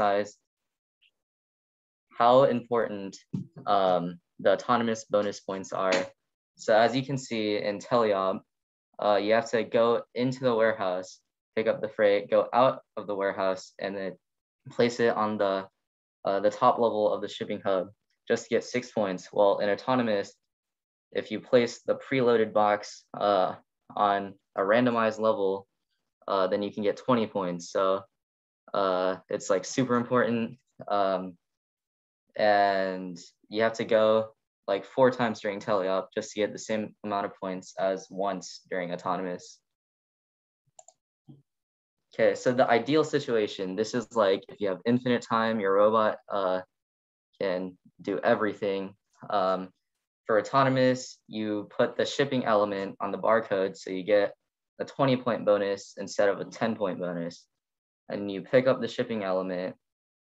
emphasize how important um, the autonomous bonus points are. So as you can see in Teleop, uh, you have to go into the warehouse, pick up the freight, go out of the warehouse, and then place it on the uh, the top level of the shipping hub just to get six points. While in autonomous, if you place the preloaded box uh, on a randomized level, uh, then you can get 20 points. So uh, it's like super important. Um, and you have to go like four times during teleop just to get the same amount of points as once during autonomous. Okay, so the ideal situation, this is like if you have infinite time, your robot uh, can do everything. Um, for autonomous, you put the shipping element on the barcode, so you get a 20 point bonus instead of a 10 point bonus. And you pick up the shipping element,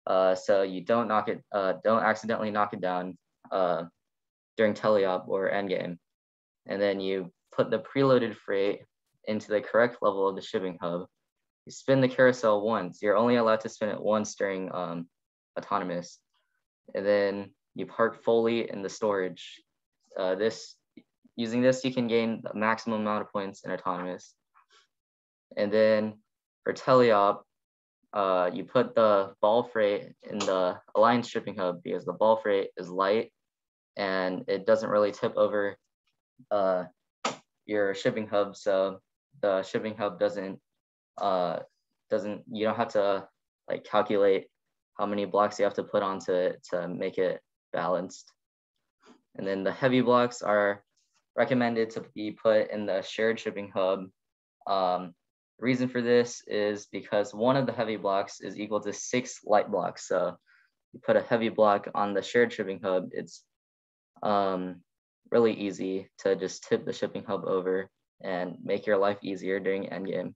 uh, so you don't knock it, uh, don't accidentally knock it down uh, during teleop or endgame. And then you put the preloaded freight into the correct level of the shipping hub you spin the carousel once. You're only allowed to spin it once during um, autonomous. And then you park fully in the storage. Uh, this Using this, you can gain the maximum amount of points in autonomous. And then for teleop, uh, you put the ball freight in the alliance shipping hub because the ball freight is light and it doesn't really tip over uh, your shipping hub. So the shipping hub doesn't uh, doesn't you don't have to like calculate how many blocks you have to put onto it to make it balanced. And then the heavy blocks are recommended to be put in the shared shipping hub. Um, the reason for this is because one of the heavy blocks is equal to six light blocks. So you put a heavy block on the shared shipping hub, it's um, really easy to just tip the shipping hub over and make your life easier during endgame.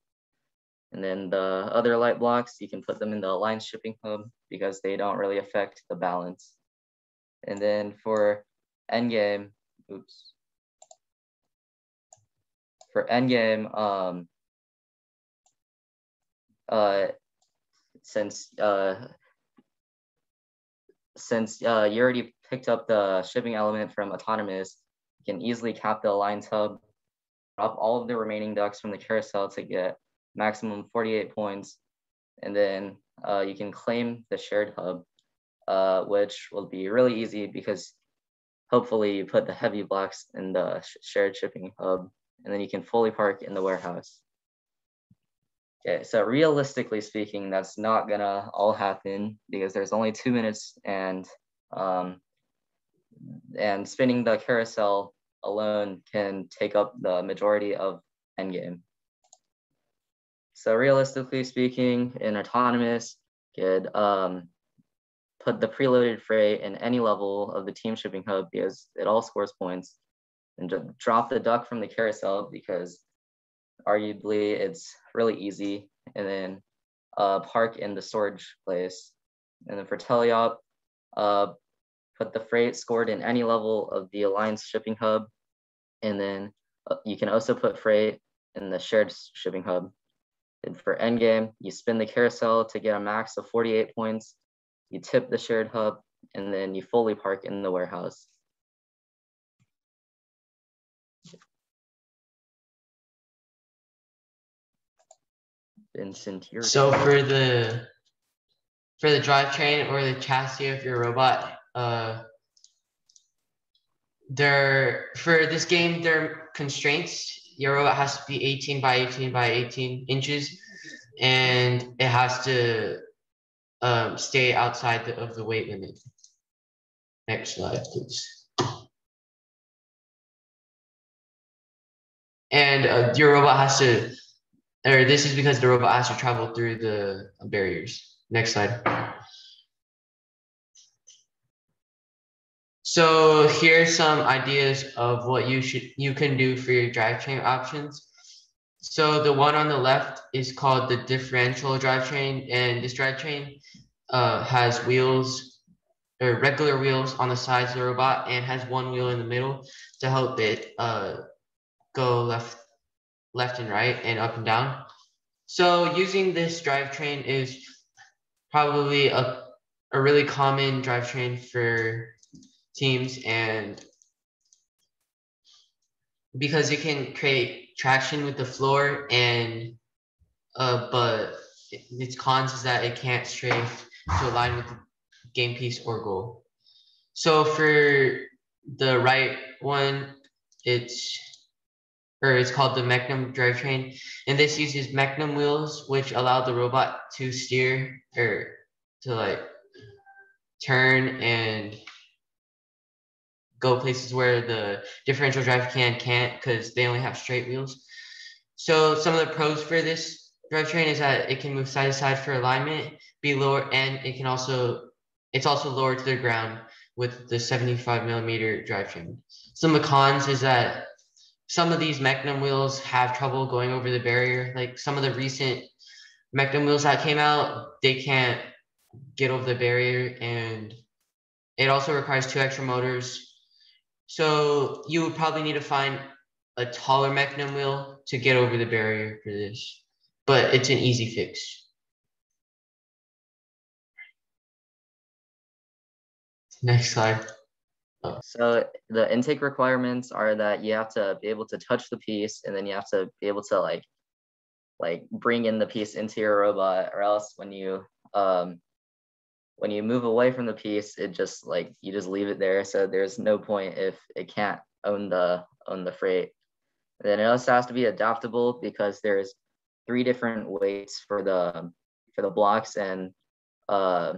And then the other light blocks, you can put them in the alliance shipping hub because they don't really affect the balance. And then for endgame, oops. For endgame, um, uh, since uh, since uh, you already picked up the shipping element from autonomous, you can easily cap the alliance hub, drop all of the remaining ducks from the carousel to get maximum 48 points. And then uh, you can claim the shared hub, uh, which will be really easy because hopefully you put the heavy blocks in the sh shared shipping hub, and then you can fully park in the warehouse. Okay, so realistically speaking, that's not gonna all happen because there's only two minutes and um, and spinning the carousel alone can take up the majority of endgame. So realistically speaking, in autonomous, could um, put the preloaded freight in any level of the team shipping hub because it all scores points and drop the duck from the carousel because arguably it's really easy and then uh, park in the storage place. And then for teleop, uh, put the freight scored in any level of the Alliance shipping hub. And then uh, you can also put freight in the shared shipping hub. And for endgame, you spin the carousel to get a max of 48 points. You tip the shared hub, and then you fully park in the warehouse. Vincent, here. So for the for the drivetrain or the chassis of your robot, uh, there for this game, there are constraints your robot has to be 18 by 18 by 18 inches and it has to um, stay outside the, of the weight limit. Next slide, please. And uh, your robot has to, or this is because the robot has to travel through the barriers. Next slide. So here's some ideas of what you should you can do for your drivetrain options. So the one on the left is called the differential drivetrain, and this drivetrain uh, has wheels or regular wheels on the sides of the robot and has one wheel in the middle to help it uh, go left, left and right and up and down. So using this drivetrain is probably a, a really common drivetrain for teams and because it can create traction with the floor and uh, but its cons is that it can't strafe to align with the game piece or goal. So for the right one, it's or it's called the Mecanum drivetrain, and this uses Mecanum wheels, which allow the robot to steer or to like turn and go places where the differential drive can can't because they only have straight wheels. So some of the pros for this drivetrain is that it can move side to side for alignment, be lower, and it can also it's also lower to the ground with the 75 millimeter drivetrain. Some of the cons is that some of these Mecanum wheels have trouble going over the barrier. Like some of the recent Mecanum wheels that came out, they can't get over the barrier and it also requires two extra motors. So you would probably need to find a taller Mecanum wheel to get over the barrier for this, but it's an easy fix. Next slide. So the intake requirements are that you have to be able to touch the piece and then you have to be able to like like bring in the piece into your robot or else when you um when you move away from the piece it just like you just leave it there. So there's no point if it can't own the own the freight. And then it also has to be adaptable because there's three different weights for the for the blocks and uh,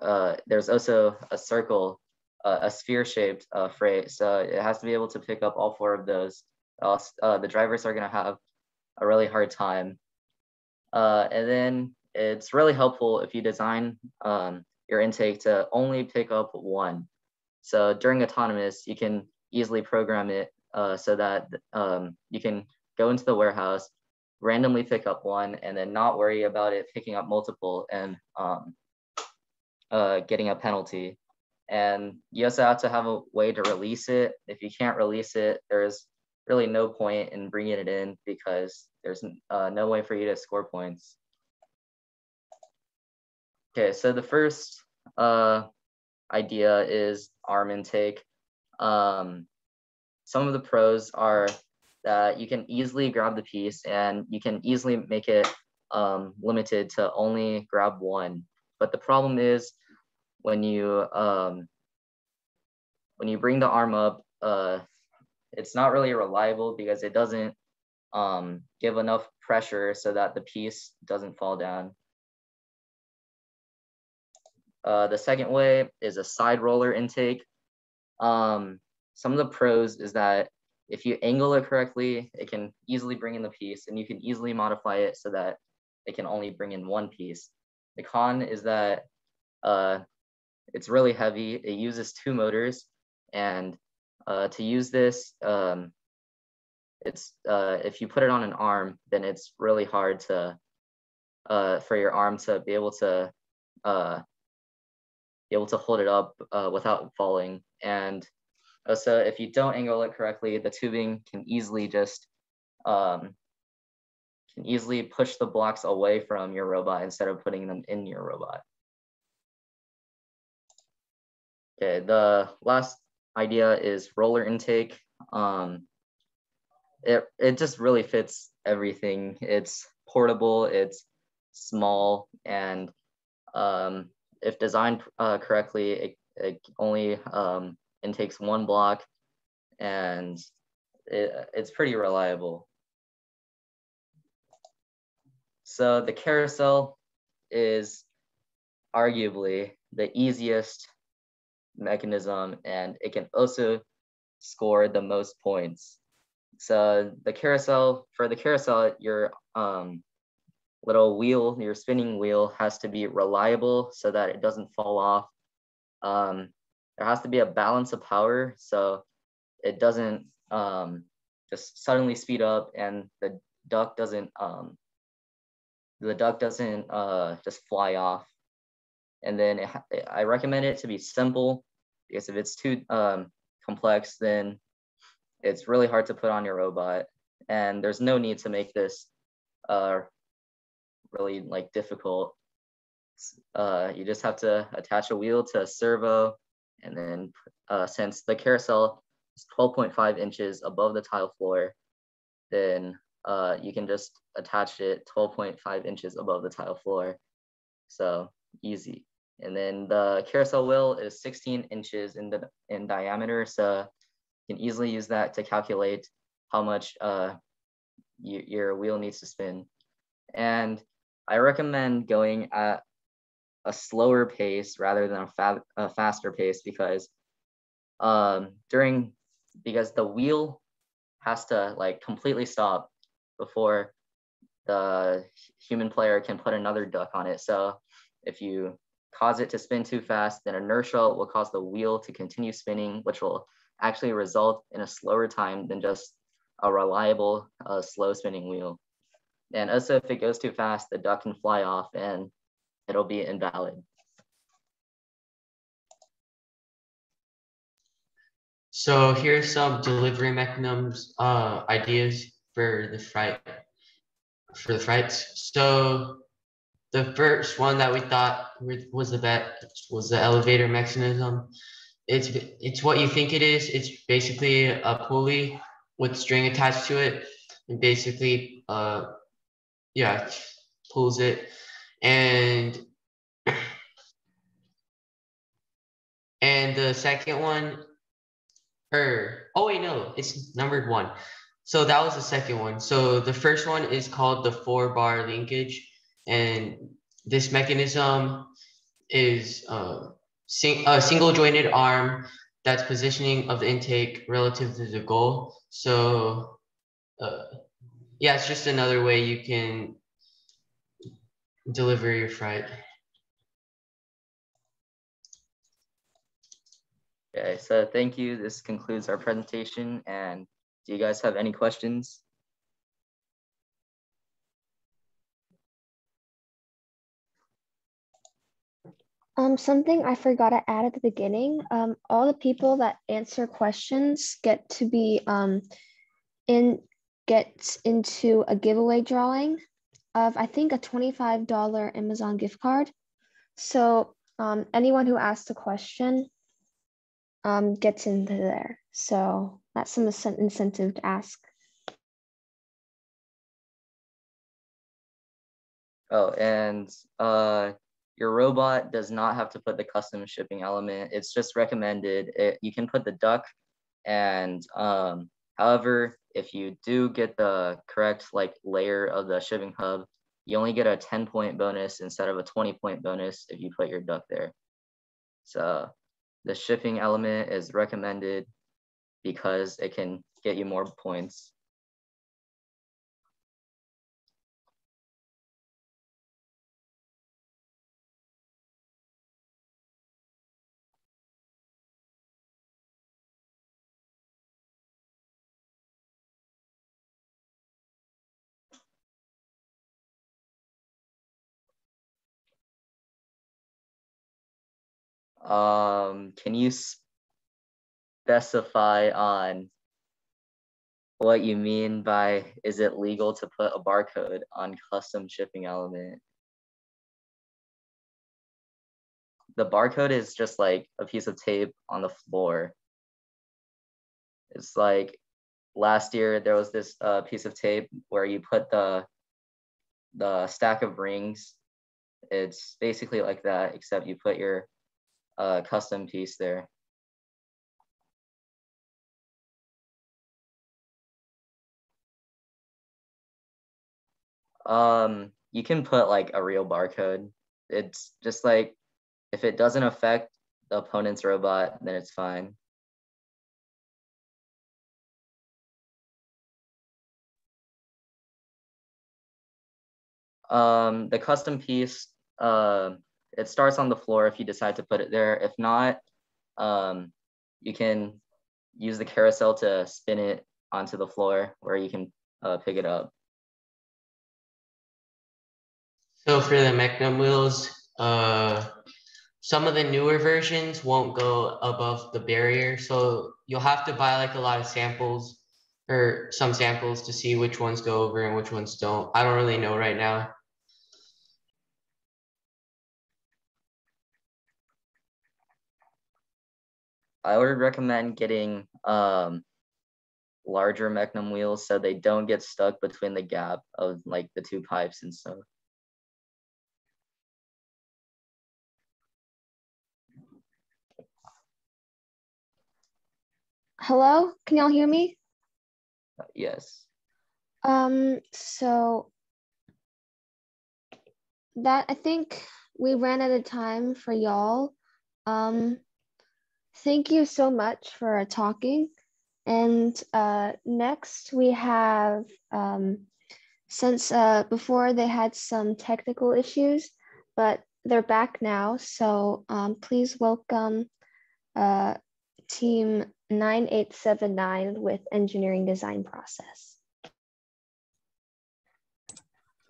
uh, there's also a circle uh, a sphere shaped uh, freight. So it has to be able to pick up all four of those. Else, uh, the drivers are going to have a really hard time. Uh, and then it's really helpful if you design um, your intake to only pick up one. So during autonomous, you can easily program it uh, so that um, you can go into the warehouse, randomly pick up one, and then not worry about it picking up multiple and um, uh, getting a penalty and you also have to have a way to release it. If you can't release it, there's really no point in bringing it in because there's uh, no way for you to score points. Okay, so the first uh, idea is arm intake. Um, some of the pros are that you can easily grab the piece and you can easily make it um, limited to only grab one. But the problem is when you um, when you bring the arm up, uh, it's not really reliable because it doesn't um, give enough pressure so that the piece doesn't fall down. Uh, the second way is a side roller intake. Um, some of the pros is that if you angle it correctly, it can easily bring in the piece and you can easily modify it so that it can only bring in one piece. The con is that uh, it's really heavy. It uses two motors, and uh, to use this, um, it's uh, if you put it on an arm, then it's really hard to uh, for your arm to be able to uh, be able to hold it up uh, without falling. And also, if you don't angle it correctly, the tubing can easily just um, can easily push the blocks away from your robot instead of putting them in your robot. Okay, the last idea is roller intake. Um, it, it just really fits everything. It's portable, it's small, and um, if designed uh, correctly, it, it only um, intakes one block and it, it's pretty reliable. So the carousel is arguably the easiest mechanism and it can also score the most points. So the carousel, for the carousel, your um, little wheel, your spinning wheel has to be reliable so that it doesn't fall off. Um, there has to be a balance of power so it doesn't um, just suddenly speed up and the duck doesn't um, the duck doesn't uh, just fly off. And then it, I recommend it to be simple because if it's too um, complex, then it's really hard to put on your robot. And there's no need to make this uh, really like difficult. uh, you just have to attach a wheel to a servo and then uh, since the carousel is 12.5 inches above the tile floor, then uh, you can just attach it 12.5 inches above the tile floor. So easy. And then the carousel wheel is 16 inches in, the, in diameter. So you can easily use that to calculate how much uh, you, your wheel needs to spin. And I recommend going at a slower pace rather than a, fa a faster pace because um, during, because the wheel has to like completely stop before the human player can put another duck on it. So if you cause it to spin too fast, then inertia will cause the wheel to continue spinning, which will actually result in a slower time than just a reliable uh, slow spinning wheel. And also if it goes too fast, the duck can fly off and it'll be invalid. So here's some delivery mechanisms uh, ideas for the fright for the frights. So the first one that we thought was the best was the elevator mechanism. It's it's what you think it is. It's basically a pulley with string attached to it, and basically, uh, yeah, pulls it, and and the second one, or oh wait no, it's numbered one. So that was the second one. So the first one is called the four bar linkage and this mechanism is sing a single jointed arm that's positioning of the intake relative to the goal. So uh, yeah, it's just another way you can deliver your fright. Okay, so thank you. This concludes our presentation. And do you guys have any questions? Um, something I forgot to add at the beginning, um, all the people that answer questions get to be um, in get into a giveaway drawing of I think a $25 Amazon gift card. So um, anyone who asks a question um, gets into there. So that's some incentive to ask. Oh, and uh, your robot does not have to put the custom shipping element. It's just recommended. It, you can put the duck and um, however, if you do get the correct like layer of the shipping hub, you only get a 10 point bonus instead of a 20 point bonus if you put your duck there. So the shipping element is recommended because it can get you more points. Um, can you specify on what you mean by is it legal to put a barcode on custom shipping element? The barcode is just like a piece of tape on the floor. It's like last year there was this uh, piece of tape where you put the the stack of rings. It's basically like that, except you put your uh, custom piece there. Um, you can put like a real barcode. It's just like, if it doesn't affect the opponent's robot, then it's fine. Um, the custom piece, uh, it starts on the floor if you decide to put it there. If not, um, you can use the carousel to spin it onto the floor where you can uh, pick it up. So for the Mecanum wheels, uh, some of the newer versions won't go above the barrier. So you'll have to buy like a lot of samples or some samples to see which ones go over and which ones don't. I don't really know right now. I would recommend getting um, larger Mecanum wheels so they don't get stuck between the gap of like the two pipes and stuff. Hello, can y'all hear me? Yes. Um, so that I think we ran out of time for y'all. Um, thank you so much for talking. And uh, next we have, um, since uh, before they had some technical issues, but they're back now. So um, please welcome uh, team 9879 with engineering design process.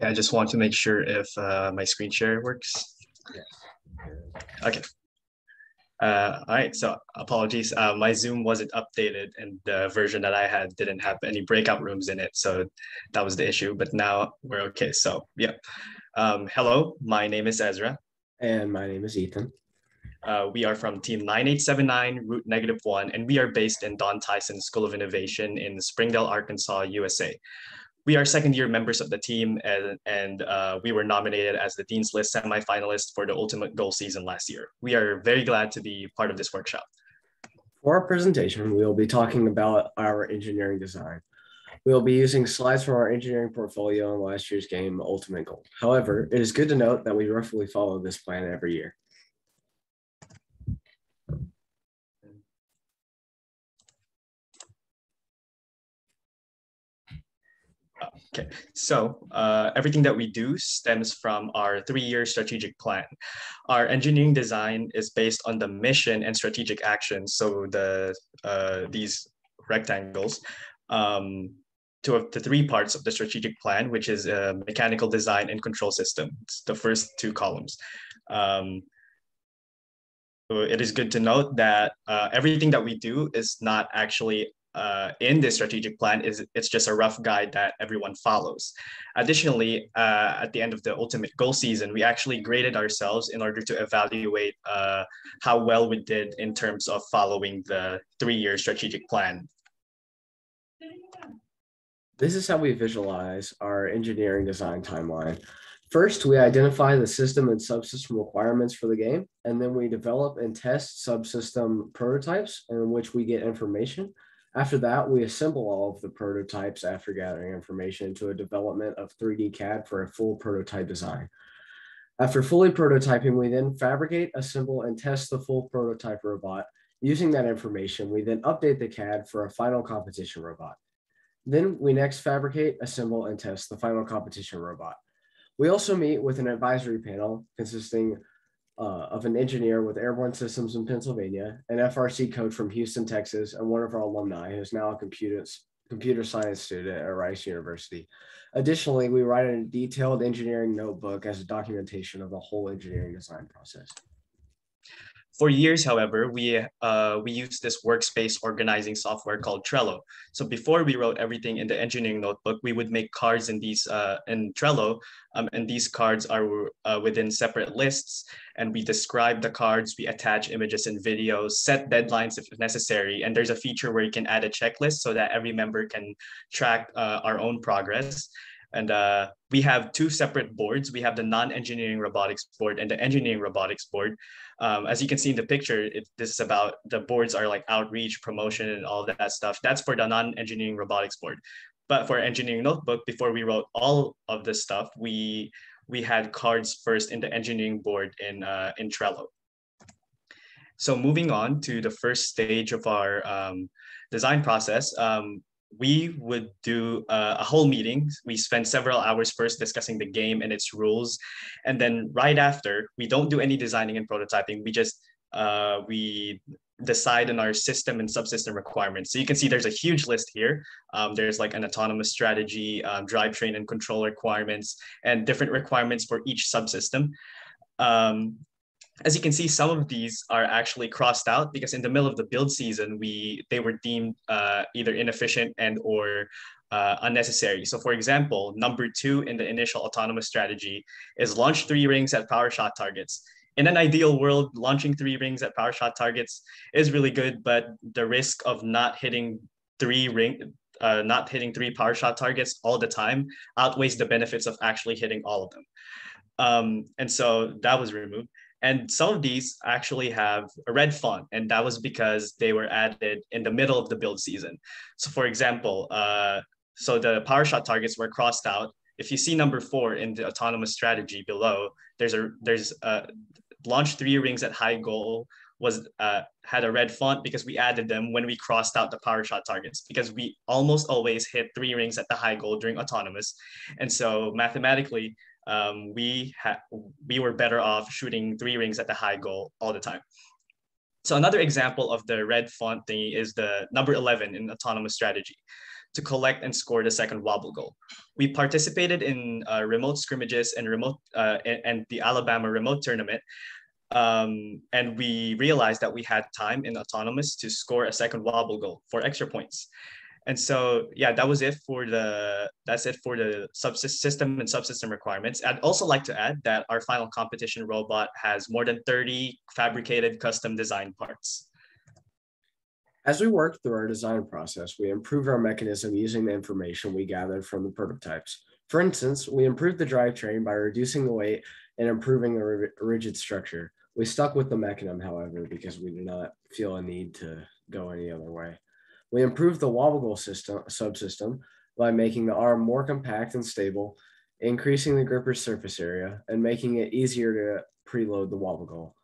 I just want to make sure if uh, my screen share works. Okay. Uh, all right, so apologies. Uh, my Zoom wasn't updated and the version that I had didn't have any breakout rooms in it. So that was the issue, but now we're okay. So yeah. Um, hello, my name is Ezra. And my name is Ethan. Uh, we are from team 9879, root negative one, and we are based in Don Tyson School of Innovation in Springdale, Arkansas, USA we are second year members of the team and, and uh, we were nominated as the Dean's List semifinalist for the Ultimate Goal season last year. We are very glad to be part of this workshop. For our presentation, we will be talking about our engineering design. We will be using slides from our engineering portfolio in last year's game, Ultimate Goal. However, it is good to note that we roughly follow this plan every year. Okay, so uh, everything that we do stems from our three-year strategic plan. Our engineering design is based on the mission and strategic actions. So the uh, these rectangles um, to the three parts of the strategic plan, which is uh, mechanical design and control system. It's the first two columns. Um, it is good to note that uh, everything that we do is not actually uh, in this strategic plan is it's just a rough guide that everyone follows. Additionally, uh, at the end of the ultimate goal season, we actually graded ourselves in order to evaluate uh, how well we did in terms of following the three-year strategic plan. This is how we visualize our engineering design timeline. First, we identify the system and subsystem requirements for the game, and then we develop and test subsystem prototypes in which we get information after that, we assemble all of the prototypes after gathering information into a development of 3D CAD for a full prototype design. After fully prototyping, we then fabricate, assemble, and test the full prototype robot. Using that information, we then update the CAD for a final competition robot. Then we next fabricate, assemble, and test the final competition robot. We also meet with an advisory panel consisting uh, of an engineer with Airborne Systems in Pennsylvania, an FRC coach from Houston, Texas, and one of our alumni who is now a computer, computer science student at Rice University. Additionally, we write a detailed engineering notebook as a documentation of the whole engineering design process. For years, however, we uh, we used this workspace organizing software called Trello. So before we wrote everything in the engineering notebook, we would make cards in these uh, in Trello, um, and these cards are uh, within separate lists. And we describe the cards, we attach images and videos, set deadlines if necessary. And there's a feature where you can add a checklist so that every member can track uh, our own progress. And uh, we have two separate boards. We have the non-engineering robotics board and the engineering robotics board. Um, as you can see in the picture, it, this is about the boards are like outreach, promotion, and all that stuff. That's for the non-engineering robotics board. But for engineering notebook, before we wrote all of this stuff, we we had cards first in the engineering board in uh, in Trello. So moving on to the first stage of our um, design process, um, we would do uh, a whole meeting. We spend several hours first discussing the game and its rules. And then right after, we don't do any designing and prototyping. We just, uh, we decide on our system and subsystem requirements. So you can see there's a huge list here. Um, there's like an autonomous strategy, um, drivetrain and control requirements, and different requirements for each subsystem. Um, as you can see, some of these are actually crossed out because in the middle of the build season, we they were deemed uh, either inefficient and or uh, unnecessary. So for example, number two in the initial autonomous strategy is launch three rings at power shot targets. in an ideal world, launching three rings at power shot targets is really good, but the risk of not hitting three ring, uh, not hitting three power shot targets all the time outweighs the benefits of actually hitting all of them. Um, and so that was removed. And some of these actually have a red font, and that was because they were added in the middle of the build season. So, for example, uh, so the power shot targets were crossed out. If you see number four in the autonomous strategy below, there's a there's a launch three rings at high goal was uh, had a red font because we added them when we crossed out the power shot targets because we almost always hit three rings at the high goal during autonomous, and so mathematically um, we had we were better off shooting three rings at the high goal all the time. So another example of the red font thingy is the number 11 in autonomous strategy to collect and score the second wobble goal. We participated in uh, remote scrimmages and remote uh, and, and, the Alabama remote tournament. Um, and we realized that we had time in autonomous to score a second wobble goal for extra points. And so, yeah, that was it for the that's it for the subsystem and subsystem requirements. I'd also like to add that our final competition robot has more than 30 fabricated custom design parts. As we worked through our design process, we improved our mechanism using the information we gathered from the prototypes. For instance, we improved the drivetrain by reducing the weight and improving the rigid structure. We stuck with the mechanism, however, because we did not feel a need to go any other way. We improved the wobble system subsystem by making the arm more compact and stable, increasing the gripper's surface area, and making it easier to preload the wobble.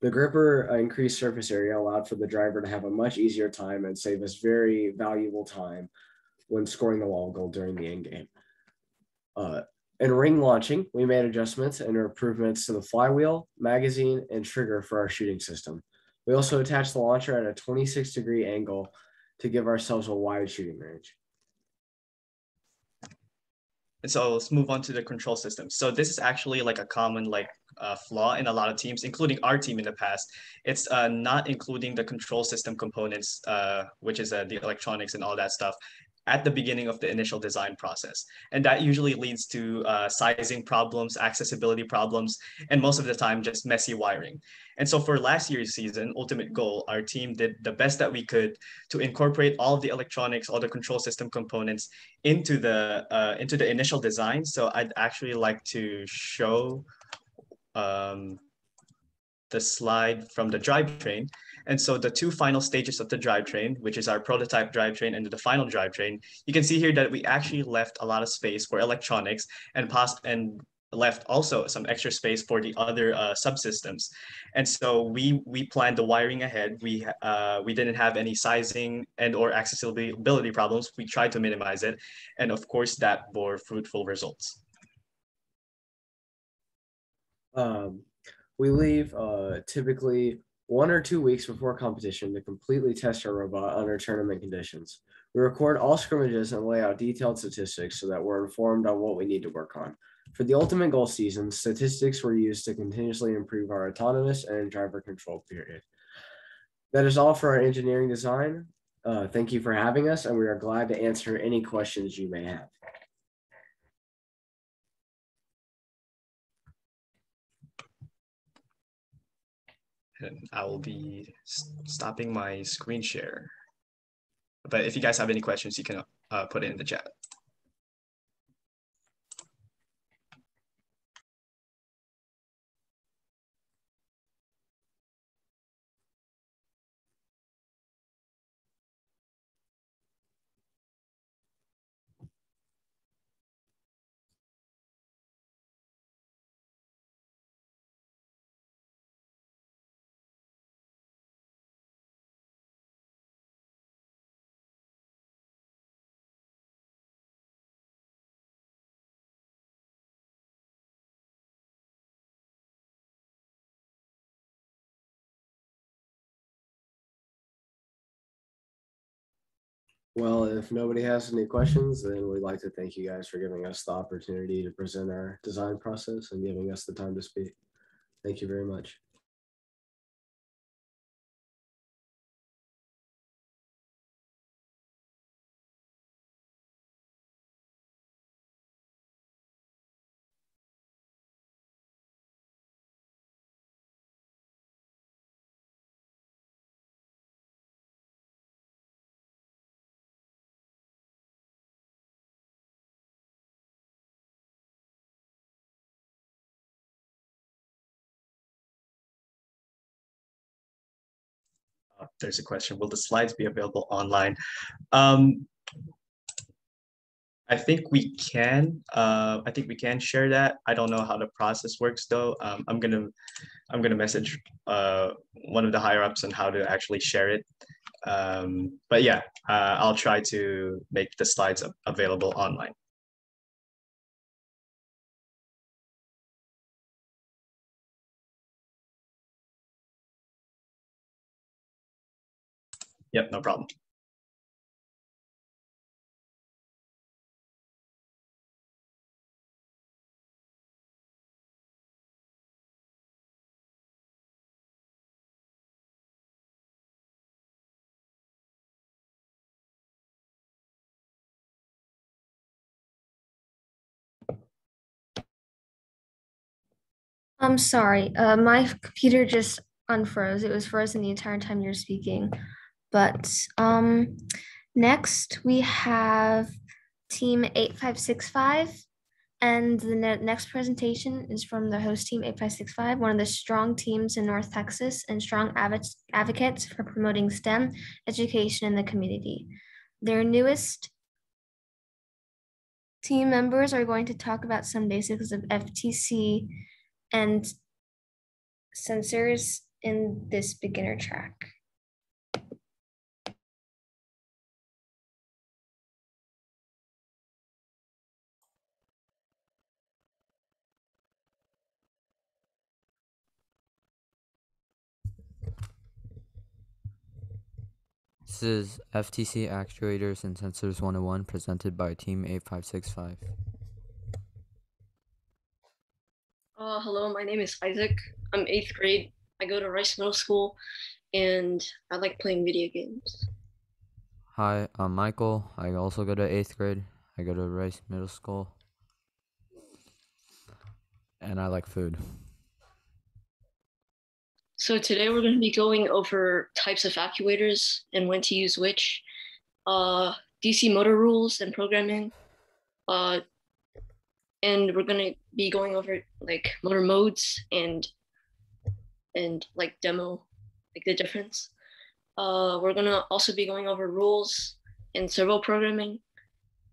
The gripper uh, increased surface area allowed for the driver to have a much easier time and save us very valuable time when scoring the wobble goal during the end game. Uh, in ring launching, we made adjustments and improvements to the flywheel, magazine, and trigger for our shooting system. We also attached the launcher at a 26 degree angle to give ourselves a wide shooting range. And so let's move on to the control system. So this is actually like a common like uh, flaw in a lot of teams, including our team in the past. It's uh, not including the control system components, uh, which is uh, the electronics and all that stuff at the beginning of the initial design process. And that usually leads to uh, sizing problems, accessibility problems, and most of the time just messy wiring. And so for last year's season, Ultimate Goal, our team did the best that we could to incorporate all of the electronics, all the control system components into the uh, into the initial design. So I'd actually like to show um, the slide from the drivetrain. And so the two final stages of the drivetrain, which is our prototype drivetrain and the final drivetrain, you can see here that we actually left a lot of space for electronics and pos and left also some extra space for the other uh, subsystems. And so we we planned the wiring ahead. We uh, we didn't have any sizing and or accessibility problems. We tried to minimize it. And of course that bore fruitful results. Um, we leave uh, typically one or two weeks before competition to completely test our robot under tournament conditions. We record all scrimmages and lay out detailed statistics so that we're informed on what we need to work on. For the ultimate goal season, statistics were used to continuously improve our autonomous and driver control period. That is all for our engineering design. Uh, thank you for having us, and we are glad to answer any questions you may have. and I will be stopping my screen share. But if you guys have any questions, you can uh, put it in the chat. Well, if nobody has any questions, then we'd like to thank you guys for giving us the opportunity to present our design process and giving us the time to speak. Thank you very much. There's a question, will the slides be available online? Um, I think we can. Uh, I think we can share that. I don't know how the process works though. Um, I'm gonna, I'm gonna message uh, one of the higher ups on how to actually share it. Um, but yeah, uh, I'll try to make the slides available online. Yep, no problem. I'm sorry. Uh, my computer just unfroze. It was frozen the entire time you're speaking. But um, next we have team 8565. And the ne next presentation is from the host team 8565, one of the strong teams in North Texas and strong advocates for promoting STEM education in the community. Their newest team members are going to talk about some basics of FTC and sensors in this beginner track. This is FTC Actuators and Sensors 101 presented by Team 8565. Uh, hello, my name is Isaac. I'm eighth grade. I go to Rice Middle School and I like playing video games. Hi, I'm Michael. I also go to eighth grade. I go to Rice Middle School. And I like food. So today we're going to be going over types of actuators and when to use which, uh, DC motor rules and programming, uh, and we're going to be going over like motor modes and and like demo like the difference. Uh, we're going to also be going over rules and servo programming,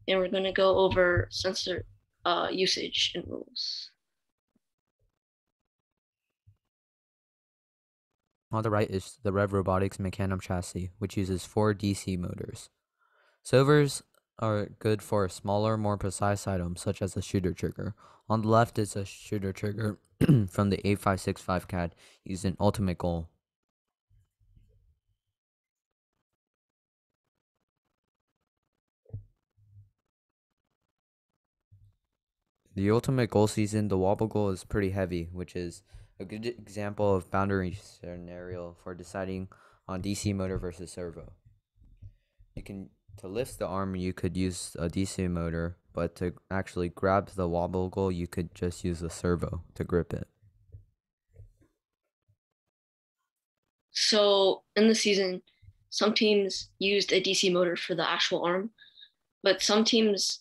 and we're going to go over sensor uh, usage and rules. On the right is the Rev Robotics Mecanum chassis, which uses four DC motors. Servos are good for smaller, more precise items, such as a shooter trigger. On the left is a shooter trigger from the 8565 CAD used in Ultimate Goal. The Ultimate Goal season, the wobble goal is pretty heavy, which is a good example of boundary scenario for deciding on DC motor versus servo. You can to lift the arm you could use a DC motor, but to actually grab the wobble goal you could just use a servo to grip it. So in the season, some teams used a DC motor for the actual arm, but some teams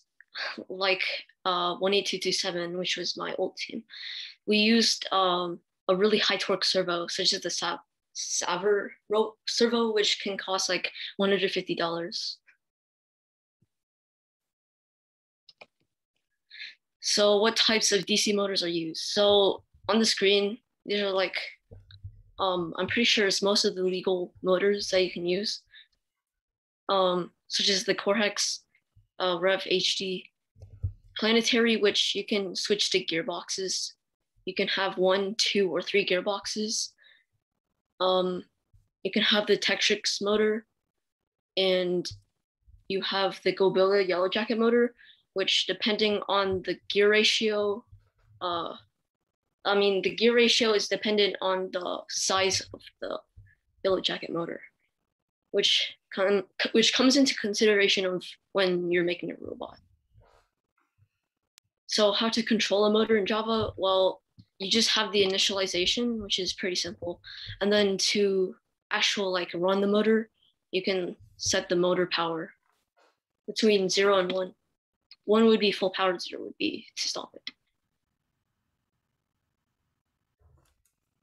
like uh, 18227, which was my old team, we used um, a really high torque servo, such as the Sav- Saver servo, which can cost like $150. So what types of DC motors are used? So on the screen, these are like, um, I'm pretty sure it's most of the legal motors that you can use, um, such as the Core Hex, uh, Rev HD, Planetary, which you can switch to gearboxes you can have one, two, or three gearboxes. Um, you can have the Tetrix motor, and you have the goBILDA Yellow Jacket motor, which depending on the gear ratio, uh, I mean the gear ratio is dependent on the size of the Yellow Jacket motor, which com- which comes into consideration of when you're making a robot. So how to control a motor in Java? Well, you just have the initialization, which is pretty simple. And then to actual like run the motor, you can set the motor power between zero and one. One would be full power, zero would be to stop it.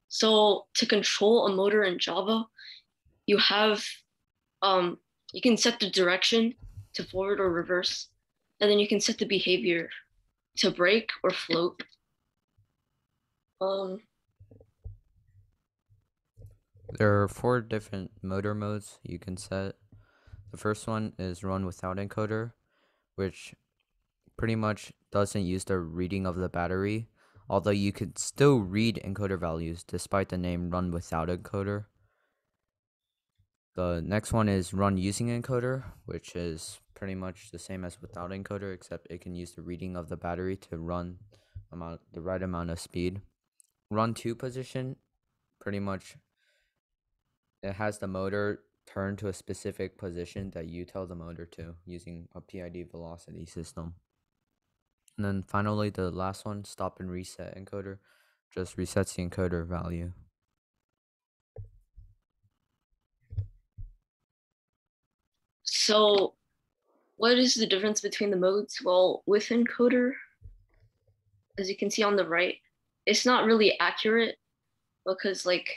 So to control a motor in Java, you have um, you can set the direction to forward or reverse, and then you can set the behavior to brake or float. Um, There are four different motor modes you can set. The first one is run without encoder, which pretty much doesn't use the reading of the battery, although you can still read encoder values despite the name run without encoder. The next one is run using encoder, which is pretty much the same as without encoder, except it can use the reading of the battery to run amount the right amount of speed. Run to position, pretty much it has the motor turn to a specific position that you tell the motor to using a PID velocity system. And then finally, the last one, stop and reset encoder, just resets the encoder value. so what is the difference between the modes? Well, with encoder, as you can see on the right, it's not really accurate because like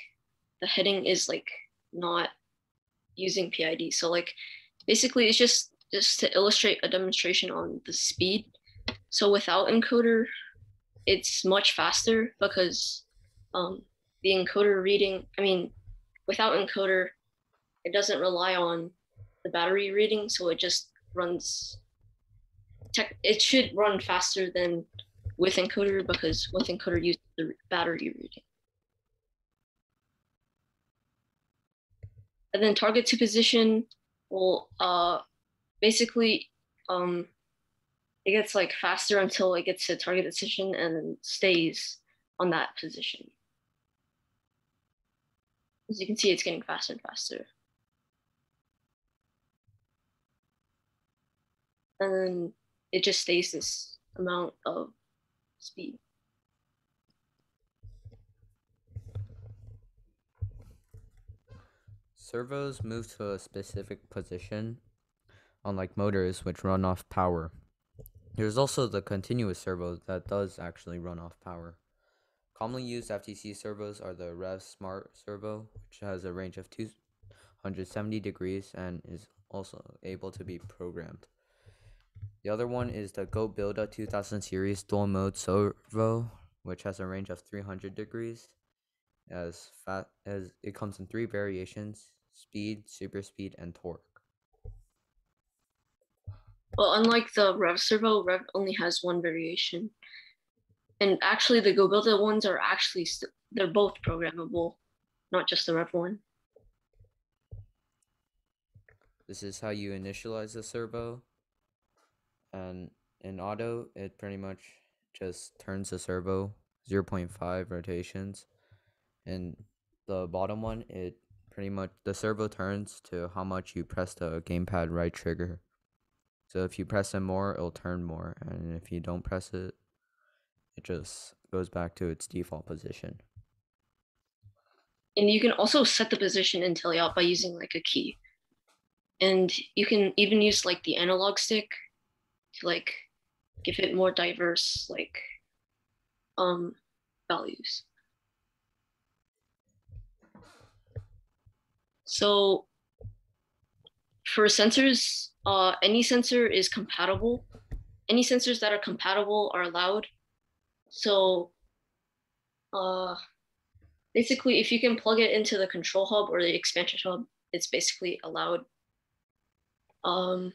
the heading is like not using PID. So like basically it's just just to illustrate a demonstration on the speed. So without encoder, it's much faster because um, the encoder reading, I mean, without encoder, it doesn't rely on the battery reading. So it just runs, tech, it should run faster than with encoder because with encoder uses the battery reading. and then target to position will uh basically um it gets like faster until it gets to target position and then stays on that position. As you can see, it's getting faster and faster. And then it just stays this amount of speed. Servos move to a specific position, unlike motors, which run off power. There's also the continuous servo that does actually run off power. Commonly used FTC servos are the Rev Smart servo, which has a range of 270 degrees and is also able to be programmed. The other one is the goBILDA 2000 series dual mode servo, which has a range of 300 degrees. As fat as it comes in three variations: speed, super speed, and torque. Well, unlike the Rev Servo, Rev only has one variation. And actually, the goBILDA ones are actually, st- they're both programmable, not just the Rev one. This is how you initialize the servo. And in auto, it pretty much just turns the servo 0.5 rotations. And the bottom one, it pretty much the servo turns to how much you press the gamepad right trigger. So if you press it more, it'll turn more, and if you don't press it, it just goes back to its default position. And you can also set the position in teleop by using like a key. And you can even use like the analog stick to like give it more diverse like um values. So for sensors, uh, any sensor is compatible. Any sensors that are compatible are allowed. So uh, basically, if you can plug it into the control hub or the expansion hub, it's basically allowed. Um,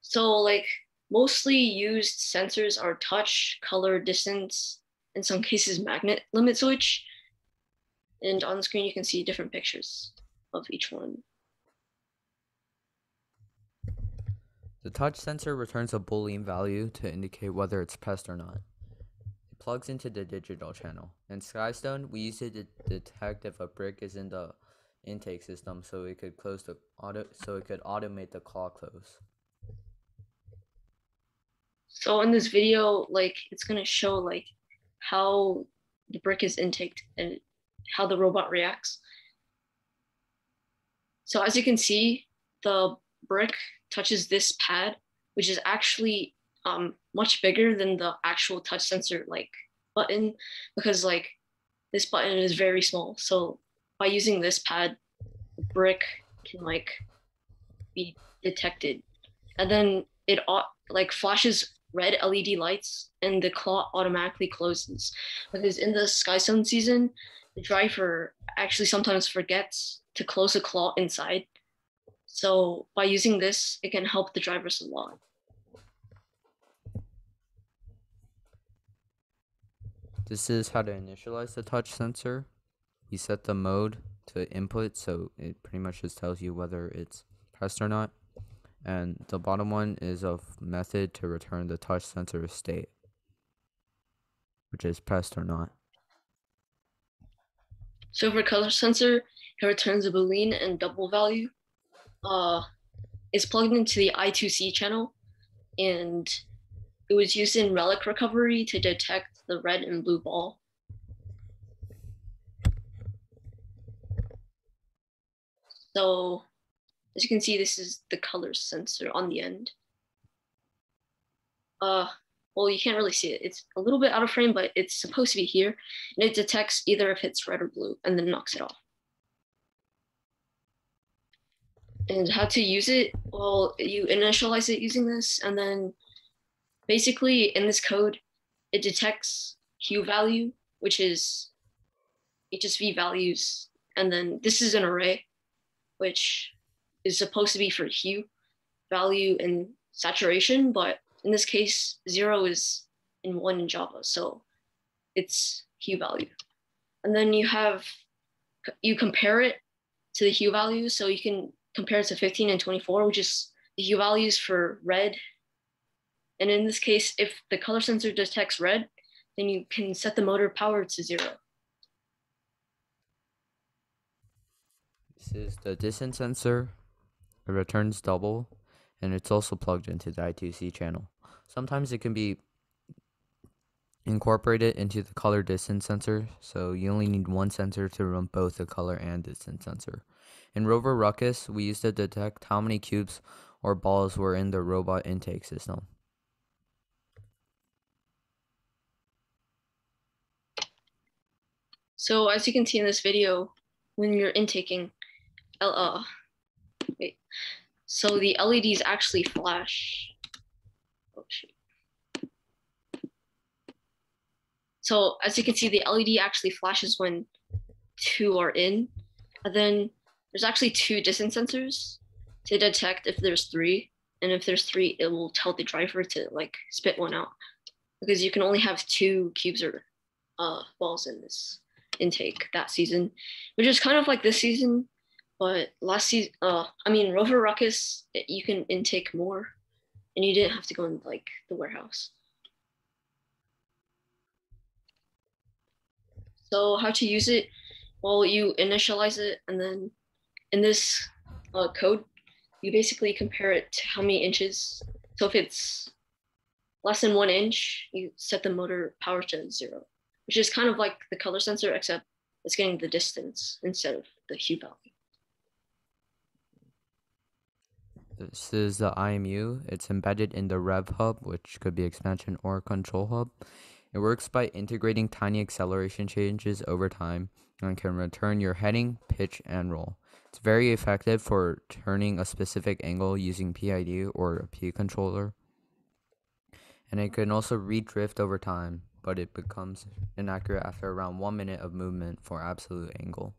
so like mostly used sensors are touch, color, distance, in some cases magnet limit switch. And on the screen, you can see different pictures of each one. The touch sensor returns a boolean value to indicate whether it's pressed or not. It plugs into the digital channel. In Skystone, we use it to detect if a brick is in the intake system so it could close the auto so it could automate the claw close. So in this video, like it's gonna show like how the brick is intaked and how the robot reacts. So as you can see, the brick touches this pad, which is actually um, much bigger than the actual touch sensor like button because like this button is very small. So by using this pad, the brick can like be detected, and then it like flashes red LED lights, and the claw automatically closes. Because in the Sky season, the driver actually sometimes forgets to close the claw inside. So by using this, it can help the drivers a lot. This is how to initialize the touch sensor. You set the mode to input, so it pretty much just tells you whether it's pressed or not. And the bottom one is a method to return the touch sensor state, which is pressed or not. So for color sensor, it returns a boolean and double value. Uh, it's plugged into the I2C channel, and it was used in relic recovery to detect the red and blue ball. So as you can see, this is the color sensor on the end. Uh, well, you can't really see it. It's a little bit out of frame, but it's supposed to be here. And it detects either if it's red or blue and then knocks it off. And how to use it? Well, you initialize it using this, and then basically in this code, it detects hue value, which is HSV values. And then this is an array, which is supposed to be for hue, value, and saturation, but in this case, zero is in one in Java, so it's hue value. And then you have, you compare it to the hue value, so you can compare it to 15 and 24, which is the hue values for red. And in this case, if the color sensor detects red, then you can set the motor power to zero. This is the distance sensor. It returns double, and it's also plugged into the I2C channel. Sometimes it can be incorporated into the color distance sensor, so you only need one sensor to run both the color and distance sensor. In Rover Ruckus, we used to detect how many cubes or balls were in the robot intake system. So as you can see in this video, when you're intaking, uh, wait, so the LEDs actually flash. Oh shoot. So as you can see, the LED actually flashes when two are in, and then there's actually two distance sensors to detect if there's three, and if there's three, it will tell the driver to like spit one out, because you can only have two cubes or uh, balls in this intake that season, which is kind of like this season, but last season, uh, I mean, Rover Ruckus, you can intake more, and you didn't have to go in like the warehouse. So how to use it? Well, you initialize it, and then in this uh, code, you basically compare it to how many inches. So if it's less than one inch, you set the motor power to zero, which is kind of like the color sensor, except it's getting the distance instead of the hue value. This is the IMU. It's embedded in the Rev Hub, which could be expansion or control hub. It works by integrating tiny acceleration changes over time and can return your heading, pitch, and roll. It's very effective for turning a specific angle using PID or a P controller. And it can also redrift over time, but it becomes inaccurate after around one minute of movement for absolute angle.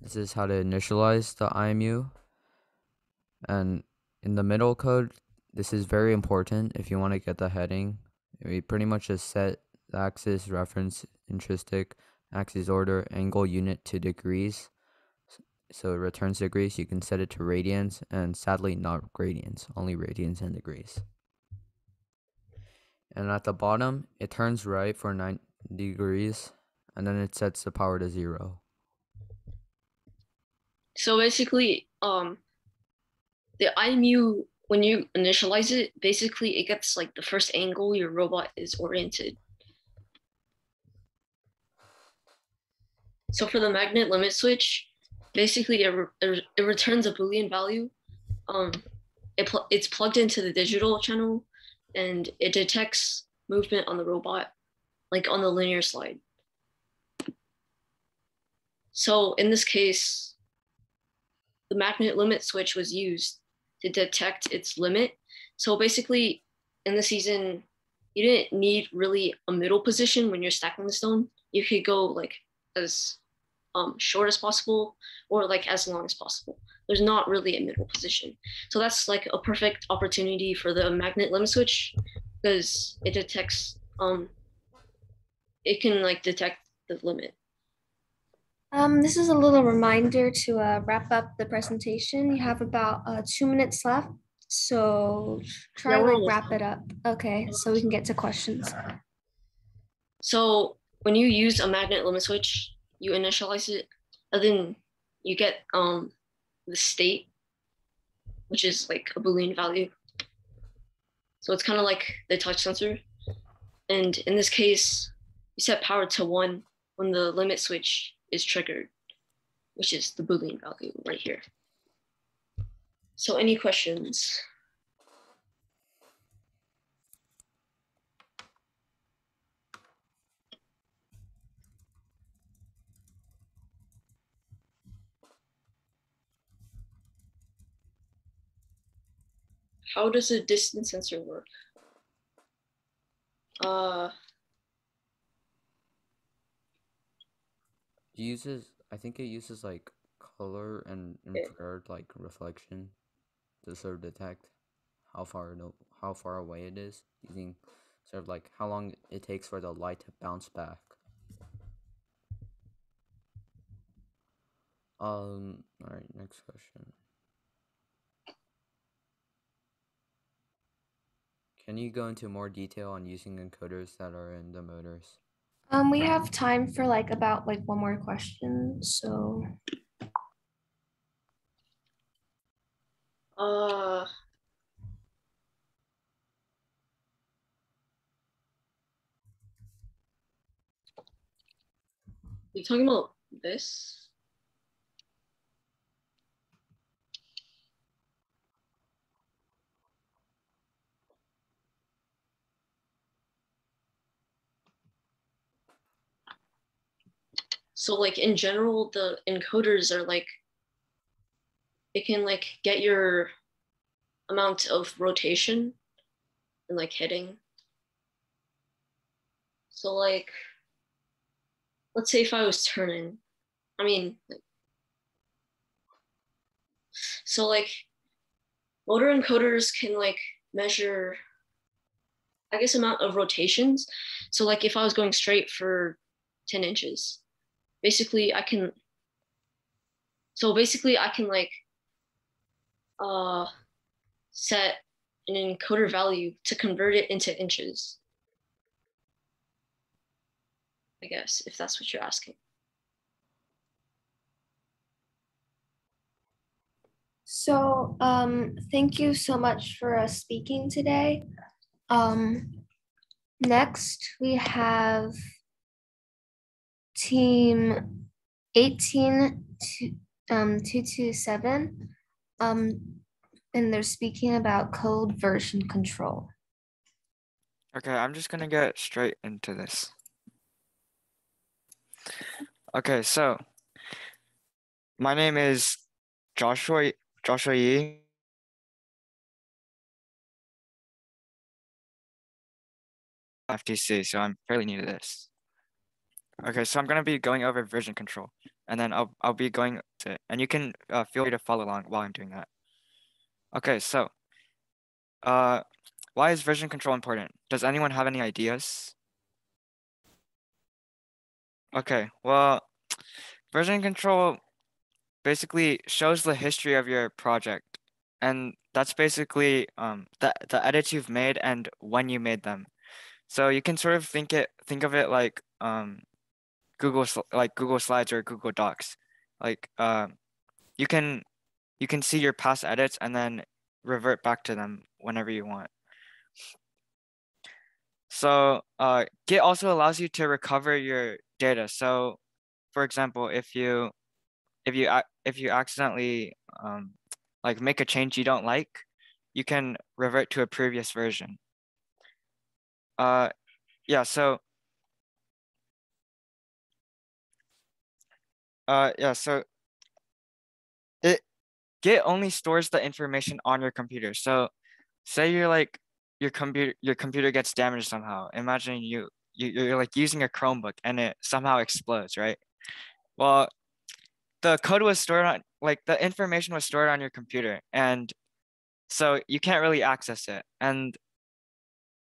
This is how to initialize the IMU. And in the middle code, this is very important if you want to get the heading. We pretty much just set the axis, reference, intrinsic, axis order, angle unit to degrees. So it returns degrees. You can set it to radians and sadly not gradians, only radians and degrees. And at the bottom, it turns right for 90 degrees and then it sets the power to zero. So basically, um, the IMU when you initialize it, basically it gets like the first angle your robot is oriented. So for the magnet limit switch, basically it, re- it returns a boolean value. Um, it pl- it's plugged into the digital channel, and it detects movement on the robot, like on the linear slide. So in this case, the magnet limit switch was used to detect its limit. So basically, in the season, you didn't need really a middle position when you're stacking the stone. You could go like as um, short as possible or like as long as possible. There's not really a middle position. So that's like a perfect opportunity for the magnet limit switch because it detects, um, it can like detect the limit. Um, this is a little reminder to uh, wrap up the presentation. You have about uh, two minutes left. So try to we're like wrap it up. Okay, so we can get to questions. So when you use a magnet limit switch, you initialize it, and then you get um the state, which is like a boolean value. So it's kind of like the touch sensor, and in this case, you set power to one when the limit switch is triggered, which is the boolean value right here. So any questions? How does a distance sensor work? Uh, uses, I think it uses like color and infrared like reflection to sort of detect how far no, how far away it is using sort of like how long it takes for the light to bounce back. Um, all right, next question. Can you go into more detail on using encoders that are in the motors? Um, we have time for like about like one more question. So uh. You talking about this? So like in general, the encoders are like it can like get your amount of rotation and like hitting. So like let's say if I was turning, I mean like so like motor encoders can like measure I guess amount of rotations. So like if I was going straight for 10 inches, basically I can so basically I can like uh set an encoder value to convert it into inches. I guess if that's what you're asking. So, um, thank you so much for uh, speaking today. Um, next we have team eighteen to, um, two two seven. Um, and they're speaking about code version control. Okay, I'm just gonna get straight into this. Okay, so my name is Joshua Joshua Yi. FTC, so I'm fairly new to this. Okay, so I'm gonna be going over version control, and then I'll I'll be going to, and you can uh, feel free to follow along while I'm doing that. Okay, so, uh, why is version control important? Does anyone have any ideas? Okay, well, version control basically shows the history of your project, and that's basically um the the edits you've made and when you made them. So you can sort of think it think of it like um Google like Google Slides or Google Docs. Like um you can you can see your past edits and then revert back to them whenever you want. So uh, Git also allows you to recover your data. So, for example, if you if you if you accidentally um, like make a change you don't like, you can revert to a previous version. Uh, yeah. So Uh, yeah. So it Git only stores the information on your computer. So say you're like your computer your computer gets damaged somehow. Imagine you, you you're like using a Chromebook and it somehow explodes, right? Well, the code was stored on like the information was stored on your computer and so you can't really access it. And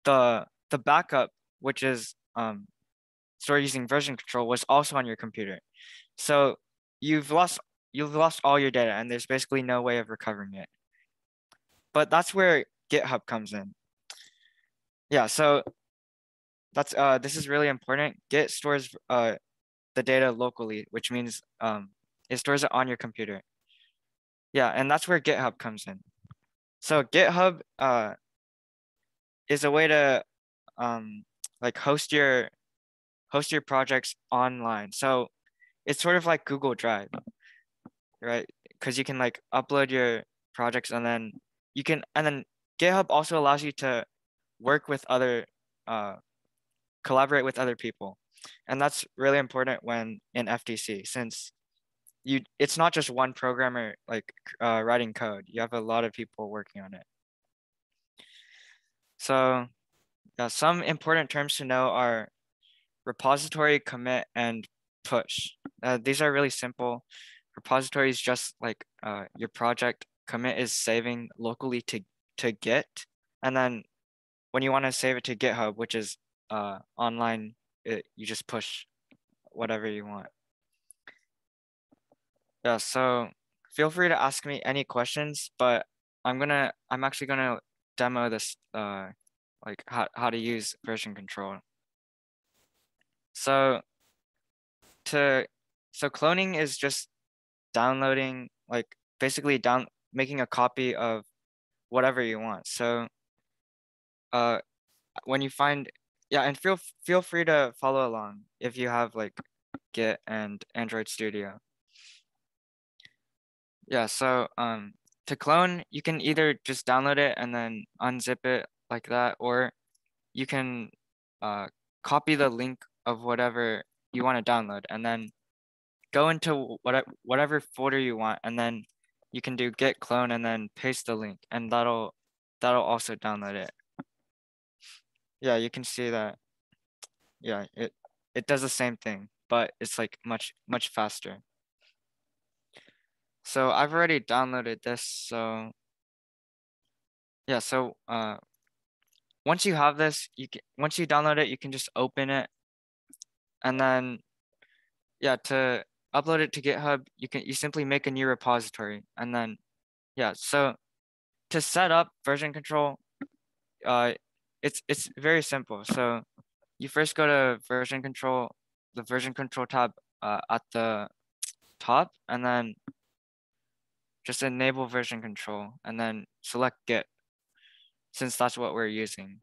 the the backup, which is um, stored using version control, was also on your computer. So you've lost you've lost all your data, and there's basically no way of recovering it. But that's where GitHub comes in. Yeah, so that's uh, this is really important. Git stores uh, the data locally, which means um, it stores it on your computer. Yeah, and that's where GitHub comes in. So GitHub uh, is a way to um, like host your host your projects online. So it's sort of like Google Drive, right? Because you can like upload your projects and then you can and then GitHub also allows you to work with other uh, collaborate with other people, and that's really important when in FTC since you it's not just one programmer like uh, writing code. You have a lot of people working on it. So some important terms to know are repository, commit, and push. Uh, these are really simple. Repository is just like uh, your project. Commit is saving locally to, to Git. And then when you want to save it to GitHub, which is uh, online, it, you just push whatever you want. Yeah, so feel free to ask me any questions, but I'm gonna, I'm actually gonna demo this, uh, like how, how to use version control. So to, so cloning is just downloading, like basically down, making a copy of whatever you want. So uh, when you find, yeah, and feel, feel free to follow along if you have like Git and Android Studio. Yeah, so um, to clone, you can either just download it and then unzip it like that, or you can uh, copy the link of whatever you want to download and then go into what, whatever folder you want and then you can do git clone and then paste the link and that'll that'll also download it. Yeah, you can see that. Yeah, it it does the same thing, but it's like much much faster. So I've already downloaded this. So yeah, so uh, once you have this, you can, once you download it, you can just open it, and then yeah, to upload it to GitHub, you can you simply make a new repository, and then yeah, so to set up version control, uh, it's it's very simple. So you first go to version control, the version control tab uh, at the top, and then just enable version control and then select Git since that's what we're using.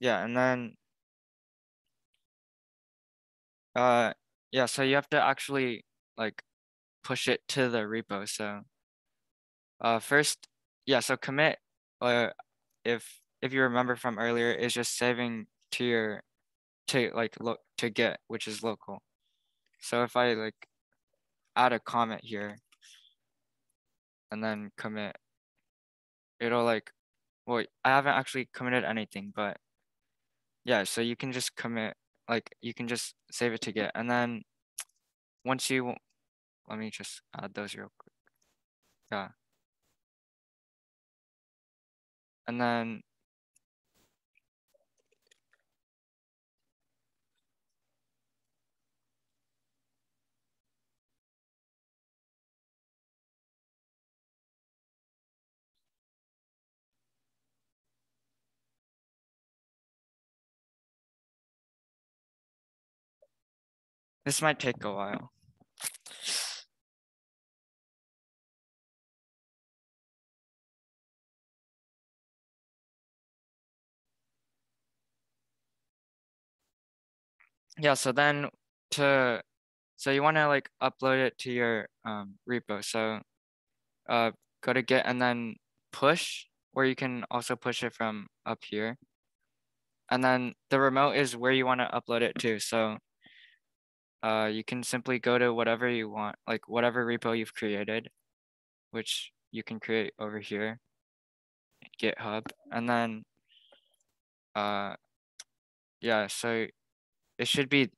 Yeah, and then, uh, yeah, so you have to actually like push it to the repo. So uh, first, yeah, so commit, uh, if if you remember from earlier, is just saving to your to like look to get, which is local. So if I like add a comment here and then commit, it'll like, well, I haven't actually committed anything, but yeah, so you can just commit, like you can just save it to Git. And then once you, let me just add those real quick. Yeah. And then This might take a while. Yeah, so then to, so you want to like upload it to your um, repo. So uh, go to git and then push, or you can also push it from up here. And then the remote is where you want to upload it to. So uh, you can simply go to whatever you want, like whatever repo you've created, which you can create over here, GitHub, and then, uh, yeah, so it should be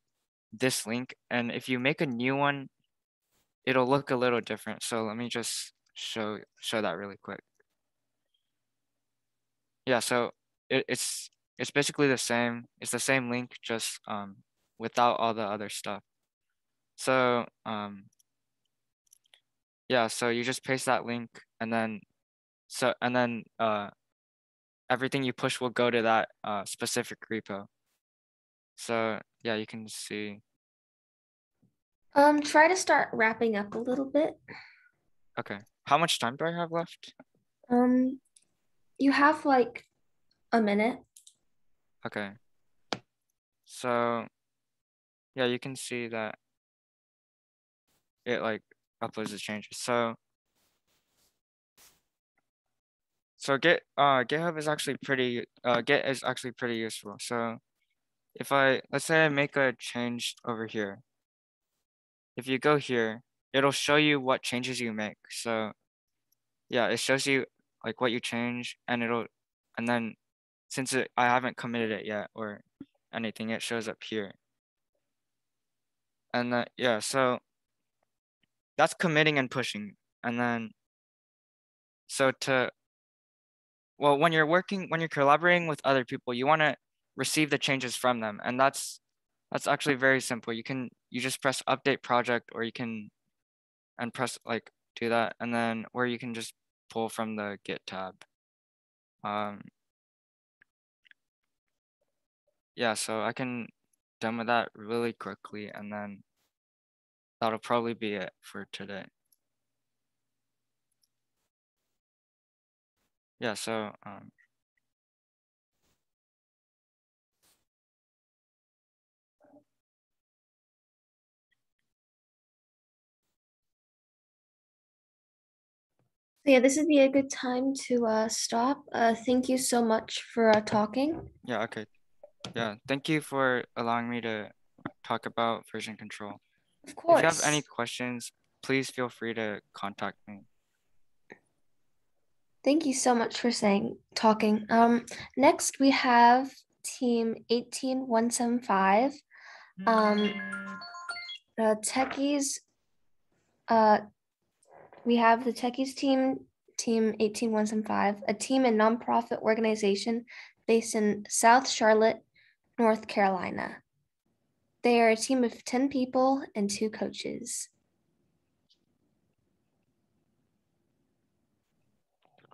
this link. And if you make a new one, it'll look a little different. So let me just show show that really quick. Yeah, so it, it's it's basically the same. It's the same link, just um, without all the other stuff. So um, yeah, so you just paste that link and then so and then uh, everything you push will go to that uh, specific repo. So yeah, you can see. Um, try to start wrapping up a little bit. Okay, how much time do I have left? Um, you have like a minute. Okay. So yeah, you can see that it like uploads the changes. So so Git uh GitHub is actually pretty uh Git is actually pretty useful. So if I let's say I make a change over here. If you go here, it'll show you what changes you make. So yeah, it shows you like what you change and it'll and then since it, I haven't committed it yet or anything, it shows up here. And that, yeah, so that's committing and pushing. And then, so to, well, when you're working, when you're collaborating with other people, you want to receive the changes from them. And that's, that's actually very simple. You can, you just press update project or you can, and press like do that. And then, or you can just pull from the Git tab. Um, yeah, so I can demo that really quickly and then that'll probably be it for today. Yeah, so um, Yeah, this would be a good time to uh, stop. Uh, thank you so much for uh, talking. yeah, okay. Yeah, thank you for allowing me to talk about version control. Of If you have any questions, please feel free to contact me. Thank you so much for saying talking. Um, next we have team 18175. Um, the techies, uh, we have the techies team, team 18175, a team and nonprofit organization based in South Charlotte, North Carolina. They are a team of 10 people and two coaches.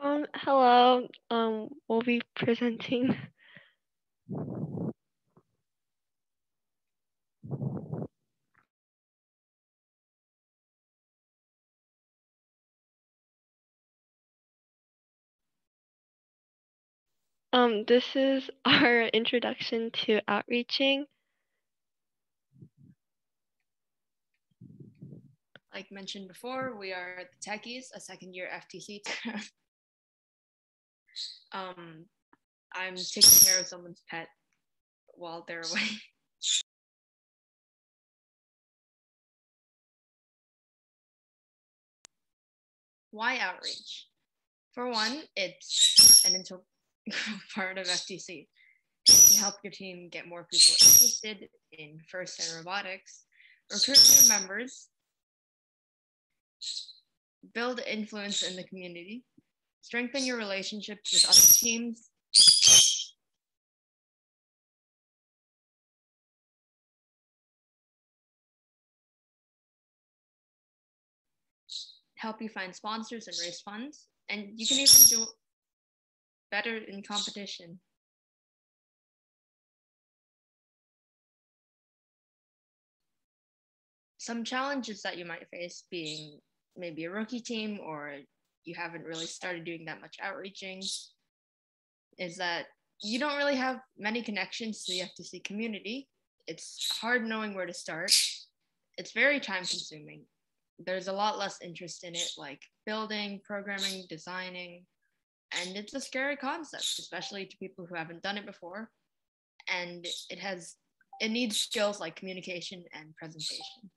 Um, hello. Um, we'll be presenting. Um, this is our introduction to outreaching. Like mentioned before, we are the Techies, a second year FTC. um, I'm taking care of someone's pet while they're away. Why outreach? For one, it's an integral part of FTC. You can help your team get more people interested in first and robotics, recruit new members, build influence in the community, strengthen your relationships with other teams, help you find sponsors and raise funds, and you can even do better in competition. Some challenges that you might face being maybe a rookie team or you haven't really started doing that much outreaching is that you don't really have many connections to the FTC community. It's hard knowing where to start. It's very time consuming. There's a lot less interest in it, like building, programming, designing, and it's a scary concept, especially to people who haven't done it before. And it has it needs skills like communication and presentation.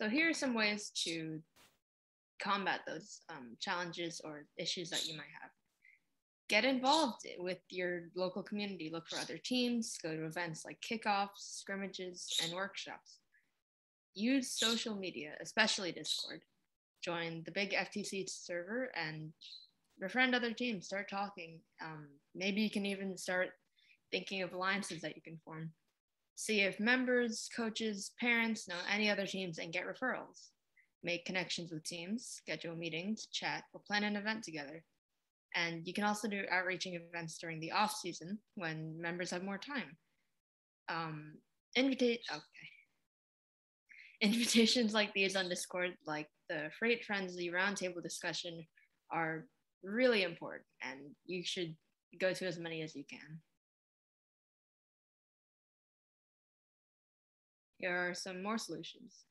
So here are some ways to combat those um, challenges or issues that you might have. Get involved with your local community. Look for other teams. Go to events like kickoffs, scrimmages, and workshops. Use social media, especially Discord. Join the big FTC server and befriend other teams. Start talking. Um, maybe you can even start thinking of alliances that you can form see if members, coaches, parents know any other teams and get referrals. Make connections with teams, schedule meetings, chat, or plan an event together. And you can also do outreaching events during the off season when members have more time. Um, invitate, okay. Invitations like these on Discord, like the Freight Frenzy Roundtable discussion, are really important, and you should go to as many as you can. Here are some more solutions.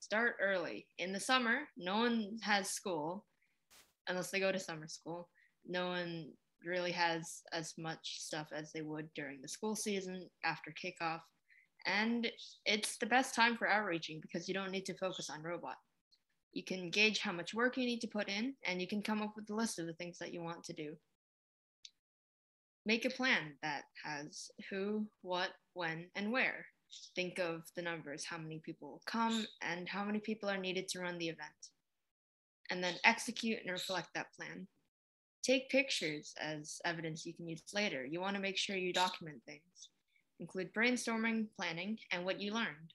Start early. In the summer, no one has school unless they go to summer school. No one really has as much stuff as they would during the school season after kickoff. And it's the best time for outreaching because you don't need to focus on robot. You can gauge how much work you need to put in, and you can come up with a list of the things that you want to do. Make a plan that has who, what, when, and where think of the numbers, how many people will come and how many people are needed to run the event. And then execute and reflect that plan. Take pictures as evidence you can use later. You want to make sure you document things. Include brainstorming, planning, and what you learned.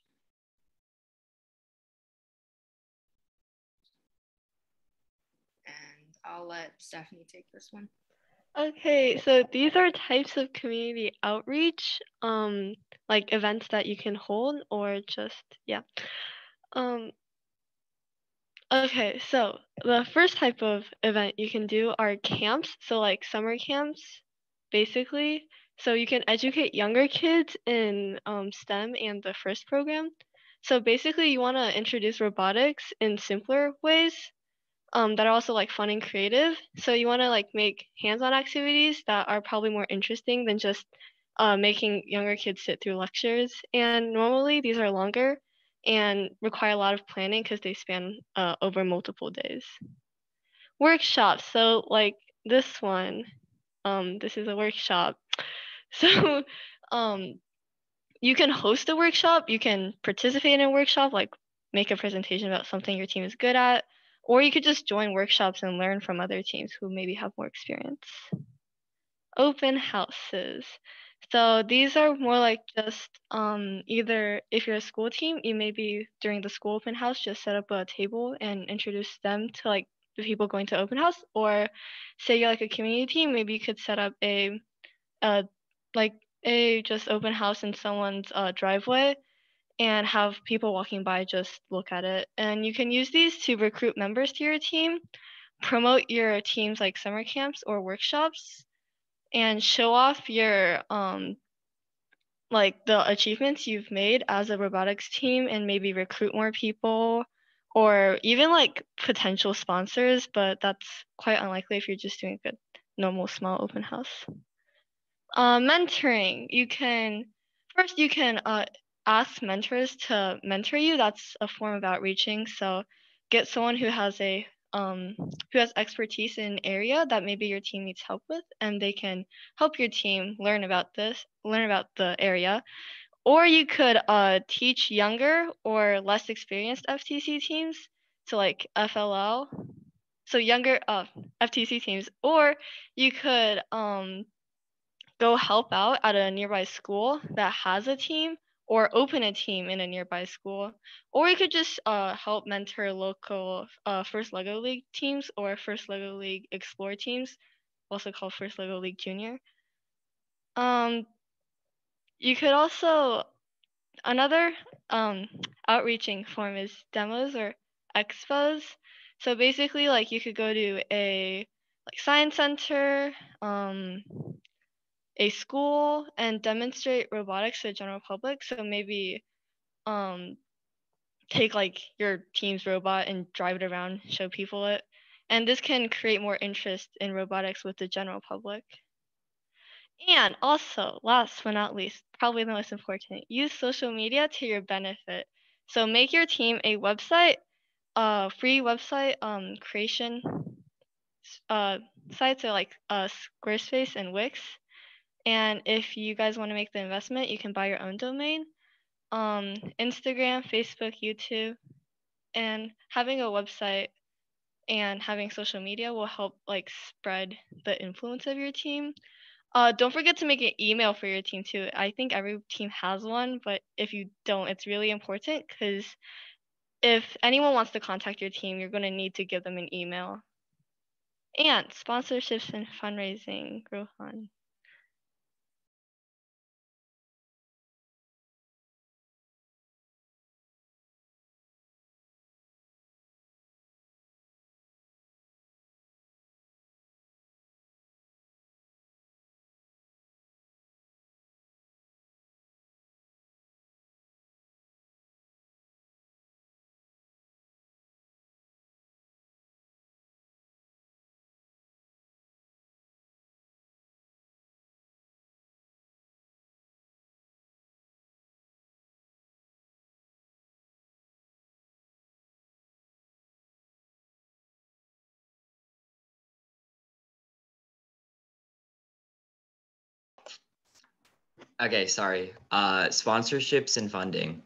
And I'll let Stephanie take this one. Okay, so these are types of community outreach, um, like events that you can hold or just, yeah. Um, okay, so the first type of event you can do are camps, so like summer camps, basically. So you can educate younger kids in um, STEM and the FIRST program. So basically, you want to introduce robotics in simpler ways um, that are also like fun and creative. So you want to like make hands-on activities that are probably more interesting than just uh, making younger kids sit through lectures. And normally these are longer and require a lot of planning because they span uh, over multiple days. Workshops. So like this one, um, this is a workshop. So um, you can host a workshop. You can participate in a workshop, like make a presentation about something your team is good at or you could just join workshops and learn from other teams who maybe have more experience. Open houses. So these are more like just um, either if you're a school team, you maybe during the school open house just set up a table and introduce them to like the people going to open house. Or say you're like a community team, maybe you could set up a, a like a just open house in someone's uh, driveway and have people walking by just look at it. And you can use these to recruit members to your team, promote your team's like summer camps or workshops, and show off your um like the achievements you've made as a robotics team and maybe recruit more people or even like potential sponsors, but that's quite unlikely if you're just doing a normal small open house. Uh, mentoring, you can first you can uh, ask mentors to mentor you. That's a form of outreaching. So get someone who has a um, who has expertise in an area that maybe your team needs help with, and they can help your team learn about this, learn about the area. Or you could uh, teach younger or less experienced FTC teams to like FLL, so younger uh, FTC teams. Or you could um, go help out at a nearby school that has a team or open a team in a nearby school. Or you could just uh, help mentor local uh, First Lego League teams or First Lego League Explore teams, also called First Lego League Junior. Um, you could also, another um, outreaching form is demos or expos. So basically, like you could go to a like science center, um, a school and demonstrate robotics to the general public. So maybe um, take like your team's robot and drive it around, show people it. And this can create more interest in robotics with the general public. And also, last but not least, probably the most important, use social media to your benefit. So make your team a website, uh, free website um, creation uh, sites are like uh, Squarespace and Wix. And if you guys want to make the investment, you can buy your own domain. Um, Instagram, Facebook, YouTube, and having a website and having social media will help like spread the influence of your team. Uh, don't forget to make an email for your team too. I think every team has one, but if you don't, it's really important because if anyone wants to contact your team, you're going to need to give them an email. And sponsorships and fundraising, Rohan. Okay, sorry. Uh, sponsorships and funding.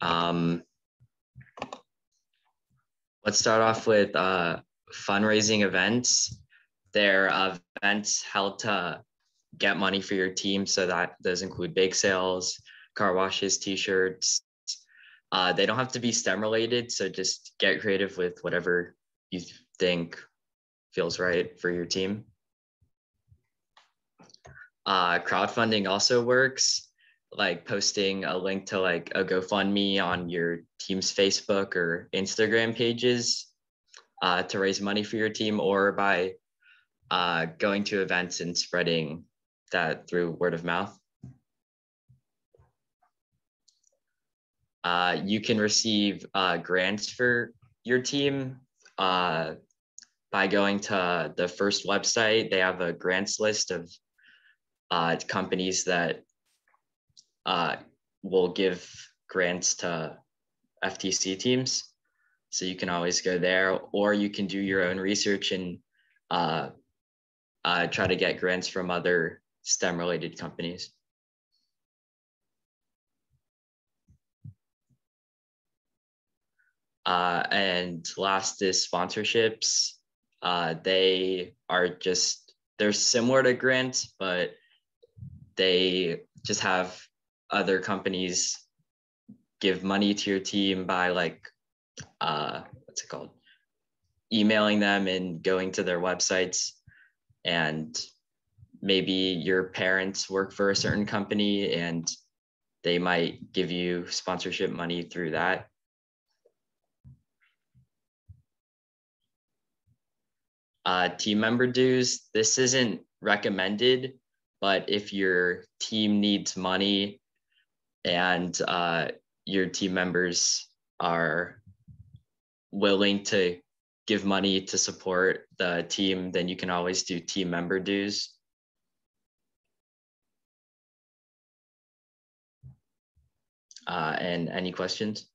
Um, let's start off with uh, fundraising events. They're events held to get money for your team. So that does include bake sales, car washes, t-shirts. Uh, they don't have to be STEM related. So just get creative with whatever you think feels right for your team. Uh, crowdfunding also works, like posting a link to like a GoFundMe on your team's Facebook or Instagram pages uh, to raise money for your team, or by uh, going to events and spreading that through word of mouth. Uh, you can receive uh, grants for your team uh, by going to the first website. They have a grants list of uh, companies that uh, will give grants to FTC teams. So you can always go there, or you can do your own research and uh, uh, try to get grants from other STEM related companies. Uh, and last is sponsorships. Uh, they are just, they're similar to grants, but they just have other companies give money to your team by like, uh, what's it called? Emailing them and going to their websites. And maybe your parents work for a certain company and they might give you sponsorship money through that. Uh, team member dues, this isn't recommended, but if your team needs money and uh, your team members are willing to give money to support the team, then you can always do team member dues. Uh, and any questions?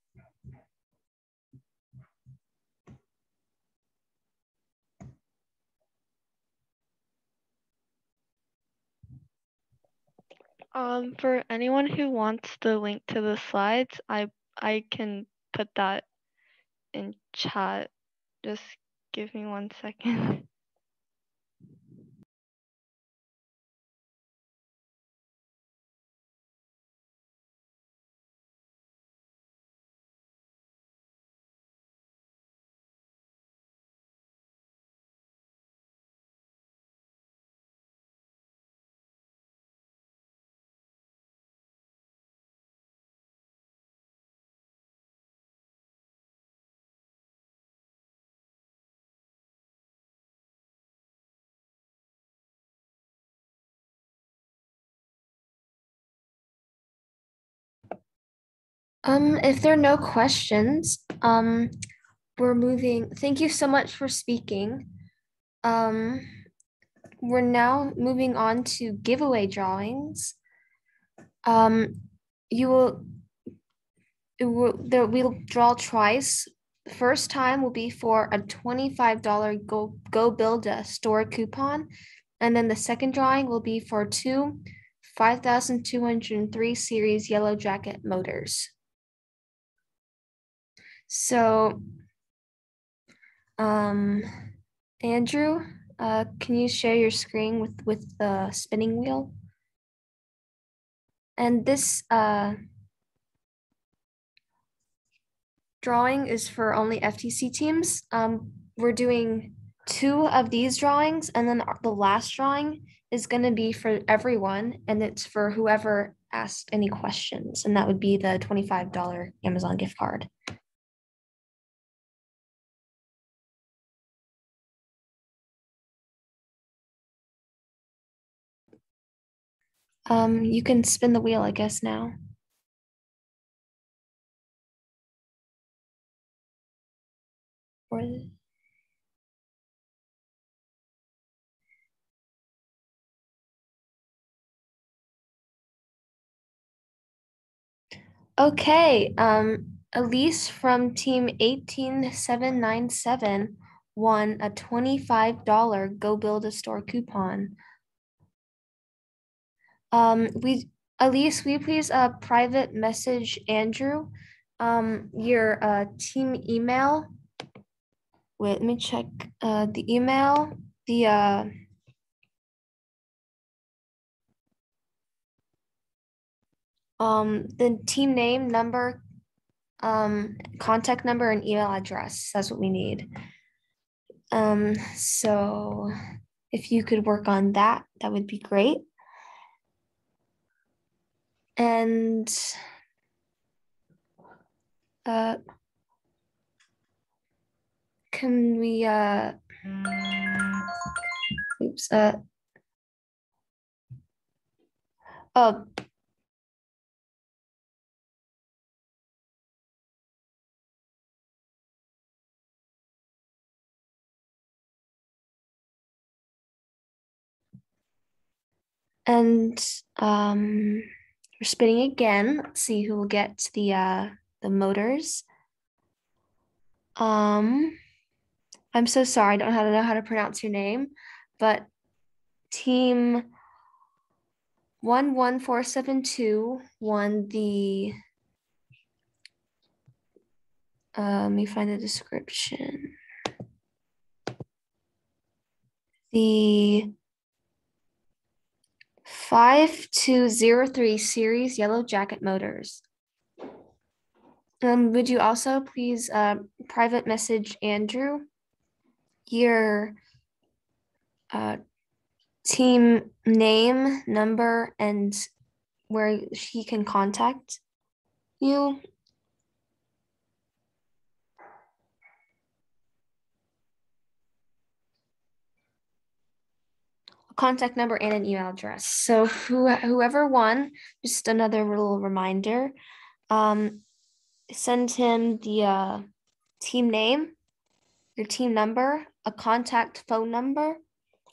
Um, for anyone who wants the link to the slides, I I can put that in chat. Just give me one second. Um, if there are no questions, um, we're moving. Thank you so much for speaking. Um, we're now moving on to giveaway drawings. Um, you will, will there we'll draw twice. The first time will be for a $25 go goBILDA store coupon. And then the second drawing will be for two 5,203 series yellow jacket motors. So, um, Andrew, uh, can you share your screen with, with the spinning wheel? And this uh, drawing is for only FTC teams. Um, we're doing two of these drawings and then the last drawing is going to be for everyone and it's for whoever asked any questions and that would be the $25 Amazon gift card. Um, you can spin the wheel, I guess, now. Okay, um, Elise from team 18797 won a $25 goBILDA Store coupon. Um, we, Elise, you please uh, private message Andrew um, your uh, team email? Wait, let me check uh, the email. The uh, um, the team name, number, um, contact number, and email address. That's what we need. Um, so if you could work on that, that would be great. And uh, can we, uh, oops, uh, oh, and um, we're spinning again. Let's see who will get the uh, the motors. Um, I'm so sorry. I don't know how to know how to pronounce your name, but team one one four seven two won the. Uh, let me find the description. The 5203 series yellow jacket motors. Um, would you also please uh, private message Andrew your uh, team name, number, and where he can contact you? Contact number and an email address. So who, whoever won, just another little reminder, um, send him the uh, team name, your team number, a contact phone number,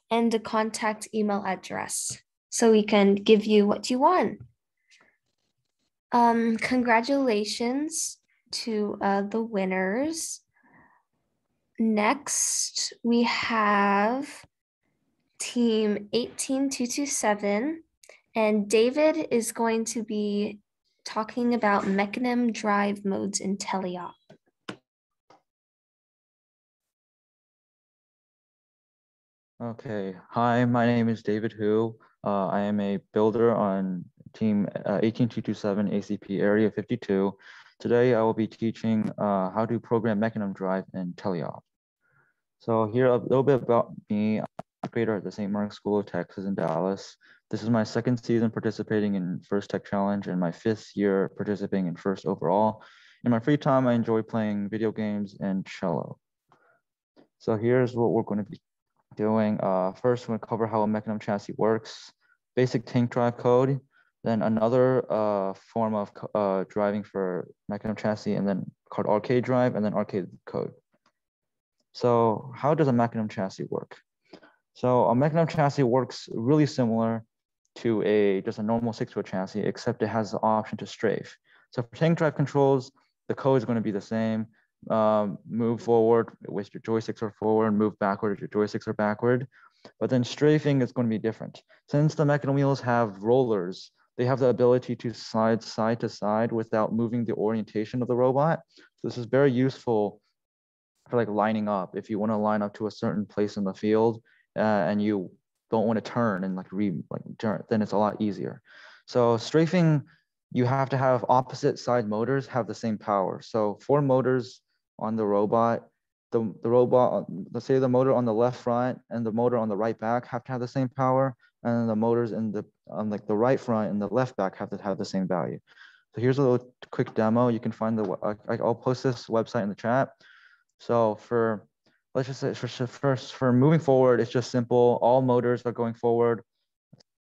and a contact email address so we can give you what you want. Um, congratulations to uh, the winners. Next, we have team 18227 and David is going to be talking about Mecanum drive modes in teleop. Okay, hi, my name is David Hu. Uh, I am a builder on team uh, 18227 ACP Area 52. Today I will be teaching uh, how to program Mecanum drive in teleop. So here a little bit about me creator at the St. Mark's School of Texas in Dallas. This is my second season participating in First Tech Challenge and my fifth year participating in First overall. In my free time, I enjoy playing video games and cello. So here's what we're going to be doing. Uh, first, we're going to cover how a Mecanum chassis works, basic tank drive code, then another uh, form of uh, driving for Mecanum chassis, and then called arcade drive, and then arcade code. So how does a Mecanum chassis work? So a Mecanum chassis works really similar to a just a normal six-wheel chassis, except it has the option to strafe. So for tank drive controls, the code is going to be the same. Um, move forward with your joysticks are forward, move backward with your joysticks are backward. But then strafing is going to be different. Since the Mecanum wheels have rollers, they have the ability to slide side to side without moving the orientation of the robot. So this is very useful for like lining up. If you want to line up to a certain place in the field uh, and you don't want to turn and like re like turn, then it's a lot easier. So strafing, you have to have opposite side motors have the same power. So four motors on the robot, the, the robot, let's say the motor on the left front and the motor on the right back have to have the same power. And the motors in the on like the right front and the left back have to have the same value. So here's a little quick demo. You can find the, I'll post this website in the chat. So for let's just say for first for moving forward, it's just simple. All motors are going forward.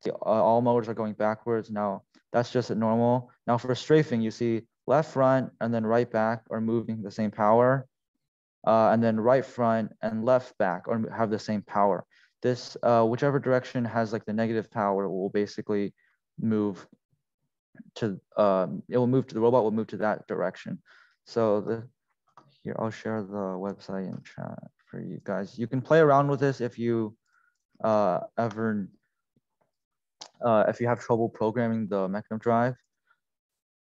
Uh, all motors are going backwards. Now that's just normal. Now for strafing, you see left front and then right back are moving the same power. Uh, and then right front and left back have the same power. This, uh, whichever direction has like the negative power will basically move to, um, it will move to, the robot will move to that direction. So the, here, I'll share the website in chat for you guys. You can play around with this if you uh, ever, uh, if you have trouble programming the Mecanum drive.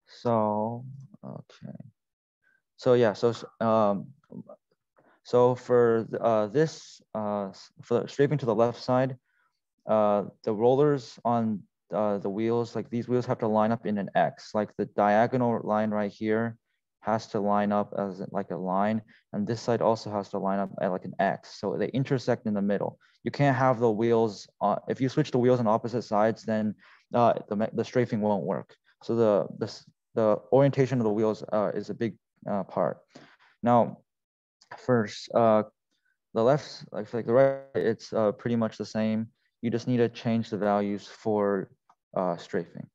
So, okay. So yeah, so um, so for uh, this, uh, for strafing to the left side, uh, the rollers on uh, the wheels, like these wheels have to line up in an X, like the diagonal line right here has to line up as like a line. And this side also has to line up at like an X. So they intersect in the middle. You can't have the wheels, uh, if you switch the wheels on opposite sides, then uh, the, the strafing won't work. So the, the, the orientation of the wheels uh, is a big uh, part. Now, first, uh, the left, like, like the right, it's uh, pretty much the same. You just need to change the values for strafing.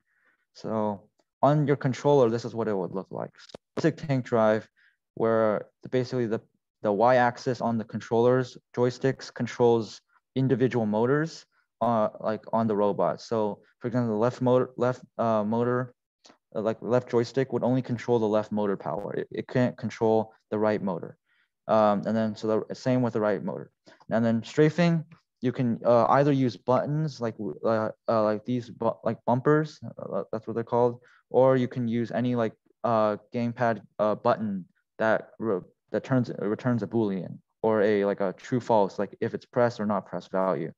So on your controller, this is what it would look like. Basic tank drive, where the, basically the, the y-axis on the controllers, joysticks controls individual motors uh, like on the robot. So for example, the left motor, left uh, motor, uh, like left joystick would only control the left motor power. It, it can't control the right motor. Um, and then so the same with the right motor. And then strafing, you can uh, either use buttons like uh, uh, like these bu like bumpers, uh, that's what they're called, or you can use any like uh, gamepad uh, button that that turns returns a boolean or a like a true false like if it's pressed or not pressed value.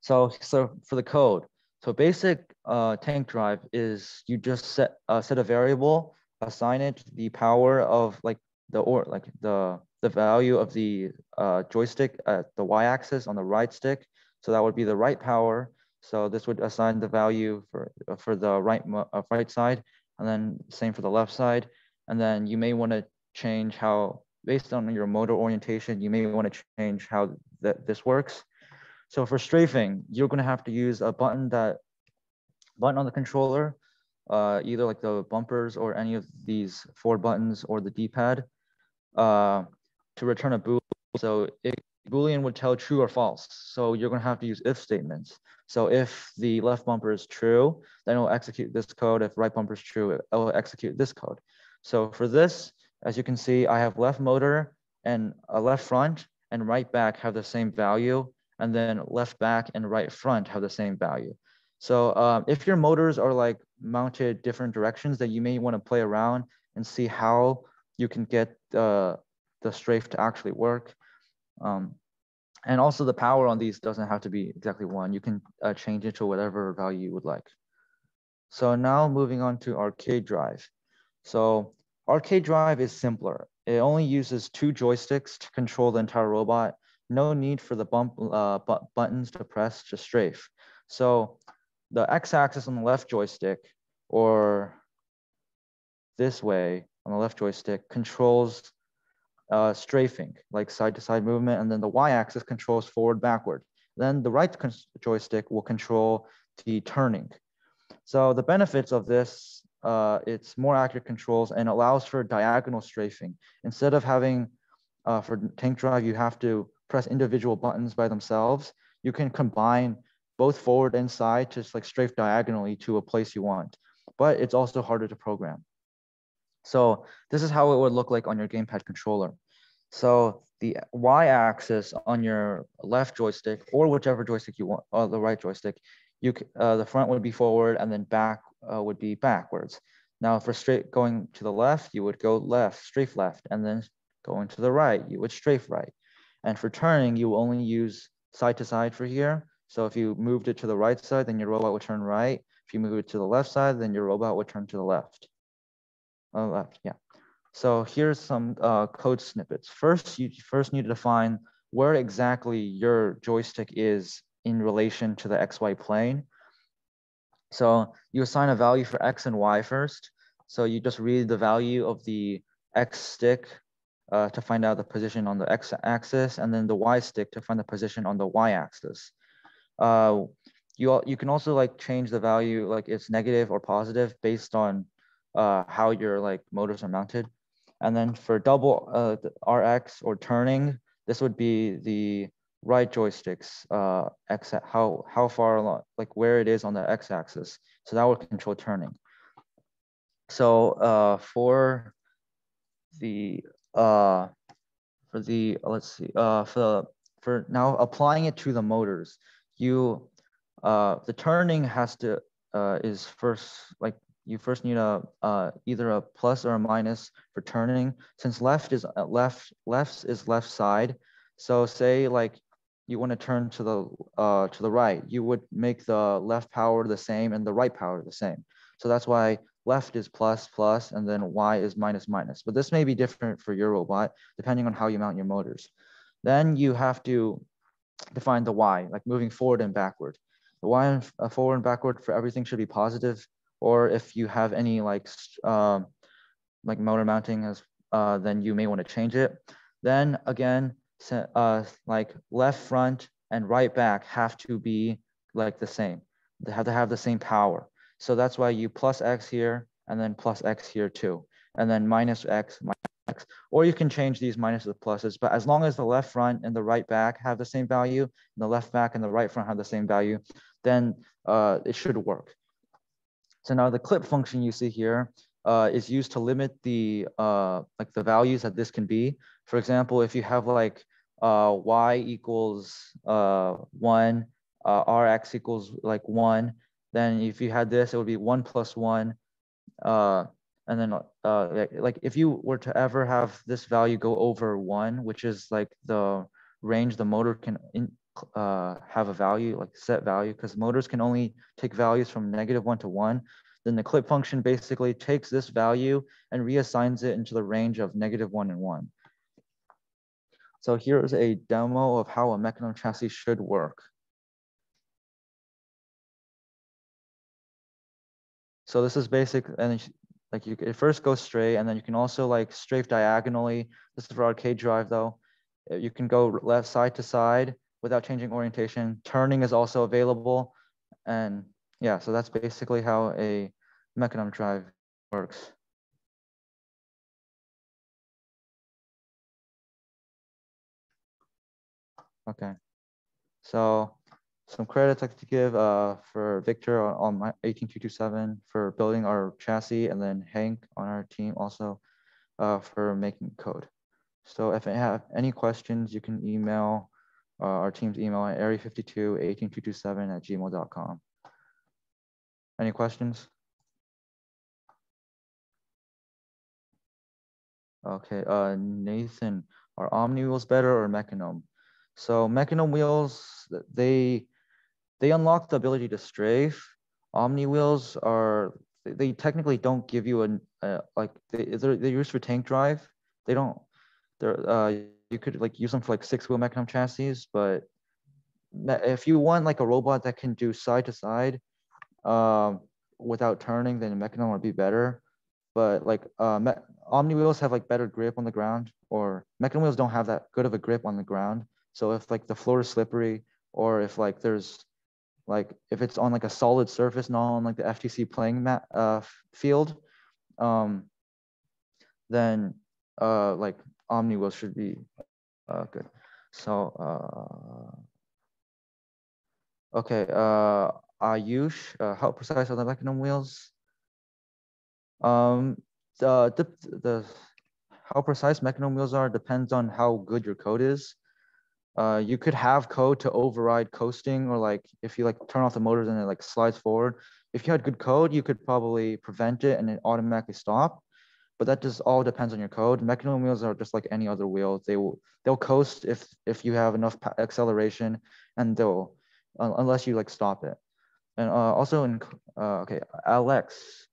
So so for the code, so basic uh, tank drive is you just set uh, set a variable, assign it the power of like the or like the the value of the uh, joystick at the y-axis on the right stick. So that would be the right power. So this would assign the value for for the right uh, right side, and then same for the left side. And then you may want to change how, based on your motor orientation, you may want to change how that this works. So for strafing, you're going to have to use a button that button on the controller, uh, either like the bumpers or any of these four buttons or the D-pad uh, to return a boolean. So it, boolean would tell true or false. So you're going to have to use if statements. So if the left bumper is true, then it'll execute this code. If right bumper is true, it will execute this code. So for this, as you can see, I have left motor and a left front and right back have the same value. And then left back and right front have the same value. So um, if your motors are like mounted different directions, then you may want to play around and see how you can get the, the strafe to actually work. Um, and also the power on these doesn't have to be exactly one. You can uh, change it to whatever value you would like. So now moving on to arcade drive. So arcade drive is simpler. It only uses two joysticks to control the entire robot. No need for the bump uh, bu buttons to press to strafe. So the x-axis on the left joystick or this way on the left joystick controls uh, strafing, like side-to-side movement, and then the y-axis controls forward, backward. Then the right joystick will control the turning. So the benefits of this, uh, it's more accurate controls and allows for diagonal strafing. Instead of having, uh, for tank drive, you have to press individual buttons by themselves. You can combine both forward and side to like strafe diagonally to a place you want, but it's also harder to program. So this is how it would look like on your gamepad controller. So the y-axis on your left joystick or whichever joystick you want, or the right joystick, you uh, the front would be forward and then back uh, would be backwards. Now for straight going to the left, you would go left, strafe left, and then going to the right, you would strafe right. And for turning, you only use side to side for here. So if you moved it to the right side, then your robot would turn right. If you move it to the left side, then your robot would turn to the left. Uh, left, yeah. So here's some uh, code snippets. First, you first need to define where exactly your joystick is in relation to the XY plane. So you assign a value for X and Y first. So you just read the value of the X stick uh, to find out the position on the X axis and then the Y stick to find the position on the Y axis. Uh, you, you can also like change the value, like it's negative or positive based on uh, how your like motors are mounted. And then for double uh, RX or turning, this would be the right joysticks uh, x how how far along like where it is on the x-axis. So that would control turning. So uh, for the uh, for the let's see uh, for the, for now applying it to the motors, you uh, the turning has to uh, is first like you first need a uh, either a plus or a minus for turning. Since left is uh, left left is left side, so say like you want to turn to the uh, to the right, you would make the left power the same and the right power the same. So that's why left is plus plus and then y is minus minus. But this may be different for your robot depending on how you mount your motors. Then you have to define the y, like moving forward and backward. The y and uh, forward and backward for everything should be positive. Or if you have any like uh, like motor mounting as uh, then you may want to change it. Then again, uh, like left front and right back have to be like the same. They have to have the same power. So that's why you plus X here and then plus X here too. And then minus X, minus X. Or you can change these minus the pluses, but as long as the left front and the right back have the same value, and the left back and the right front have the same value, then uh, it should work. So now the clip function you see here uh, is used to limit the uh, like the values that this can be. For example, if you have like uh, y equals uh, one, uh, rx equals like one, then if you had this, it would be one plus one. Uh, and then uh, like if you were to ever have this value go over one, which is like the range the motor can in, uh, have a value, like set value, because motors can only take values from negative one to one, then the clip function basically takes this value and reassigns it into the range of negative one and one. So here's a demo of how a Mecanum chassis should work. So this is basic, and like you it first go straight, and then you can also like strafe diagonally. This is for arcade drive though. You can go left side to side without changing orientation. Turning is also available. And yeah, so that's basically how a Mecanum drive works. Okay. So some credits I like to give uh, for Victor on, on my 18227 for building our chassis and then Hank on our team also uh, for making code. So if you have any questions, you can email uh, our team's email at area52 18227 at gmail.com. Any questions? Okay, uh, Nathan, are Omni wheels better or Mecanum? So Mecanum wheels, they they unlock the ability to strafe. Omni wheels are they technically don't give you a, a like they, they're, they're used for tank drive. They don't. They're uh you could like use them for like six wheel Mecanum chassis, but if you want like a robot that can do side to side, um, without turning, then Mecanum would be better. But like uh, Omni wheels have like better grip on the ground, or Mecanum wheels don't have that good of a grip on the ground. So if like the floor is slippery or if like there's like if it's on like a solid surface, not on like the FTC playing mat uh, field, um, then uh, like Omni wheels should be uh, good. So uh, okay, uh, Ayush, uh, how precise are the mecanum wheels? Um, the, the, the how precise mecanum wheels are depends on how good your code is. Uh, you could have code to override coasting or like if you like turn off the motors and it like slides forward. If you had good code, you could probably prevent it and it automatically stop. But that just all depends on your code. Mecanum wheels are just like any other wheel. They will they'll coast if if you have enough acceleration, and they'll unless you like stop it. And uh, also in uh, okay, Alex,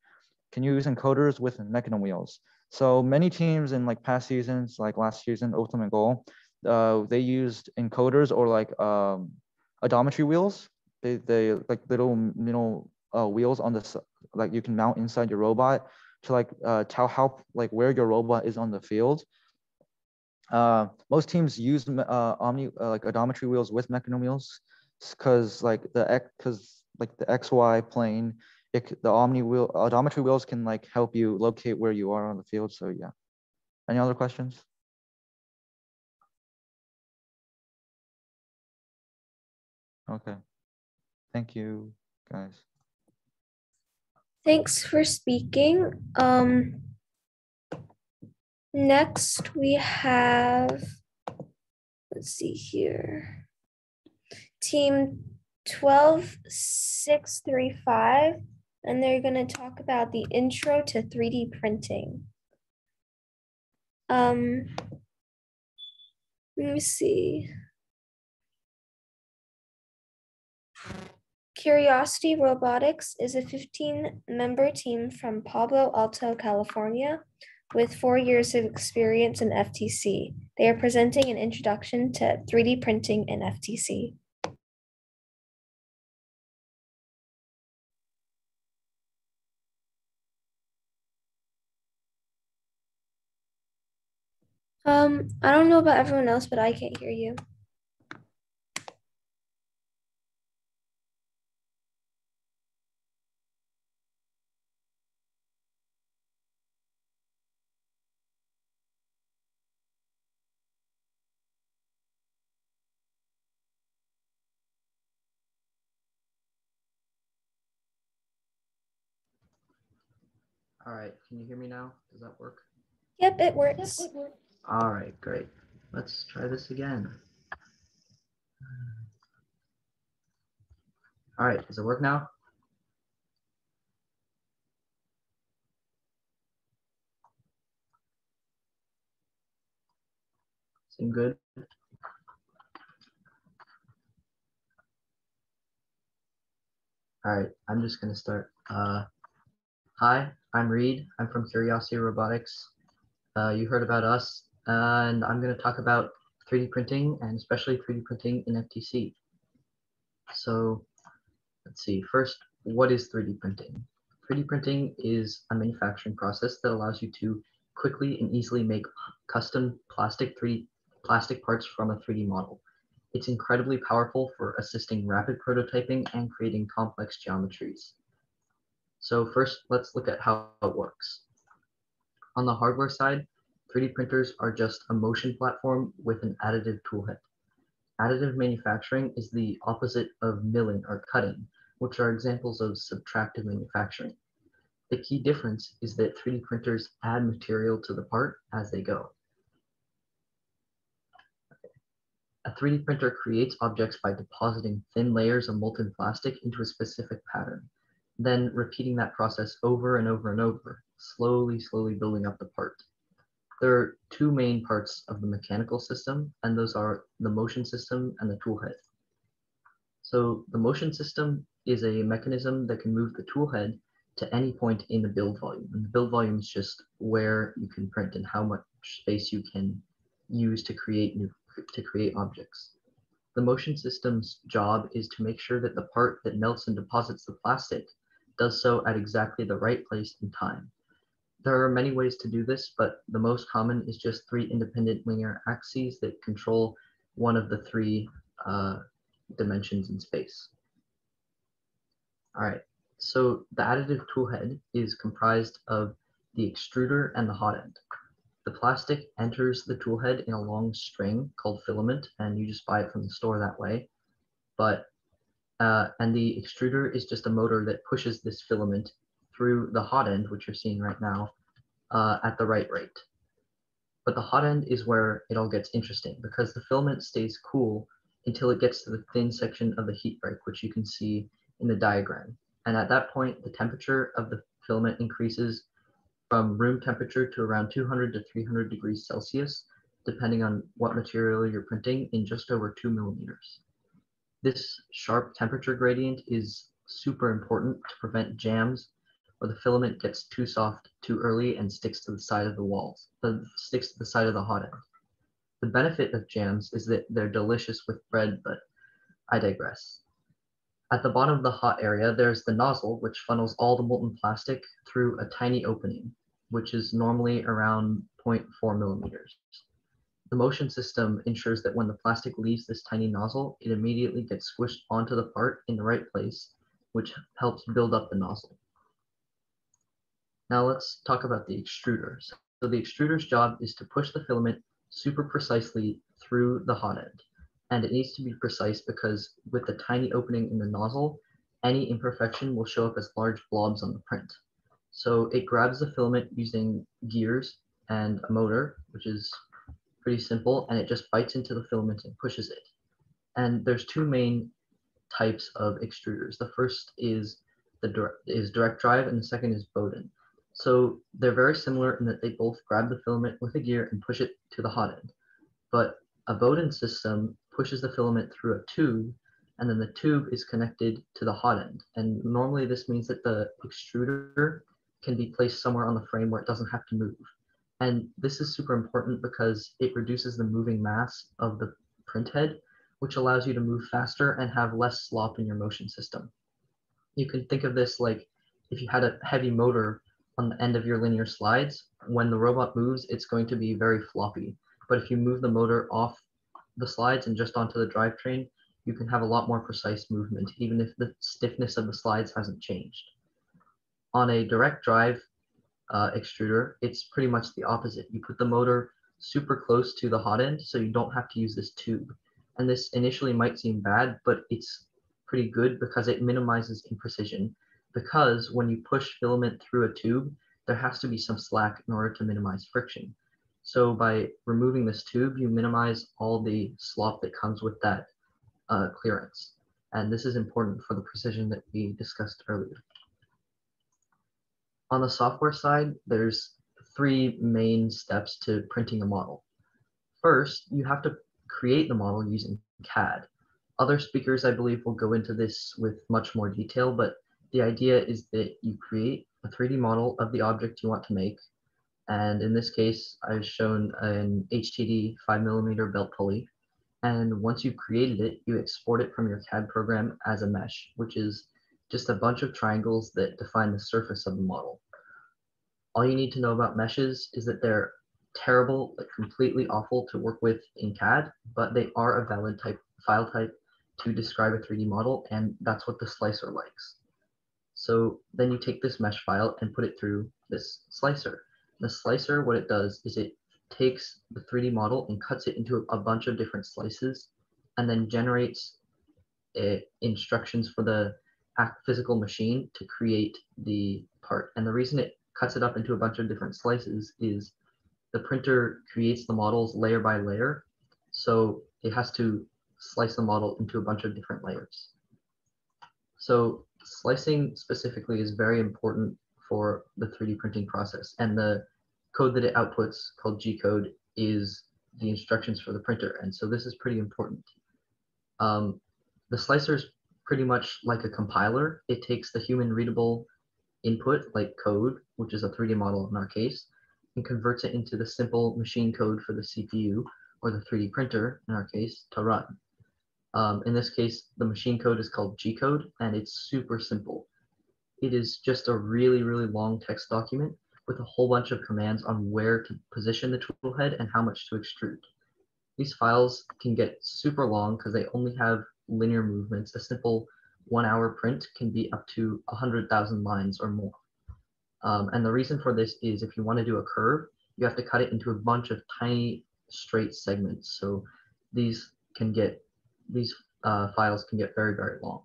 can you use encoders with mecanum wheels? So many teams in like past seasons, like last season, Ultimate Goal, uh, they used encoders or like um, odometry wheels. They, they like little little uh, wheels on the like you can mount inside your robot to like uh, tell how like where your robot is on the field. Uh, most teams use uh, omni uh, like odometry wheels with mecanum wheels because like the x because like the XY plane, it, the omni wheel odometry wheels can like help you locate where you are on the field. So yeah. Any other questions? Okay. Thank you, guys. Thanks for speaking. Um, next we have, let's see here, team 12635, and they're going to talk about the intro to 3D printing. Um, let me see. Curiosity Robotics is a 15-member team from Palo Alto, California, with four years of experience in FTC. They are presenting an introduction to 3D printing in FTC. Um, I don't know about everyone else, but I can't hear you. All right, can you hear me now? Does that work? Yep, it works. All right, great. Let's try this again. All right, does it work now? Seem good? All right, I'm just gonna start. Uh, hi, I'm Reed. I'm from Curiosity Robotics. Uh, you heard about us, and I'm going to talk about 3D printing and especially 3D printing in FTC. So let's see. First, what is 3D printing? 3D printing is a manufacturing process that allows you to quickly and easily make custom plastic 3D plastic parts from a 3D model. It's incredibly powerful for assisting rapid prototyping and creating complex geometries. So first, let's look at how it works. On the hardware side, 3D printers are just a motion platform with an additive toolhead. Additive manufacturing is the opposite of milling or cutting, which are examples of subtractive manufacturing. The key difference is that 3D printers add material to the part as they go. A 3D printer creates objects by depositing thin layers of molten plastic into a specific pattern, then repeating that process over and over and over, slowly, slowly building up the part. There are two main parts of the mechanical system, and those are the motion system and the toolhead. So the motion system is a mechanism that can move the toolhead to any point in the build volume. And the build volume is just where you can print and how much space you can use to create new to create objects. The motion system's job is to make sure that the part that melts and deposits the plastic does so at exactly the right place and time. There are many ways to do this, but the most common is just three independent linear axes that control one of the three uh, dimensions in space. All right, so the additive tool head is comprised of the extruder and the hot end. The plastic enters the tool head in a long string called filament, and you just buy it from the store that way. But uh, and the extruder is just a motor that pushes this filament through the hot end, which you're seeing right now, uh, at the right rate. But the hot end is where it all gets interesting because the filament stays cool until it gets to the thin section of the heat break, which you can see in the diagram. And at that point, the temperature of the filament increases from room temperature to around 200 to 300 degrees Celsius, depending on what material you're printing in just over two millimeters. This sharp temperature gradient is super important to prevent jams where the filament gets too soft too early and sticks to the side of the walls, uh, sticks to the side of the hot end. The benefit of jams is that they're delicious with bread, but I digress. At the bottom of the hot area, there's the nozzle, which funnels all the molten plastic through a tiny opening, which is normally around 0.4 millimeters. The motion system ensures that when the plastic leaves this tiny nozzle, it immediately gets squished onto the part in the right place, which helps build up the nozzle. Now let's talk about the extruders. So the extruder's job is to push the filament super precisely through the hot end. And it needs to be precise because with the tiny opening in the nozzle, any imperfection will show up as large blobs on the print. So it grabs the filament using gears and a motor, which is pretty simple, and it just bites into the filament and pushes it. And there's two main types of extruders. The first is the direct, is direct drive, and the second is Bowden. So they're very similar in that they both grab the filament with a gear and push it to the hot end. But a Bowden system pushes the filament through a tube, and then the tube is connected to the hot end. And normally this means that the extruder can be placed somewhere on the frame where it doesn't have to move. And this is super important because it reduces the moving mass of the print head, which allows you to move faster and have less slop in your motion system. You can think of this like if you had a heavy motor on the end of your linear slides, when the robot moves, it's going to be very floppy. But if you move the motor off the slides and just onto the drivetrain, you can have a lot more precise movement, even if the stiffness of the slides hasn't changed. On a direct drive uh, extruder, it's pretty much the opposite. You put the motor super close to the hot end, so you don't have to use this tube. And this initially might seem bad, but it's pretty good because it minimizes imprecision because when you push filament through a tube, there has to be some slack in order to minimize friction. So by removing this tube, you minimize all the slop that comes with that uh, clearance. And this is important for the precision that we discussed earlier. On the software side, there's three main steps to printing a model. First, you have to create the model using CAD. Other speakers, I believe, will go into this with much more detail, but the idea is that you create a 3D model of the object you want to make. And in this case, I've shown an HTD 5 millimeter belt pulley. And once you've created it, you export it from your CAD program as a mesh, which is just a bunch of triangles that define the surface of the model. All you need to know about meshes is that they're terrible, like completely awful to work with in CAD, but they are a valid type file type to describe a 3D model, and that's what the slicer likes. So then you take this mesh file and put it through this slicer. The slicer, what it does is it takes the 3D model and cuts it into a bunch of different slices and then generates uh, instructions for the physical machine to create the part. And the reason it cuts it up into a bunch of different slices is the printer creates the models layer by layer. So it has to slice the model into a bunch of different layers. So slicing specifically is very important for the 3D printing process. And the code that it outputs called G code is the instructions for the printer. And so this is pretty important. Um, the slicer is pretty much like a compiler. It takes the human readable input like code, which is a 3D model in our case, and converts it into the simple machine code for the CPU or the 3D printer in our case to run. Um, in this case, the machine code is called G code and it's super simple. It is just a really, really long text document with a whole bunch of commands on where to position the tool head and how much to extrude. These files can get super long because they only have linear movements, a simple one hour print can be up to 100,000 lines or more. Um, and the reason for this is if you want to do a curve, you have to cut it into a bunch of tiny straight segments. So these can get, these uh, files can get very, very long.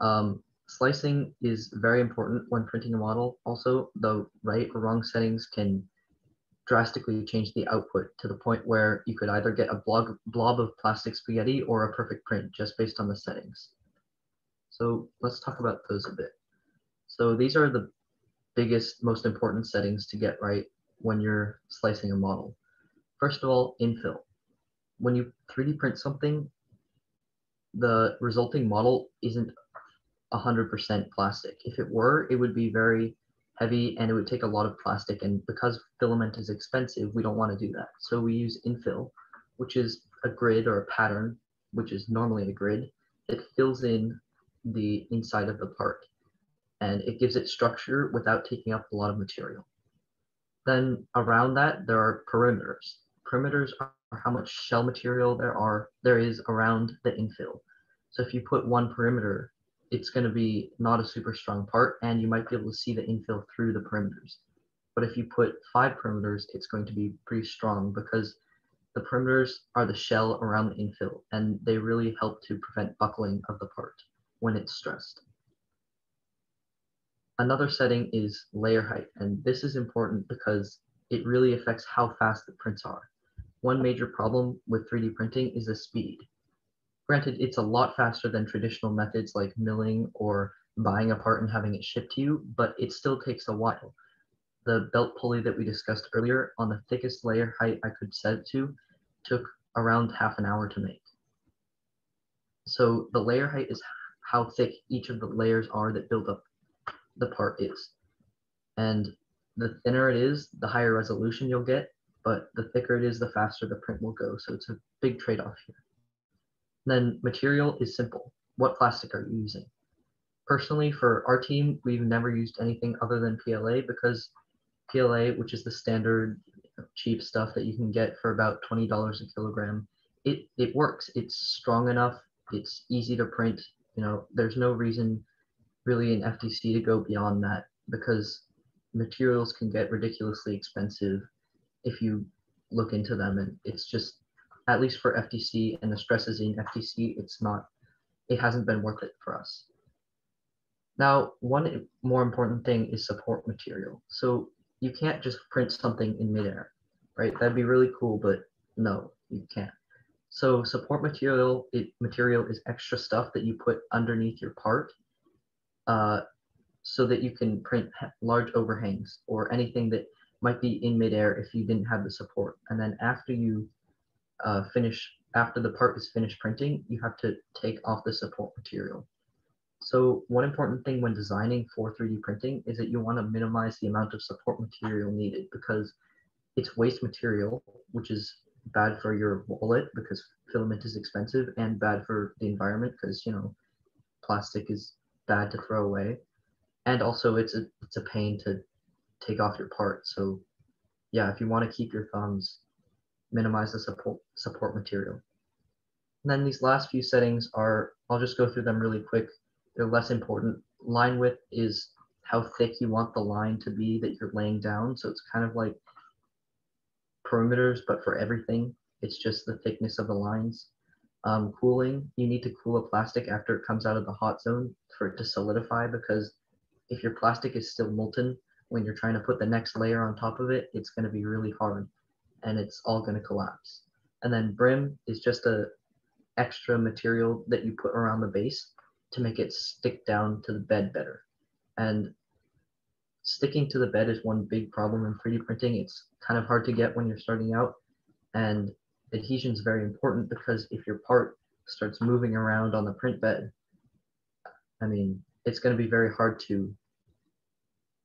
Um, slicing is very important when printing a model. Also, the right or wrong settings can drastically change the output to the point where you could either get a blob, blob of plastic spaghetti or a perfect print just based on the settings. So let's talk about those a bit. So these are the biggest, most important settings to get right when you're slicing a model. First of all, infill. When you 3D print something, the resulting model isn't 100% plastic. If it were, it would be very heavy and it would take a lot of plastic. And because filament is expensive, we don't want to do that. So we use infill, which is a grid or a pattern, which is normally a grid. It fills in the inside of the part and it gives it structure without taking up a lot of material. Then around that, there are perimeters. Perimeters are how much shell material there are there is around the infill. So if you put one perimeter, it's going to be not a super strong part, and you might be able to see the infill through the perimeters. But if you put five perimeters, it's going to be pretty strong because the perimeters are the shell around the infill, and they really help to prevent buckling of the part when it's stressed. Another setting is layer height, and this is important because it really affects how fast the prints are. One major problem with 3D printing is the speed. Granted, it's a lot faster than traditional methods like milling or buying a part and having it shipped to you, but it still takes a while. The belt pulley that we discussed earlier on the thickest layer height I could set it to took around half an hour to make. So the layer height is how thick each of the layers are that build up the part is. And the thinner it is, the higher resolution you'll get, but the thicker it is, the faster the print will go. So it's a big trade-off here. Then material is simple. What plastic are you using? Personally, for our team, we've never used anything other than PLA because PLA, which is the standard cheap stuff that you can get for about $20 a kilogram, it, it works. It's strong enough. It's easy to print. You know, there's no reason really in FTC to go beyond that because materials can get ridiculously expensive if you look into them and it's just at least for FTC and the stresses in FTC it's not it hasn't been worth it for us. Now, one more important thing is support material. So you can't just print something in midair, right? That'd be really cool, but no, you can't. So support material, it, material is extra stuff that you put underneath your part uh, so that you can print large overhangs or anything that might be in midair if you didn't have the support. And then after you uh, finish, after the part is finished printing, you have to take off the support material. So one important thing when designing for 3D printing is that you want to minimize the amount of support material needed because it's waste material, which is bad for your wallet because filament is expensive and bad for the environment because, you know, plastic is bad to throw away, and also it's a it's a pain to take off your part. So yeah, if you want to keep your thumbs, minimize the support support material. And then these last few settings are I'll just go through them really quick. They're less important. Line width is how thick you want the line to be that you're laying down. So it's kind of like perimeters, but for everything. It's just the thickness of the lines. Um, cooling, you need to cool a plastic after it comes out of the hot zone for it to solidify because if your plastic is still molten, when you're trying to put the next layer on top of it, it's going to be really hard and it's all going to collapse. And then brim is just a extra material that you put around the base to make it stick down to the bed better. And sticking to the bed is one big problem in 3D printing. It's kind of hard to get when you're starting out. And adhesion is very important because if your part starts moving around on the print bed, I mean, it's going to be very hard to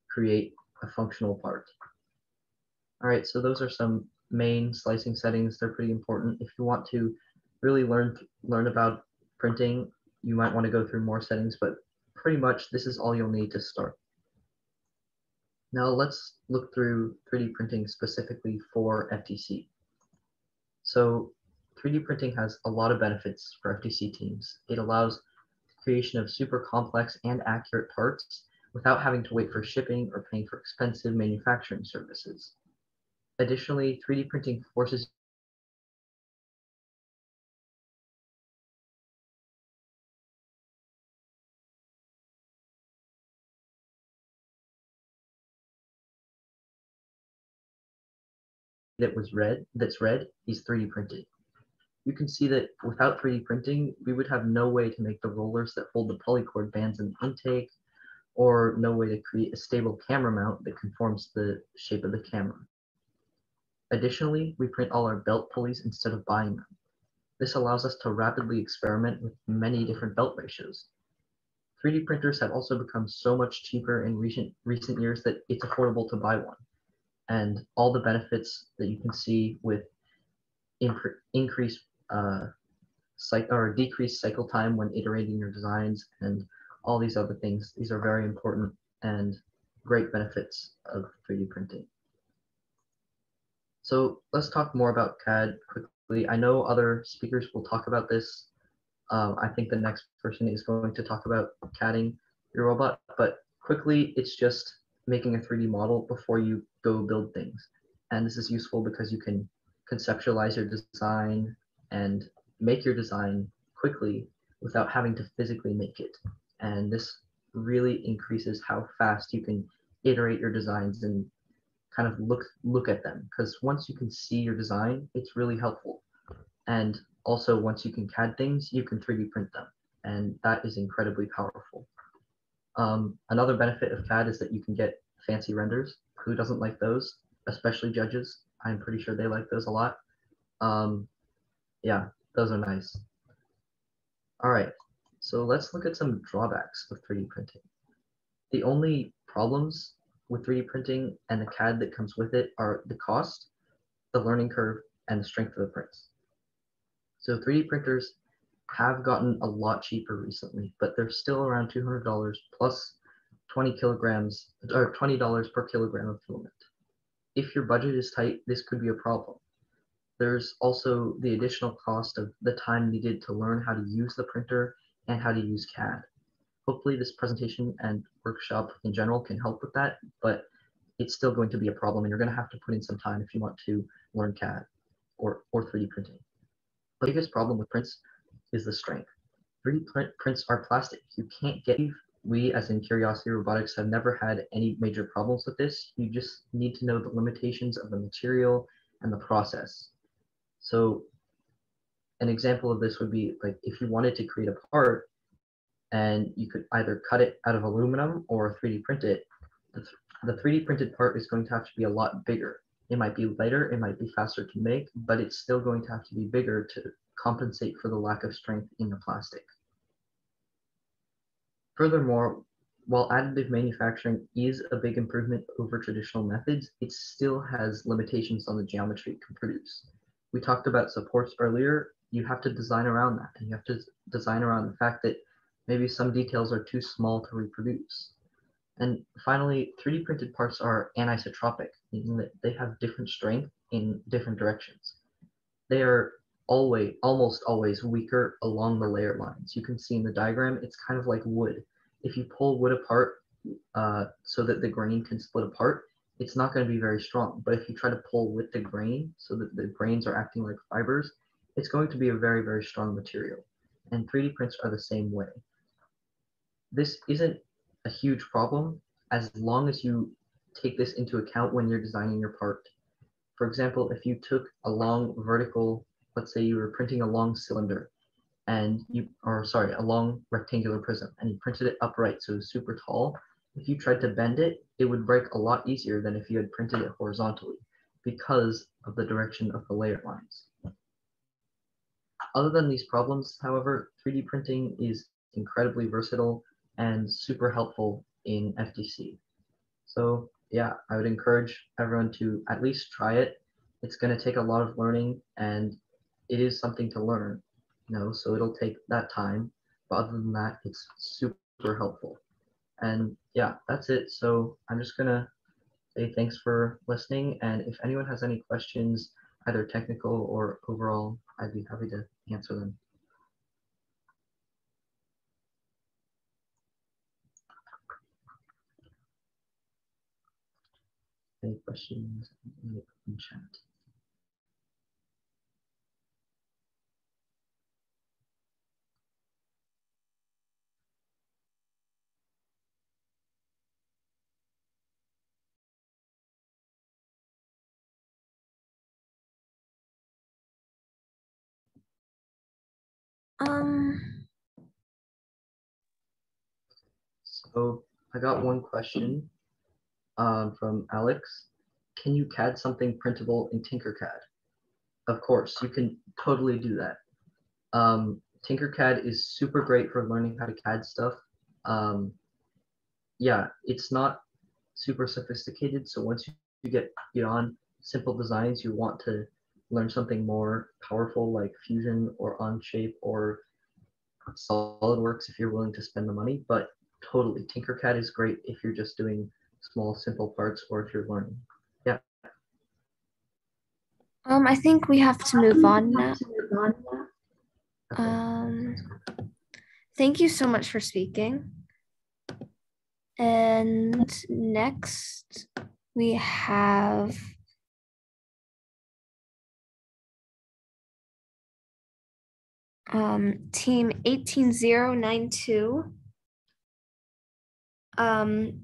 create a functional part. All right, so those are some main slicing settings. They're pretty important. If you want to really learn learn about printing, you might want to go through more settings, but pretty much this is all you'll need to start. Now let's look through 3D printing specifically for FTC. So 3D printing has a lot of benefits for FTC teams. It allows the creation of super complex and accurate parts without having to wait for shipping or paying for expensive manufacturing services. Additionally, 3D printing forces that was red, that's red, is 3D printed. You can see that without 3D printing, we would have no way to make the rollers that hold the polycord bands in the intake, or no way to create a stable camera mount that conforms to the shape of the camera. Additionally, we print all our belt pulleys instead of buying them. This allows us to rapidly experiment with many different belt ratios. 3D printers have also become so much cheaper in recent, recent years that it's affordable to buy one and all the benefits that you can see with incre- increased uh, or decreased cycle time when iterating your designs and all these other things. These are very important and great benefits of 3D printing. So let's talk more about CAD quickly. I know other speakers will talk about this. Um, I think the next person is going to talk about CADing your robot, but quickly, it's just making a 3D model before you go build things. And this is useful because you can conceptualize your design and make your design quickly without having to physically make it. And this really increases how fast you can iterate your designs and kind of look look at them because once you can see your design it's really helpful and also once you can CAD things you can 3D print them and that is incredibly powerful um, another benefit of CAD is that you can get fancy renders. Who doesn't like those? Especially judges. I'm pretty sure they like those a lot. Um, yeah, those are nice. All right, so let's look at some drawbacks of 3D printing. The only problems with 3D printing and the CAD that comes with it are the cost, the learning curve, and the strength of the prints. So 3D printers have gotten a lot cheaper recently, but they're still around $200 plus 20 kilograms or $20 per kilogram of filament. If your budget is tight, this could be a problem. There's also the additional cost of the time needed to learn how to use the printer and how to use CAD. Hopefully this presentation and workshop in general can help with that, but it's still going to be a problem and you're going to have to put in some time if you want to learn CAD or, or 3D printing. The biggest problem with prints is the strength. 3D print, prints are plastic. You can't get we as in Curiosity Robotics have never had any major problems with this. You just need to know the limitations of the material and the process. So an example of this would be like if you wanted to create a part and you could either cut it out of aluminum or 3D print it, the 3D printed part is going to have to be a lot bigger. It might be lighter, it might be faster to make, but it's still going to have to be bigger to compensate for the lack of strength in the plastic. Furthermore, while additive manufacturing is a big improvement over traditional methods, it still has limitations on the geometry it can produce. We talked about supports earlier. You have to design around that, and you have to design around the fact that maybe some details are too small to reproduce. And finally, 3D printed parts are anisotropic, meaning that they have different strength in different directions. They are always, almost always weaker along the layer lines. You can see in the diagram, it's kind of like wood. If you pull wood apart uh, so that the grain can split apart, it's not going to be very strong. But if you try to pull with the grain so that the grains are acting like fibers, it's going to be a very, very strong material. And 3D prints are the same way. This isn't a huge problem as long as you take this into account when you're designing your part. For example, if you took a long vertical let's say you were printing a long cylinder and you, or sorry, a long rectangular prism and you printed it upright, so it was super tall. If you tried to bend it, it would break a lot easier than if you had printed it horizontally because of the direction of the layer lines. Other than these problems, however, 3D printing is incredibly versatile and super helpful in FTC. So yeah, I would encourage everyone to at least try it. It's going to take a lot of learning and it is something to learn, you know, so it'll take that time. But other than that, it's super helpful. And yeah, that's it. So I'm just gonna say thanks for listening. And if anyone has any questions, either technical or overall, I'd be happy to answer them. Any questions in chat? Um, So I got one question um, from Alex. Can you CAD something printable in Tinkercad? Of course, you can totally do that. Um, Tinkercad is super great for learning how to CAD stuff. Um, yeah, it's not super sophisticated. So once you get beyond simple designs, you want to learn something more powerful like Fusion or Onshape or SolidWorks if you're willing to spend the money. But totally, Tinkercad is great if you're just doing small, simple parts or if you're learning. Yeah. um, I think we have to move on now. Um, thank you so much for speaking. And next we have um, team 18092. Um,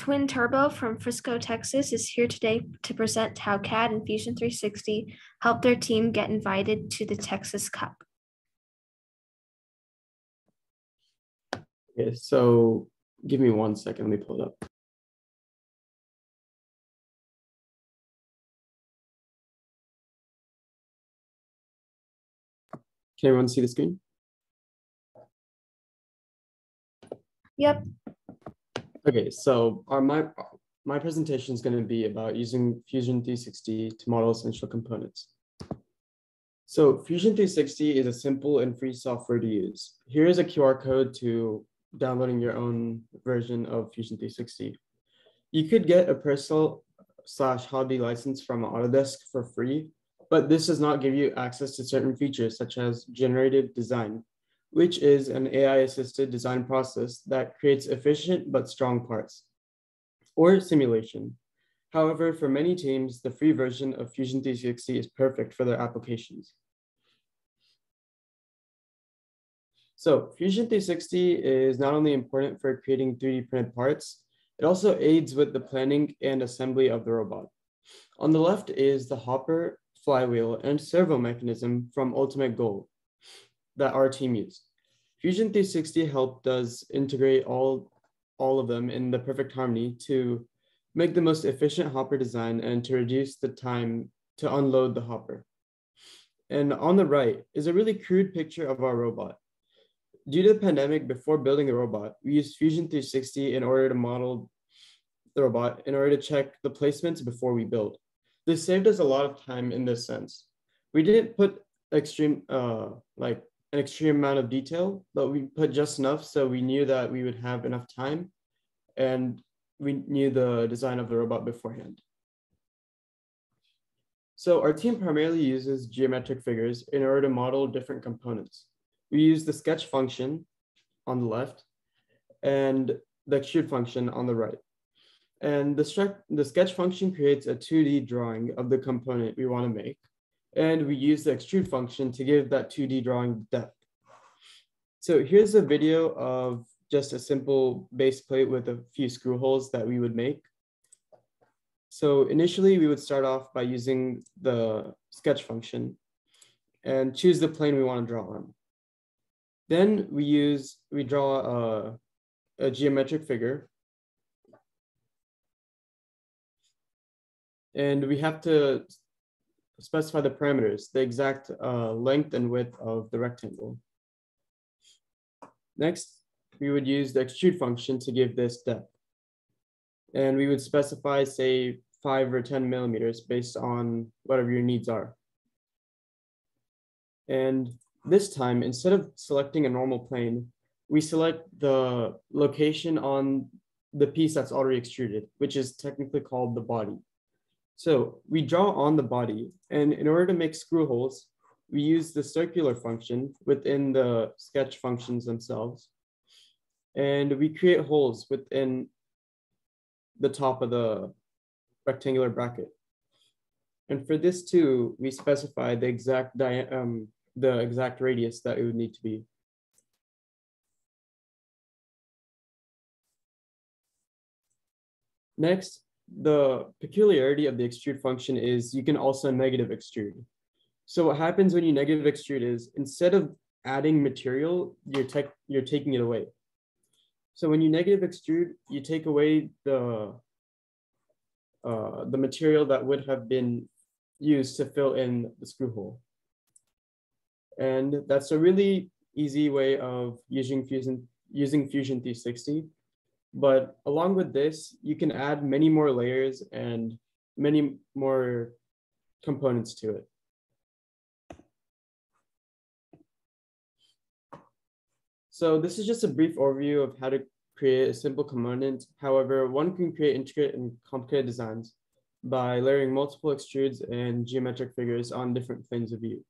Twin Turbo from Frisco, Texas is here today to present how CAD and Fusion 360 helped their team get invited to the Texas Cup. Okay, so give me one second. Let me pull it up. Can everyone see the screen? Yep. Okay, so our my my presentation is going to be about using Fusion 360 to model essential components. So Fusion 360 is a simple and free software to use. Here is a QR code to downloading your own version of Fusion 360. You could get a personal slash hobby license from Autodesk for free, but this does not give you access to certain features such as generative design, which is an AI-assisted design process that creates efficient but strong parts, or simulation. However, for many teams, the free version of Fusion 360 is perfect for their applications. So Fusion 360 is not only important for creating 3D printed parts, it also aids with the planning and assembly of the robot. On the left is the hopper, flywheel, and servo mechanism from Ultimate Goal that our team used. Fusion 360 helped us integrate all, all of them in the perfect harmony to make the most efficient hopper design and to reduce the time to unload the hopper. And on the right is a really crude picture of our robot. Due to the pandemic, before building the robot, we used Fusion 360 in order to model the robot in order to check the placements before we build. This saved us a lot of time in this sense. We didn't put extreme, uh, like an extreme amount of detail, but we put just enough so we knew that we would have enough time and we knew the design of the robot beforehand. So our team primarily uses geometric figures in order to model different components. We use the sketch function on the left and the extrude function on the right. And the, the sketch function creates a 2D drawing of the component we want to make. And we use the extrude function to give that 2D drawing depth. So here's a video of just a simple base plate with a few screw holes that we would make. So initially we would start off by using the sketch function and choose the plane we want to draw on. Then we use, we draw a, a geometric figure. And we have to specify the parameters, the exact uh, length and width of the rectangle. Next, we would use the extrude function to give this depth. And we would specify, say, five or 10 millimeters based on whatever your needs are. And this time, instead of selecting a normal plane, we select the location on the piece that's already extruded, which is technically called the body. So we draw on the body, and in order to make screw holes, we use the circular function within the sketch functions themselves. And we create holes within the top of the rectangular bracket. And for this too, we specify the exact um, the exact radius that it would need to be. Next, the peculiarity of the extrude function is you can also negative extrude. So what happens when you negative extrude is instead of adding material, you're, tech, you're taking it away. So when you negative extrude, you take away the, uh, the material that would have been used to fill in the screw hole. And that's a really easy way of using Fusion, using Fusion 360 but along with this, you can add many more layers and many more components to it. So this is just a brief overview of how to create a simple component. However, one can create intricate and complicated designs by layering multiple extrudes and geometric figures on different planes of view.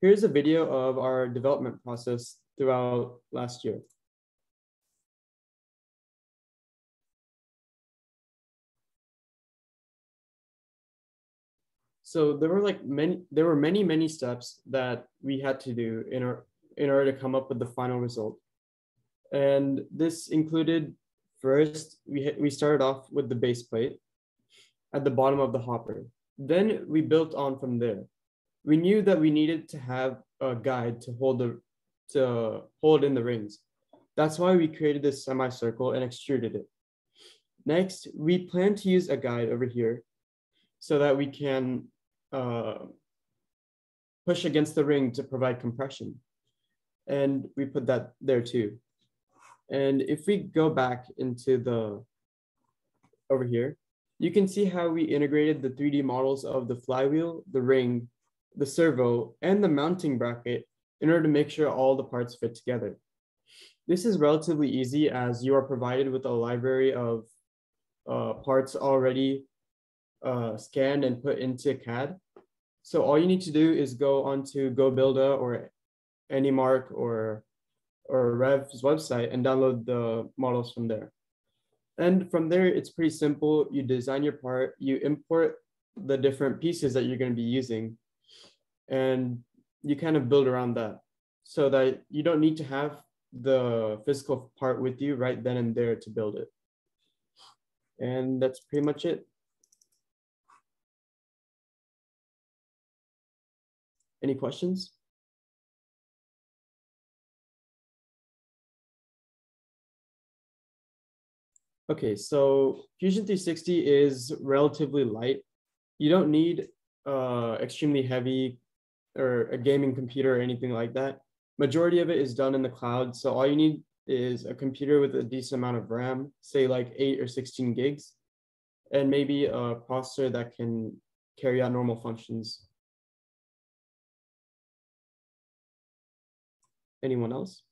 Here's a video of our development process throughout last year. So there were like many there were many many steps that we had to do in our in order to come up with the final result. And this included first we we started off with the base plate at the bottom of the hopper. Then we built on from there. We knew that we needed to have a guide to hold the to hold in the rings. That's why we created this semicircle and extruded it. Next we plan to use a guide over here so that we can uh, push against the ring to provide compression. And we put that there too. And if we go back into the, over here, you can see how we integrated the 3D models of the flywheel, the ring, the servo, and the mounting bracket in order to make sure all the parts fit together. This is relatively easy as you are provided with a library of uh, parts already uh, scanned and put into CAD. So all you need to do is go onto goBILDA or AndyMark or or Rev's website and download the models from there. And from there, it's pretty simple. You design your part, you import the different pieces that you're going to be using, and you kind of build around that so that you don't need to have the physical part with you right then and there to build it. And that's pretty much it. Any questions? Okay, so Fusion 360 is relatively light. You don't need uh, extremely heavy or a gaming computer or anything like that. Majority of it is done in the cloud. So all you need is a computer with a decent amount of RAM, say like eight or 16 gigs, and maybe a processor that can carry out normal functions. Anyone else?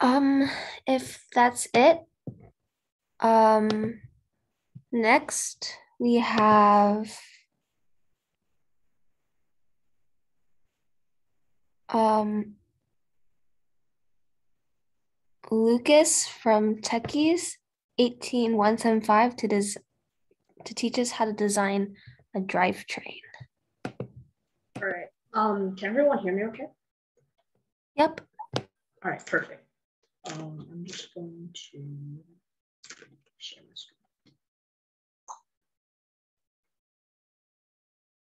Um, if that's it, um, next we have um Lucas from Techies 18175 to des- to teach us how to design a drivetrain. All right. Um, can everyone hear me okay? Yep. All right, perfect. Um, I'm just going to share my screen.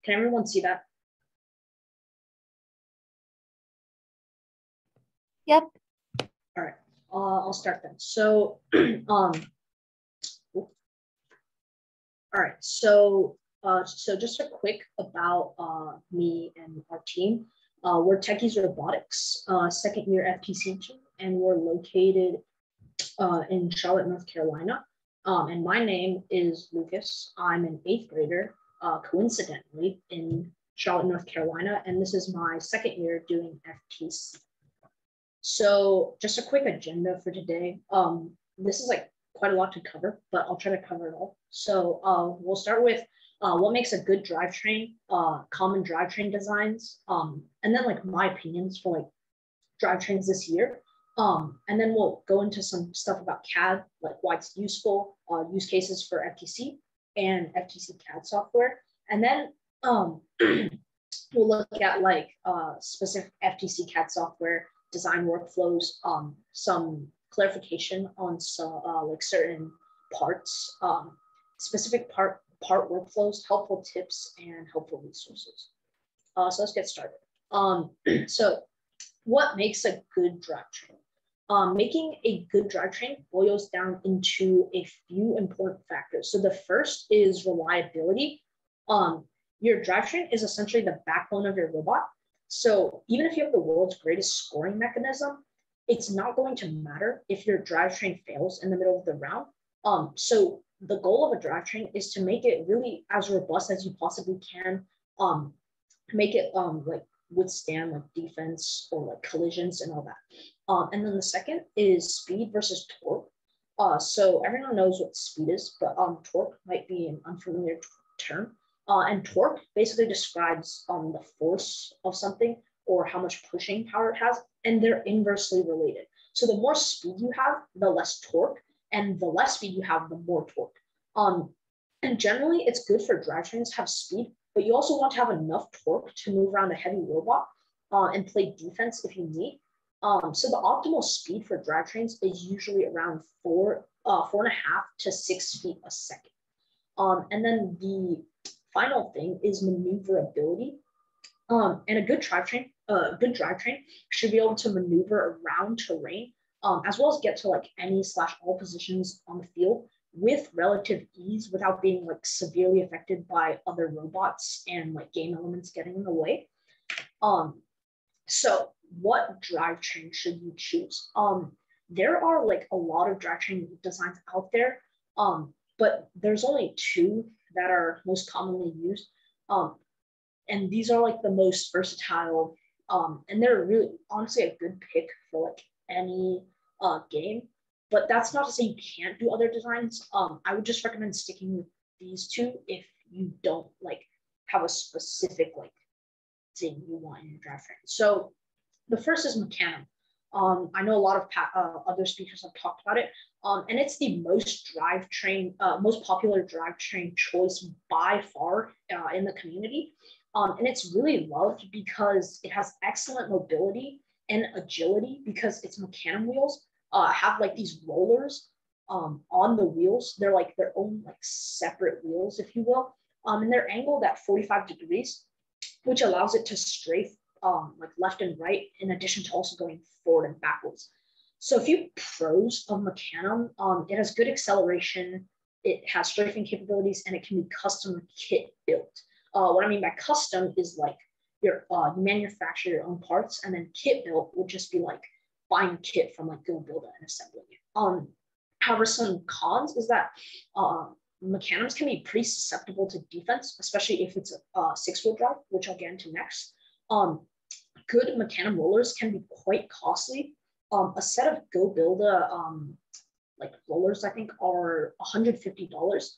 Can everyone see that? Yep. Uh, I'll start then. So, um, all right. So, uh, so just a quick about uh, me and our team. Uh, we're Techies Robotics, uh, second year FTC team, and we're located uh, in Charlotte, North Carolina. Um, and my name is Lucas. I'm an eighth grader, coincidentally, in Charlotte, North Carolina, and this is my second year doing FTC. So just a quick agenda for today. Um, this is like quite a lot to cover, but I'll try to cover it all. So uh, we'll start with uh, what makes a good drivetrain, uh, common drivetrain designs, um, and then like my opinions for like drivetrains this year. Um, and then we'll go into some stuff about CAD, like why it's useful, uh, use cases for FTC and FTC CAD software. And then um, we'll look at like uh, specific FTC CAD software design workflows, um, some clarification on some uh, like certain parts, um, specific part part workflows, helpful tips, and helpful resources. Uh, so let's get started. Um, so what makes a good drivetrain? Um, making a good drivetrain boils down into a few important factors. So the first is reliability. Um, your drivetrain is essentially the backbone of your robot. So even if you have the world's greatest scoring mechanism, it's not going to matter if your drivetrain fails in the middle of the round. Um, so the goal of a drivetrain is to make it really as robust as you possibly can. Um, make it um, like withstand like defense or like collisions and all that. Um, and then the second is speed versus torque. Uh, so everyone knows what speed is, but um, torque might be an unfamiliar term. Uh, and torque basically describes um, the force of something or how much pushing power it has, and they're inversely related. So the more speed you have, the less torque, and the less speed you have, the more torque. Um, and generally, it's good for drivetrains to have speed, but you also want to have enough torque to move around a heavy robot uh, and play defense if you need. Um, so the optimal speed for drivetrains is usually around four, uh, four and a half to six feet a second. Um, and then the final thing is maneuverability. Um, and a good drivetrain, a uh, good drivetrain should be able to maneuver around terrain, um, as well as get to like any slash all positions on the field with relative ease without being like severely affected by other robots and like game elements getting in the way. Um, so what drivetrain should you choose? Um, there are like a lot of drivetrain designs out there, um, but there's only two that are most commonly used. Um, and these are like the most versatile, um, and they're really honestly a good pick for like any uh, game. But that's not to say you can't do other designs. Um, I would just recommend sticking with these two if you don't like have a specific like thing you want in your draft frame. So the first is Mecanum. Um, I know a lot of uh, other speakers have talked about it, um, and it's the most drivetrain, uh, most popular drivetrain choice by far uh, in the community. Um, and it's really loved because it has excellent mobility and agility because its Mecanum wheels uh, have like these rollers um, on the wheels. They're like their own like separate wheels, if you will. Um, and they're angled at 45 degrees, which allows it to strafe um, like left and right, in addition to also going forward and backwards. So a few pros of Mecanum, um, it has good acceleration, it has strafing capabilities, and it can be custom kit built. Uh, what I mean by custom is like your uh, you manufacture your own parts, and then kit built would just be like buying kit from like goBILDA and assembling it. Um, however, some cons is that uh, Mecanums can be pretty susceptible to defense, especially if it's a, a six-wheel drive, which I'll get into next. Um, good Mecanum rollers can be quite costly. Um, a set of goBILDA um, like rollers, I think, are $150.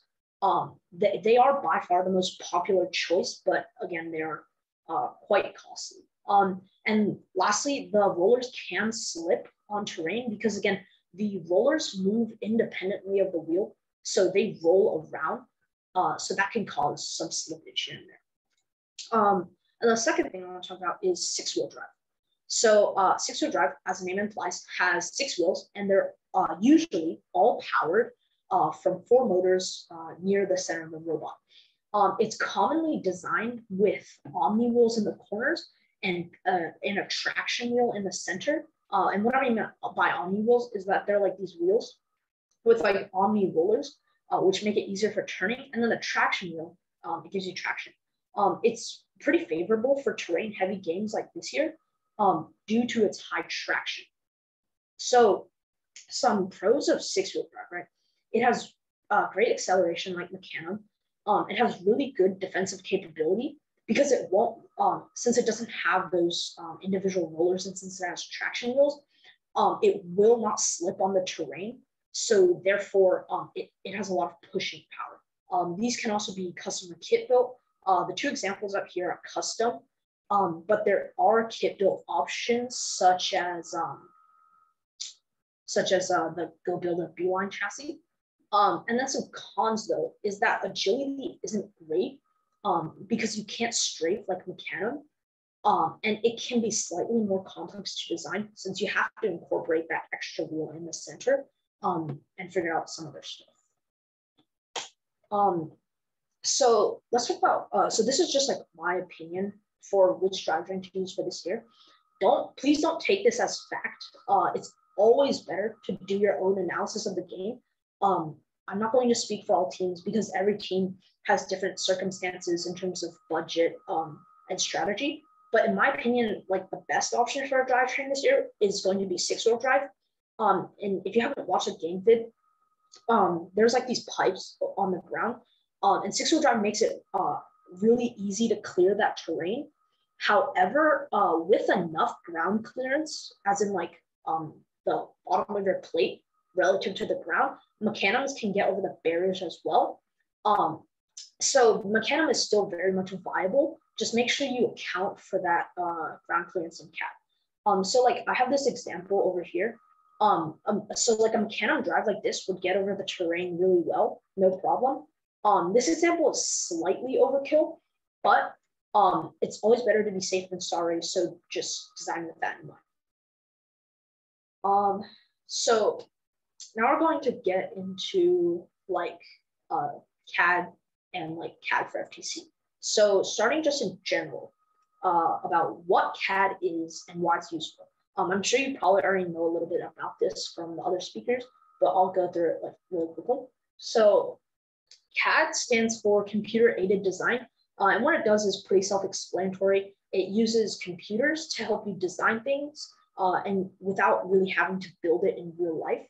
Um, they, they are by far the most popular choice, but again, they're uh, quite costly. Um, and lastly, the rollers can slip on terrain because again, the rollers move independently of the wheel, so they roll around. Uh, so that can cause some slippage in there. Um, and the second thing I want to talk about is six-wheel drive. So uh, six-wheel drive, as the name implies, has six wheels, and they're uh, usually all powered uh, from four motors uh, near the center of the robot. Um, it's commonly designed with omni wheels in the corners and, uh, and a traction wheel in the center. Uh, and what I mean by omni wheels is that they're like these wheels with like omni rollers, which make it easier for turning. And then the traction wheel, um, it gives you traction. Um, it's pretty favorable for terrain heavy games like this year um, due to its high traction. So some pros of six wheel drive, right? It has uh, great acceleration like Mecanum. Um, it has really good defensive capability because it won't, um, since it doesn't have those um, individual rollers and since it has traction wheels, um, it will not slip on the terrain. So therefore, um, it, it has a lot of pushing power. Um, these can also be custom or kit built. Uh, the two examples up here are custom, um, but there are kit built options such as um, such as uh, the goBILDA Beeline chassis. Um, and then some cons though is that agility isn't great um, because you can't strafe like Mecanum. Um, and it can be slightly more complex to design since you have to incorporate that extra wheel in the center um, and figure out some other stuff. So let's talk about, uh, so this is just like my opinion for which drivetrain to use for this year. Don't, please don't take this as fact. Uh, it's always better to do your own analysis of the game. Um, I'm not going to speak for all teams because every team has different circumstances in terms of budget um, and strategy. But in my opinion, like the best option for a drivetrain this year is going to be six-wheel drive. Um, and if you haven't watched a game vid, um, there's like these pipes on the ground, um, and six-wheel drive makes it uh, really easy to clear that terrain. However, uh, with enough ground clearance, as in like um, the bottom of your plate relative to the ground, Mecanums can get over the barriers as well. Um, so Mecanum is still very much viable. Just make sure you account for that uh, ground clearance and CAD. Um, so like I have this example over here. Um, um, so like a Mecanum drive like this would get over the terrain really well, no problem. Um, this example is slightly overkill, but um, it's always better to be safe than sorry. So just design with that in mind. Um, so now we're going to get into like uh, CAD and like CAD for FTC. So starting just in general uh, about what CAD is and why it's useful. Um, I'm sure you probably already know a little bit about this from the other speakers, but I'll go through it like really quickly. So CAD stands for computer aided design. Uh, and what it does is pretty self-explanatory. It uses computers to help you design things uh, and without really having to build it in real life.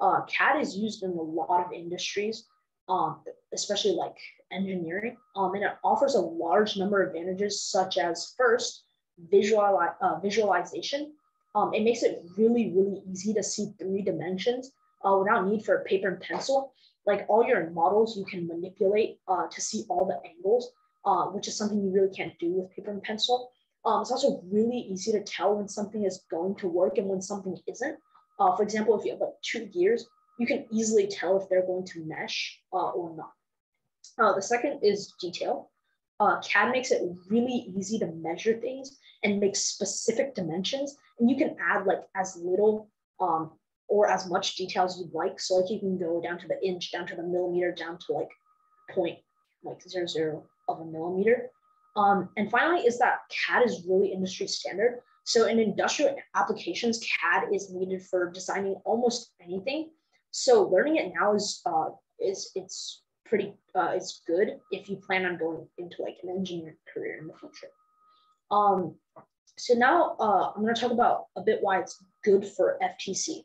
Uh, CAD is used in a lot of industries, um, especially like engineering, um, and it offers a large number of advantages, such as first, uh, visualization. Um, it makes it really, really easy to see three dimensions uh, without need for paper and pencil. Like all your models, you can manipulate uh, to see all the angles, uh, which is something you really can't do with paper and pencil. Um, it's also really easy to tell when something is going to work and when something isn't. Uh, for example, if you have like two gears, you can easily tell if they're going to mesh uh, or not. Uh, the second is detail. Uh, CAD makes it really easy to measure things and make specific dimensions. And you can add like as little um, or as much detail as you'd like. So like you can go down to the inch, down to the millimeter, down to like point like zero zero of a millimeter. Um, and finally is that CAD is really industry standard. So in industrial applications, CAD is needed for designing almost anything. So learning it now is uh, is it's pretty uh, it's good if you plan on going into like an engineering career in the future. Um, so now uh, I'm going to talk about a bit why it's good for FTC.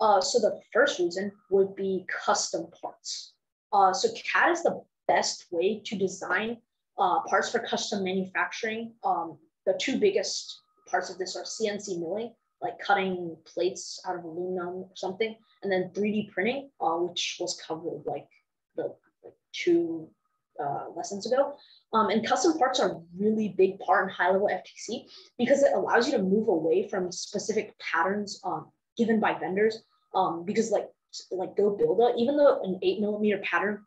Uh, so the first reason would be custom parts. Uh, so CAD is the best way to design uh, parts for custom manufacturing. Um, the two biggest parts of this are CNC milling, like cutting plates out of aluminum or something, and then 3D printing, uh, which was covered like the like two uh, lessons ago. Um, and custom parts are a really big part in high level FTC because it allows you to move away from specific patterns um, given by vendors. Um, because like like goBILDA, even though an eight millimeter pattern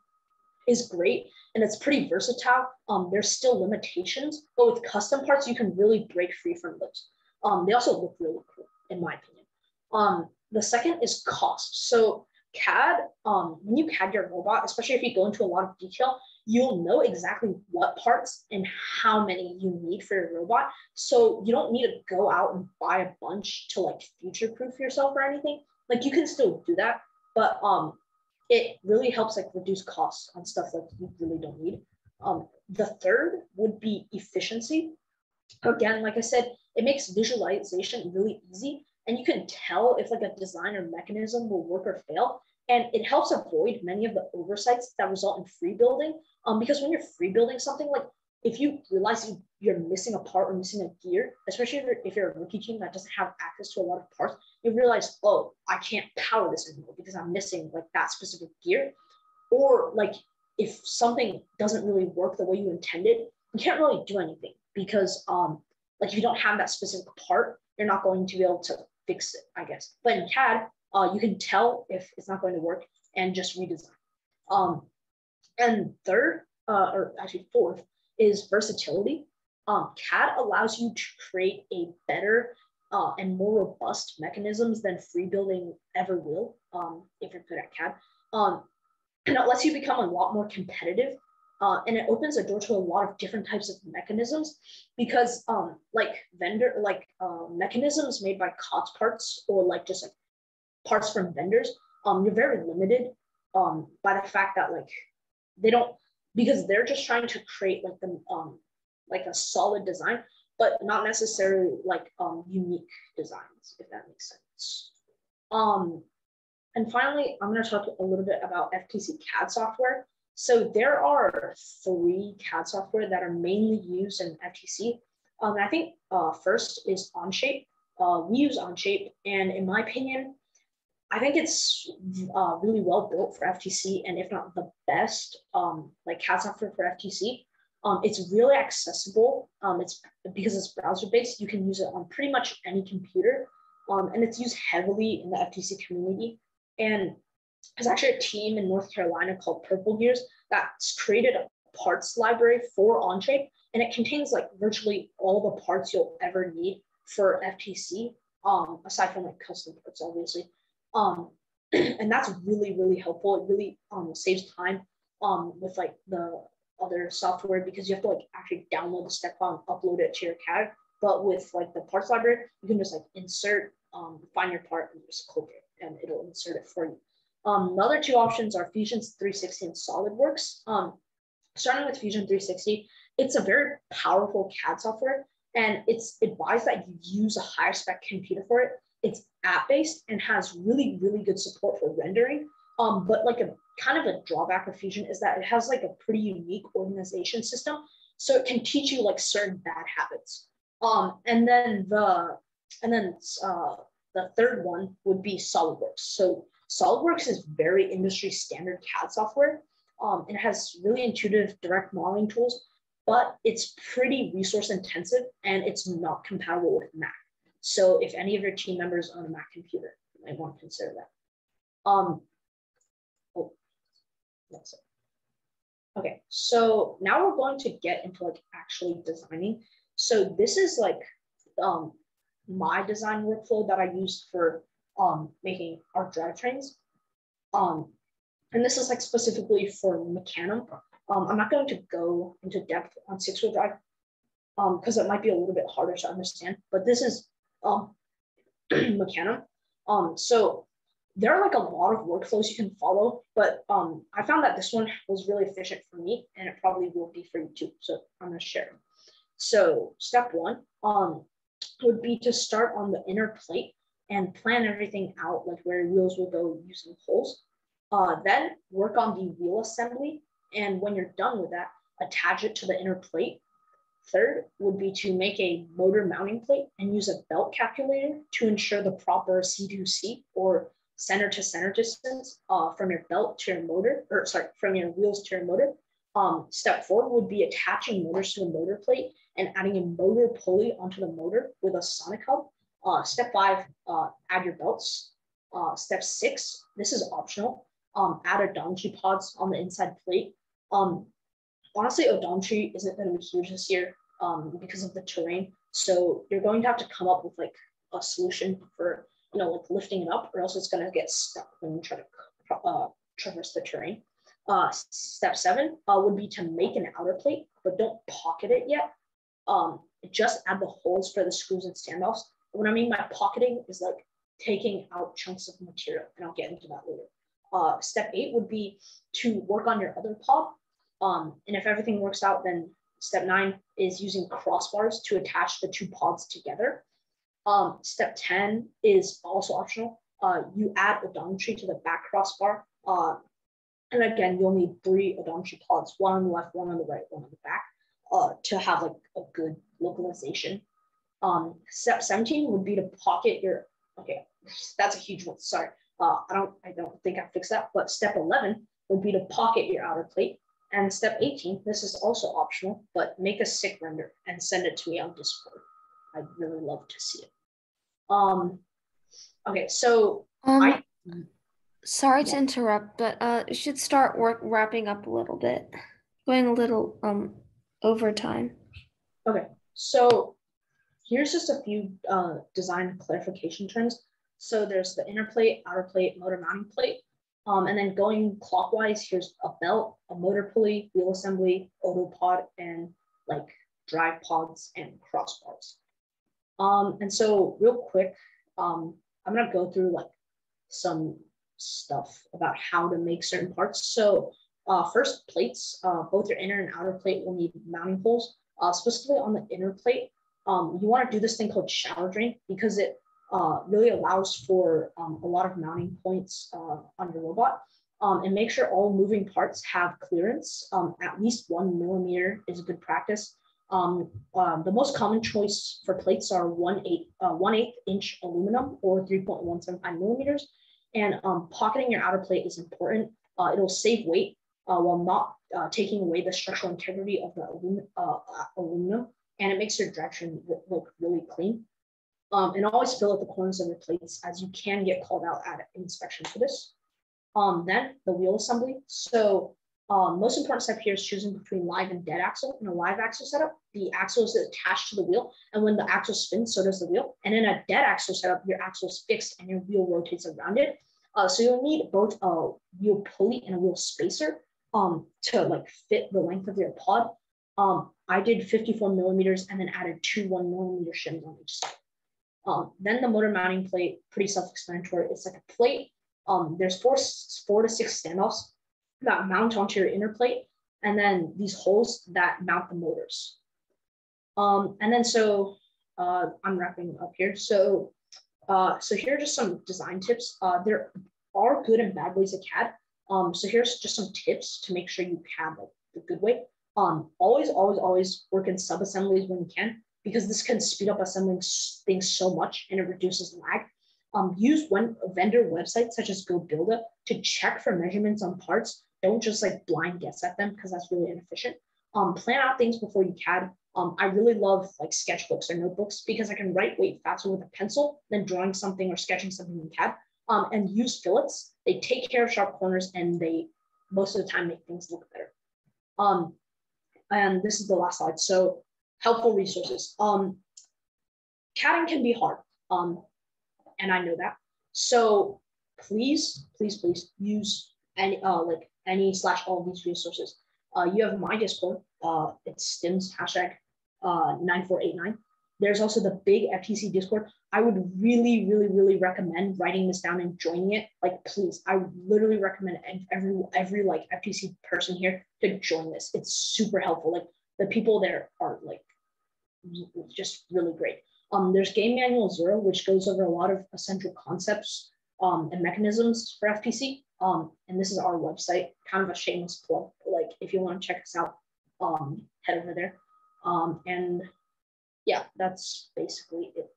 is great and it's pretty versatile. Um, there's still limitations, but with custom parts, you can really break free from those. Um, they also look really cool, in my opinion. Um, the second is cost. So CAD, um, when you CAD your robot, especially if you go into a lot of detail, you'll know exactly what parts and how many you need for your robot. So you don't need to go out and buy a bunch to like future proof yourself or anything. Like you can still do that, but um, it really helps like reduce costs on stuff that you really don't need. Um, the third would be efficiency. Again, like I said, it makes visualization really easy and you can tell if like a design or mechanism will work or fail. And it helps avoid many of the oversights that result in free building. Um, because when you're free building something, like if you realize you, you're missing a part or missing a gear, especially if you're, if you're a rookie team that doesn't have access to a lot of parts, you realize, oh, I can't power this anymore because I'm missing like that specific gear. Or like if something doesn't really work the way you intended, you can't really do anything because um, like if you don't have that specific part, you're not going to be able to fix it, I guess. But in CAD, uh, you can tell if it's not going to work and just redesign. Um, and third, uh, or actually fourth, is versatility. Um, CAD allows you to create a better uh, and more robust mechanisms than free building ever will, um, if you're good at CAD. Um, and it lets you become a lot more competitive uh, and it opens a door to a lot of different types of mechanisms because um, like vendor like uh, mechanisms made by COTS parts or like just like parts from vendors um, you're very limited um, by the fact that like they don't because they're just trying to create like the um, like a solid design but not necessarily like um, unique designs if that makes sense um, and finally i'm going to talk a little bit about ftc cad software so there are three CAD software that are mainly used in FTC. Um, I think uh, first is Onshape. Uh, we use Onshape, and in my opinion, I think it's uh, really well built for FTC, and if not the best, um, like CAD software for FTC. Um, it's really accessible. Um, it's because it's browser based. You can use it on pretty much any computer, um, and it's used heavily in the FTC community. And there's actually a team in North Carolina called Purple Gears that's created a parts library for Onshape, and it contains like virtually all the parts you'll ever need for FTC, um, aside from like custom parts, obviously. Um, and that's really, really helpful. It really um, saves time um, with like the other software because you have to like actually download the step file and upload it to your CAD. But with like the parts library, you can just like insert, um, find your part and just click it and it'll insert it for you. Um, two options are Fusion 360 and SolidWorks. Um, starting with Fusion 360, it's a very powerful CAD software, and it's advised that you use a higher spec computer for it. It's app-based and has really, really good support for rendering. Um, but like a kind of a drawback of Fusion is that it has like a pretty unique organization system. So it can teach you like certain bad habits. Um, and then the and then uh, the third one would be SolidWorks. So SolidWorks is very industry standard CAD software. Um, it has really intuitive direct modeling tools, but it's pretty resource intensive and it's not compatible with Mac. So if any of your team members own a Mac computer, you might want to consider that. Um, oh, that's it. Okay, so now we're going to get into like actually designing. So this is like um, my design workflow that I used for um, making our drivetrains. Um, and this is like specifically for Mecanum. Um, I'm not going to go into depth on six wheel drive because um, it might be a little bit harder to understand, but this is um, Mecanum. Um, so there are like a lot of workflows you can follow, but um, I found that this one was really efficient for me and it probably will be for you too. So I'm gonna share. So step one um, would be to start on the inner plate and plan everything out, like where wheels will go using holes. Uh, then work on the wheel assembly. And when you're done with that, attach it to the inner plate. Third would be to make a motor mounting plate and use a belt calculator to ensure the proper C2C or center to center distance uh, from your belt to your motor, or sorry, from your wheels to your motor. Um, step four would be attaching motors to the motor plate and adding a motor pulley onto the motor with a sonic hub uh, step five, uh, add your belts. Uh, step six, this is optional. Um, add donkey pods on the inside plate. Um, honestly, odometry isn't going to be huge this year um, because of the terrain. So you're going to have to come up with like a solution for you know like lifting it up, or else it's going to get stuck when you try to uh, traverse the terrain. Uh, step seven uh, would be to make an outer plate, but don't pocket it yet. Um, just add the holes for the screws and standoffs what I mean by pocketing is like taking out chunks of material, and I'll get into that later. Uh, step eight would be to work on your other pod. Um, and if everything works out, then step nine is using crossbars to attach the two pods together. Um, step 10 is also optional. Uh, you add odometry to the back crossbar. Uh, and again, you'll need three odometry pods, one on the left, one on the right, one on the back, uh, to have like a good localization um, step 17 would be to pocket your, okay, that's a huge one, sorry. Uh, I don't, I don't think I fixed that, but step 11 would be to pocket your outer plate. And step 18, this is also optional, but make a sick render and send it to me on Discord. I'd really love to see it. Um, okay, so Um, I sorry to interrupt, but uh, you should start work wrapping up a little bit, going a little um overtime. Okay, so here's just a few uh, design clarification terms. So there's the inner plate, outer plate, motor mounting plate. Um, and then going clockwise, here's a belt, a motor pulley, wheel assembly, odo pod, and like drive pods and crossbars. Um, and so real quick, um, I'm gonna go through like some stuff about how to make certain parts. So uh, first plates, uh, both your inner and outer plate will need mounting holes. Uh, specifically on the inner plate, um, you want to do this thing called shower drain because it uh, really allows for um, a lot of mounting points uh, on your robot. Um, and make sure all moving parts have clearance. Um, at least one millimeter is a good practice. Um, um, the most common choice for plates are one eight, uh, one eighth inch aluminum or 3.175 millimeters. And um, pocketing your outer plate is important. Uh, it'll save weight uh, while not uh, taking away the structural integrity of the alum- uh, aluminum, and it makes your direction look really clean. Um, and always fillet the corners of your plates as you can get called out at inspection for this. Um, then the wheel assembly. So um, most important step here is choosing between live and dead axle. In a live axle setup, the axle is attached to the wheel, and when the axle spins, so does the wheel. And in a dead axle setup, your axle is fixed and your wheel rotates around it. Uh, so you'll need both a wheel pulley and a wheel spacer um, to like fit the length of your pod. Um, I did 54 millimeters and then added two one millimeter shims on each side. Um, then the motor mounting plate, pretty self-explanatory. It's like a plate. Um, there's four, four to six standoffs that mount onto your inner plate, and then these holes that mount the motors. Um, and then so uh, I'm wrapping up here. So uh, so here are just some design tips. Uh, there are good and bad ways of CAD. Um, so here's just some tips to make sure you CAD like the good way. Um, always, always, always work in sub-assemblies when you can, because this can speed up assembling things so much and it reduces lag. Um, use one vendor websites such as goBILDA to check for measurements on parts. Don't just like blind guess at them because that's really inefficient. Um, plan out things before you CAD. Um, I really love like sketchbooks or notebooks because I can write way faster with a pencil than drawing something or sketching something in CAD. Um, and use fillets. They take care of sharp corners and they most of the time make things look better. Um, and this is the last slide. So helpful resources. Um, CADing can be hard. Um, and I know that. So please, please, please use any uh, like any slash all these resources. Uh, you have my Discord. Uh, it's stims hashtag uh, 9489. There's also the big FTC Discord. I would really, really, really recommend writing this down and joining it. Like, please, I literally recommend every every like FTC person here to join this. It's super helpful. Like the people there are like just really great. Um, there's Game Manual Zero, which goes over a lot of essential concepts um, and mechanisms for FTC. Um, and this is our website, kind of a shameless plug. Like, if you want to check us out, um, head over there. Um, and yeah, that's basically it.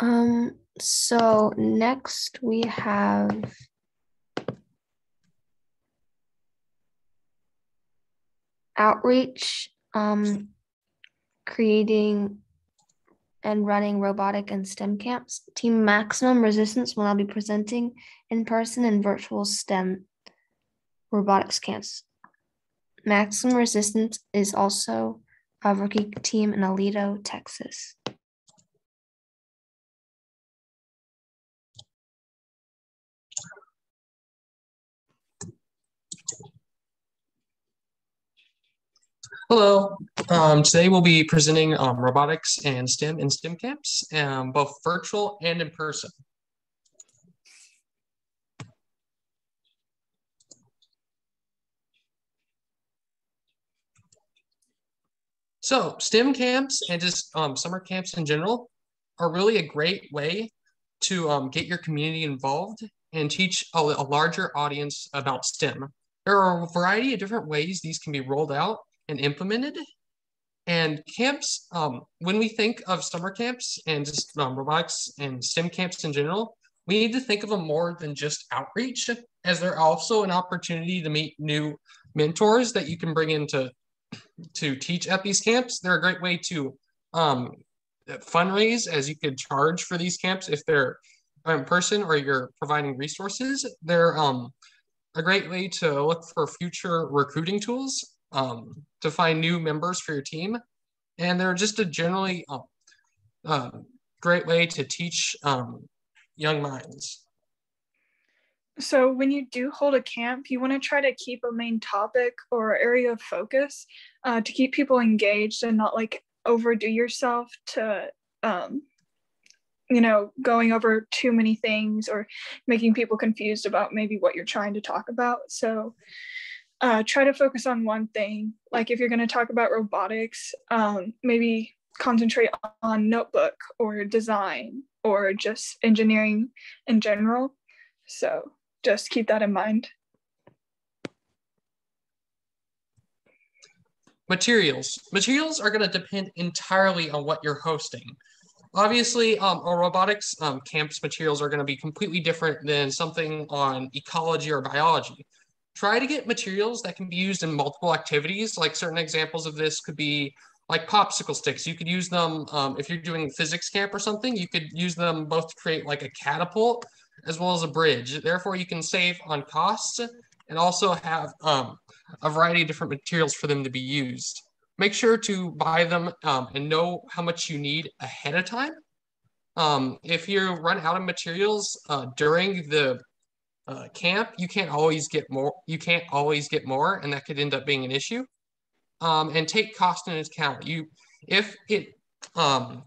Um, so next we have outreach, um, creating and running robotic and STEM camps. Team Maximum Resistance will now be presenting in person and virtual STEM robotics camps. Maximum Resistance is also a rookie team in Aledo, Texas. Hello. Um, today we'll be presenting um, robotics and STEM in STEM camps, um, both virtual and in person. So STEM camps and just um, summer camps in general are really a great way to um, get your community involved and teach a, a larger audience about STEM. There are a variety of different ways these can be rolled out and implemented. And camps, um, when we think of summer camps and just um, robotics and STEM camps in general, we need to think of them more than just outreach, as they're also an opportunity to meet new mentors that you can bring into to teach at these camps. They're a great way to um, fundraise as you could charge for these camps if they're in person or you're providing resources. They're um, a great way to look for future recruiting tools um, to find new members for your team. And they're just a generally uh, uh, great way to teach um, young minds. So when you do hold a camp, you want to try to keep a main topic or area of focus uh, to keep people engaged and not like overdo yourself to, um, you know, going over too many things or making people confused about maybe what you're trying to talk about. So uh, try to focus on one thing. Like if you're going to talk about robotics, um, maybe concentrate on notebook or design or just engineering in general. So just keep that in mind. Materials. Materials are going to depend entirely on what you're hosting. Obviously, um, robotics um, materials are going to be completely different than something on ecology or biology. Try to get materials that can be used in multiple activities. Like certain examples of this could be like popsicle sticks. You could use them um, if you're doing physics camp or something. You could use them both to create like a catapult as well as a bridge. Therefore, you can save on costs and also have um, a variety of different materials for them to be used. Make sure to buy them um, and know how much you need ahead of time. Um, if you run out of materials uh, during the uh, camp, you can't always get more. You can't always get more, and that could end up being an issue um, and take cost into account. You, if it, um,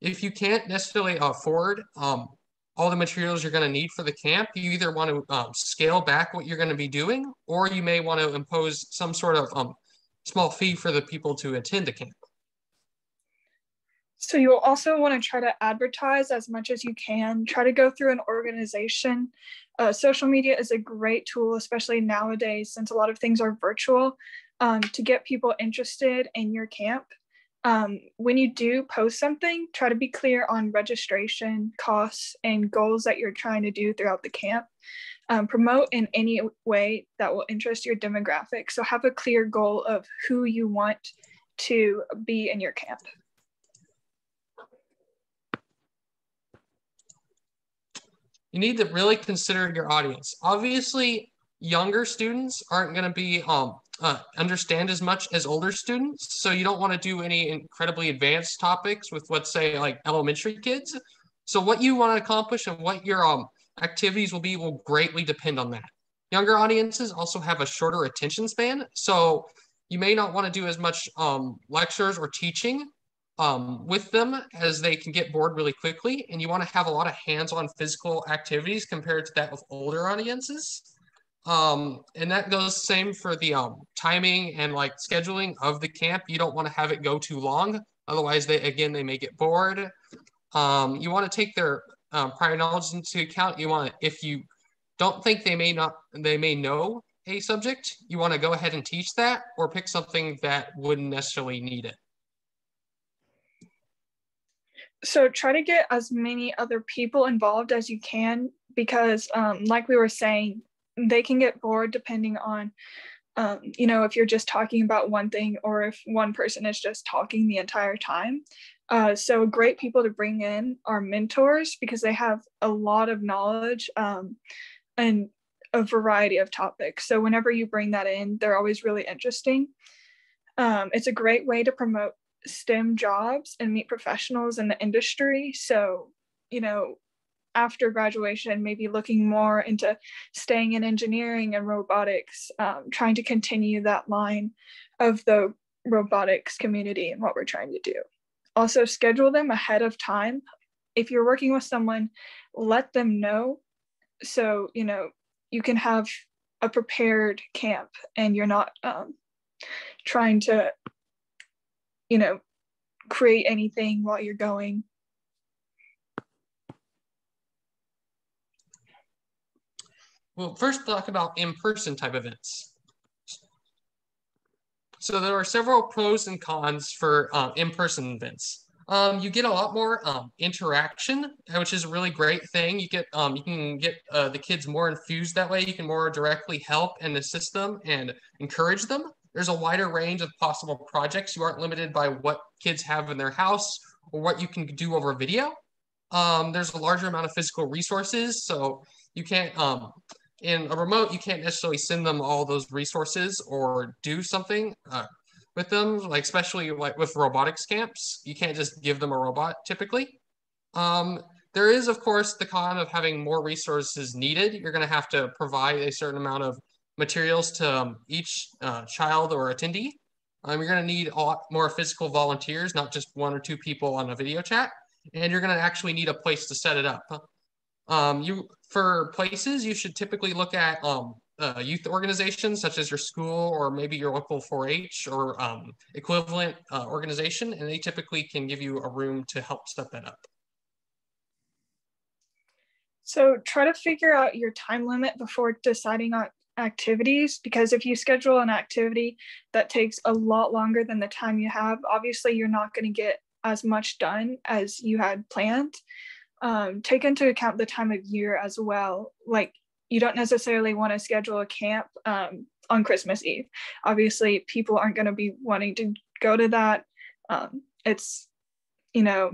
if you can't necessarily afford um, all the materials you're going to need for the camp, you either want to um, scale back what you're going to be doing, or you may want to impose some sort of um, small fee for the people to attend the camp. So you'll also want to try to advertise as much as you can. Try to go through an organization. Uh, social media is a great tool, especially nowadays, since a lot of things are virtual um, to get people interested in your camp. Um, when you do post something, try to be clear on registration, costs, and goals that you're trying to do throughout the camp. Um, promote in any way that will interest your demographic. So have a clear goal of who you want to be in your camp. You need to really consider your audience. Obviously, younger students aren't going to be um, uh, understand as much as older students. So you don't want to do any incredibly advanced topics with, let's say, like elementary kids. So what you want to accomplish and what your um, activities will be will greatly depend on that. Younger audiences also have a shorter attention span. So you may not want to do as much um, lectures or teaching um, with them as they can get bored really quickly. And you want to have a lot of hands-on physical activities compared to that with older audiences. Um, and that goes same for the um, timing and like scheduling of the camp. You don't want to have it go too long. Otherwise, they again, they may get bored. Um, you want to take their um, prior knowledge into account. You want, if you don't think they may not, they may know a subject, you want to go ahead and teach that or pick something that wouldn't necessarily need it. So try to get as many other people involved as you can because um, like we were saying, they can get bored depending on um, you know if you're just talking about one thing or if one person is just talking the entire time. Uh, so great people to bring in are mentors because they have a lot of knowledge um, and a variety of topics. So whenever you bring that in they're always really interesting. Um, it's a great way to promote stem jobs and meet professionals in the industry so you know after graduation, maybe looking more into staying in engineering and robotics, um, trying to continue that line of the robotics community and what we're trying to do. Also, schedule them ahead of time. If you're working with someone, let them know so you know you can have a prepared camp and you're not um, trying to you know create anything while you're going We'll first talk about in-person type events. so there are several pros and cons for uh, in-person events. Um, you get a lot more um, interaction, which is a really great thing. You get um, you can get uh, the kids more infused that way. You can more directly help and assist them and encourage them. There's a wider range of possible projects. You aren't limited by what kids have in their house or what you can do over video. Um, there's a larger amount of physical resources, so you can't um, in a remote you can't necessarily send them all those resources or do something uh, with them, like especially like with robotics camps. You can't just give them a robot typically. Um, there is, of course, the con of having more resources needed. You're going to have to provide a certain amount of materials to um, each uh, child or attendee. Um, you're going to need a lot more physical volunteers, not just one or two people on a video chat. And you're going to actually need a place to set it up. Um, you For places, you should typically look at um, uh, youth organizations such as your school or maybe your local 4-H or um, equivalent uh, organization, and they typically can give you a room to help set that up. So try to figure out your time limit before deciding on activities because if you schedule an activity that takes a lot longer than the time you have, obviously you're not going to get as much done as you had planned. Um, take into account the time of year as well. Like you don't necessarily want to schedule a camp um, on Christmas Eve. Obviously, people aren't going to be wanting to go to that. Um, it's, you know,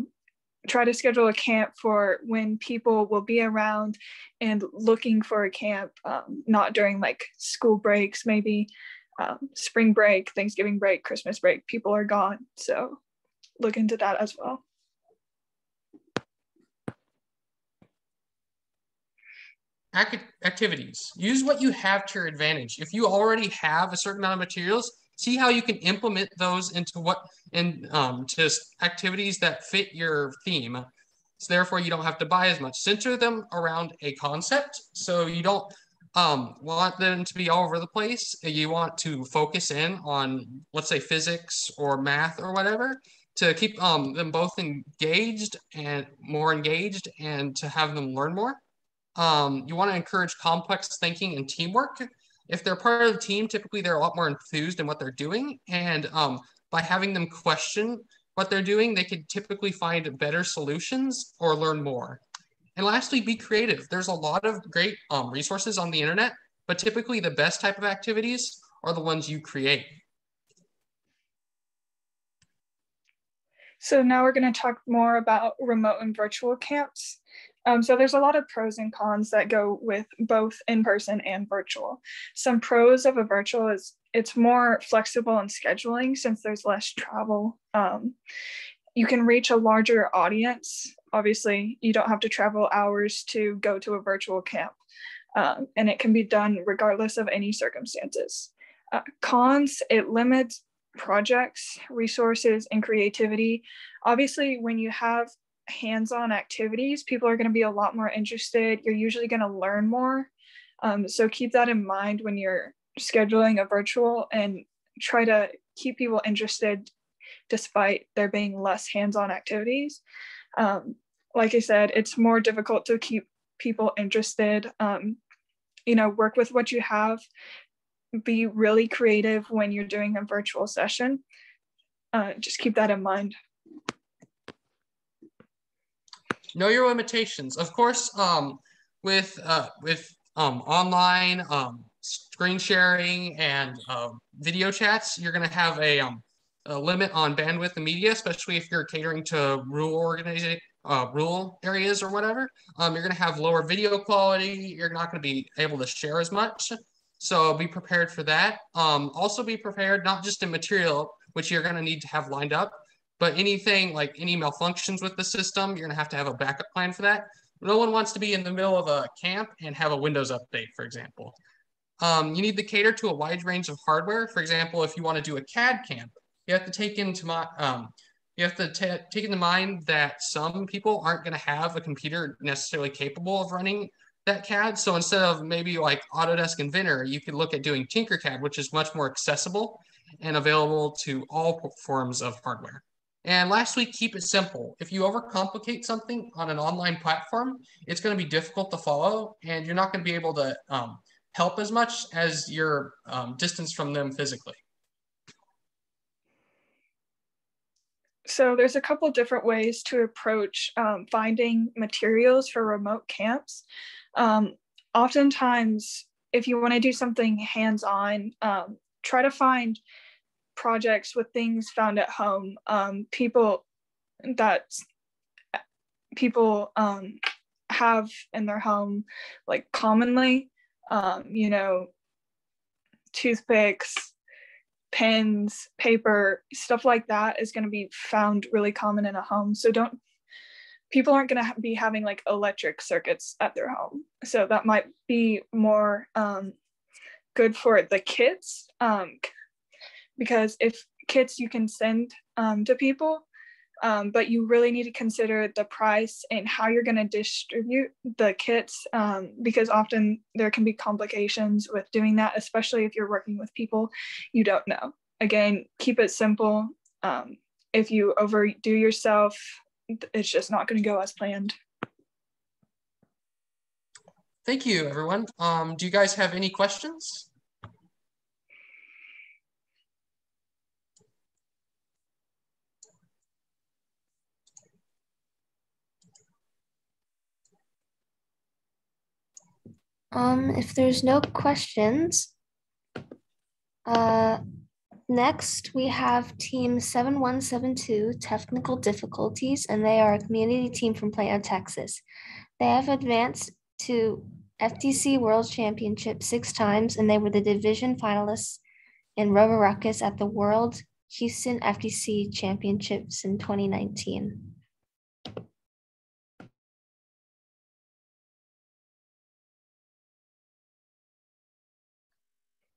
try to schedule a camp for when people will be around and looking for a camp, um, not during like school breaks, maybe um, spring break, Thanksgiving break, Christmas break. People are gone. So look into that as well. activities. Use what you have to your advantage. If you already have a certain amount of materials, see how you can implement those into what and um, just activities that fit your theme. So therefore, you don't have to buy as much. Center them around a concept, so you don't um, want them to be all over the place. You want to focus in on, let's say, physics or math or whatever, to keep um, them both engaged and more engaged, and to have them learn more. Um, you want to encourage complex thinking and teamwork. If they're part of the team, typically they're a lot more enthused in what they're doing. And um, by having them question what they're doing, they can typically find better solutions or learn more. And lastly, be creative. There's a lot of great um, resources on the internet, but typically the best type of activities are the ones you create. So now we're going to talk more about remote and virtual camps. Um, so there's a lot of pros and cons that go with both in-person and virtual. Some pros of a virtual is it's more flexible in scheduling since there's less travel. Um, you can reach a larger audience. Obviously, you don't have to travel hours to go to a virtual camp. Um, and it can be done regardless of any circumstances. Uh, cons, it limits projects, resources, and creativity. Obviously, when you have hands-on activities, people are going to be a lot more interested. You're usually going to learn more. Um, so keep that in mind when you're scheduling a virtual and try to keep people interested despite there being less hands-on activities. Um, like I said, it's more difficult to keep people interested. Um, you know, work with what you have. Be really creative when you're doing a virtual session. Uh, just keep that in mind know your limitations. Of course, um, with uh, with um, online um, screen sharing and um, video chats, you're going to have a, um, a limit on bandwidth and media, especially if you're catering to rural organization, uh, rural areas or whatever. Um, you're going to have lower video quality. You're not going to be able to share as much. So be prepared for that. Um, also be prepared, not just in material, which you're going to need to have lined up, but anything like any malfunctions with the system, you're gonna have to have a backup plan for that. No one wants to be in the middle of a camp and have a Windows update, for example. Um, you need to cater to a wide range of hardware. For example, if you want to do a CAD camp, you have to take into my, um, you have to take into mind that some people aren't going to have a computer necessarily capable of running that CAD. So instead of maybe like Autodesk Inventor, you could look at doing Tinkercad, which is much more accessible and available to all forms of hardware. And lastly, keep it simple. If you overcomplicate something on an online platform, it's going to be difficult to follow and you're not going to be able to um, help as much as your um, distance from them physically. so there's a couple different ways to approach um, finding materials for remote camps. Um, oftentimes, if you want to do something hands-on, um, try to find projects with things found at home. Um, people that people um, have in their home, like commonly, um, you know, toothpicks, pens, paper, stuff like that is going to be found really common in a home. So don't people aren't going to ha- be having like electric circuits at their home. So that might be more um, good for the kids um, because if kits you can send um, to people, um, but you really need to consider the price and how you're going to distribute the kits um, because often there can be complications with doing that, especially if you're working with people you don't know. Again, keep it simple. Um, if you overdo yourself, it's just not going to go as planned. Thank you, everyone. Um, do you guys have any questions? Um, if there's no questions, uh, next we have team 7172 technical difficulties, and they are a community team from Plano, Texas. They have advanced to FTC World Championship six times, and they were the division finalists in Rover Ruckus at the World Houston FTC Championships in 2019.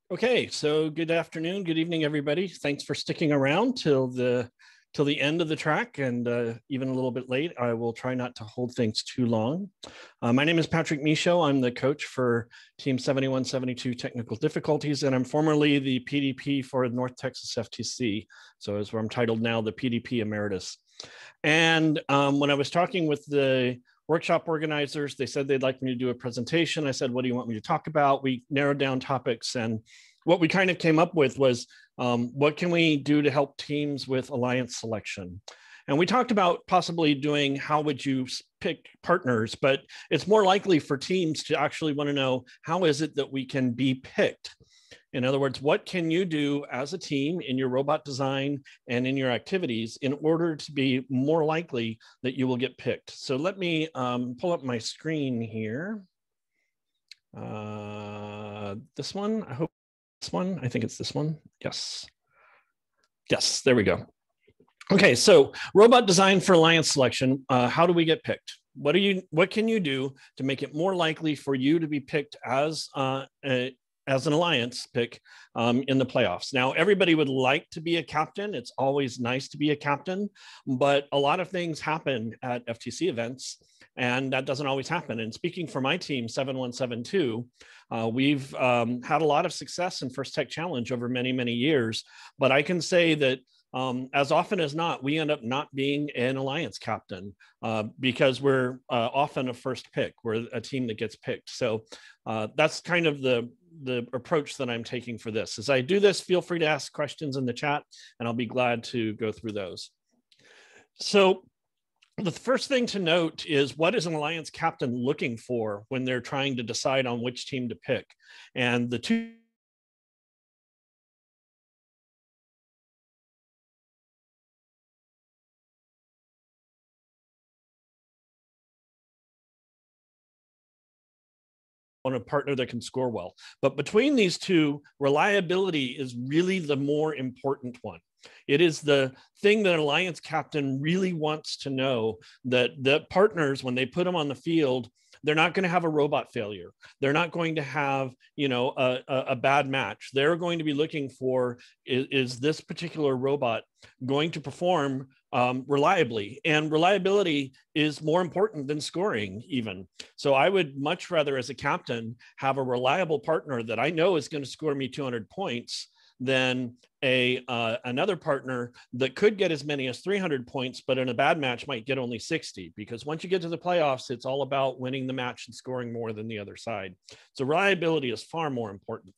Okay, so good afternoon, good evening, everybody. Thanks for sticking around till the till the end of the track and uh, even a little bit late. I will try not to hold things too long. Uh, my name is Patrick Michaud. I'm the coach for Team 7172 Technical Difficulties, and I'm formerly the PDP for North Texas FTC. So as where I'm titled now, the PDP Emeritus. And um, when I was talking with the workshop organizers. They said they'd like me to do a presentation. I said, what do you want me to talk about? We narrowed down topics and what we kind of came up with was um, what can we do to help teams with alliance selection? And we talked about possibly doing how would you pick partners, but it's more likely for teams to actually want to know how is it that we can be picked? In other words, what can you do as a team in your robot design and in your activities in order to be more likely that you will get picked? So let me um, pull up my screen here. Uh, this one, I hope this one, I think it's this one. Yes. Yes, there we go. Okay, so robot design for alliance selection. Uh, how do we get picked? What are you? What can you do to make it more likely for you to be picked as uh, a, as an alliance pick um, in the playoffs. Now, everybody would like to be a captain. It's always nice to be a captain, but a lot of things happen at FTC events, and that doesn't always happen. And speaking for my team, 7172, uh, we've um, had a lot of success in First Tech Challenge over many, many years. But I can say that um, as often as not, we end up not being an alliance captain uh, because we're uh, often a first pick. We're a team that gets picked. So uh, that's kind of the the approach that I'm taking for this. As I do this, feel free to ask questions in the chat, and I'll be glad to go through those. So the first thing to note is what is an alliance captain looking for when they're trying to decide on which team to pick? And the two on a partner that can score well. But between these two, reliability is really the more important one. It is the thing that an alliance captain really wants to know that the partners, when they put them on the field, they're not going to have a robot failure. They're not going to have, you know, a, a, a bad match. They're going to be looking for is, is this particular robot going to perform um, reliably. And reliability is more important than scoring, even. So I would much rather, as a captain, have a reliable partner that I know is going to score me 200 points than a uh, another partner that could get as many as 300 points but in a bad match might get only 60 because once you get to the playoffs it's all about winning the match and scoring more than the other side. So reliability is far more important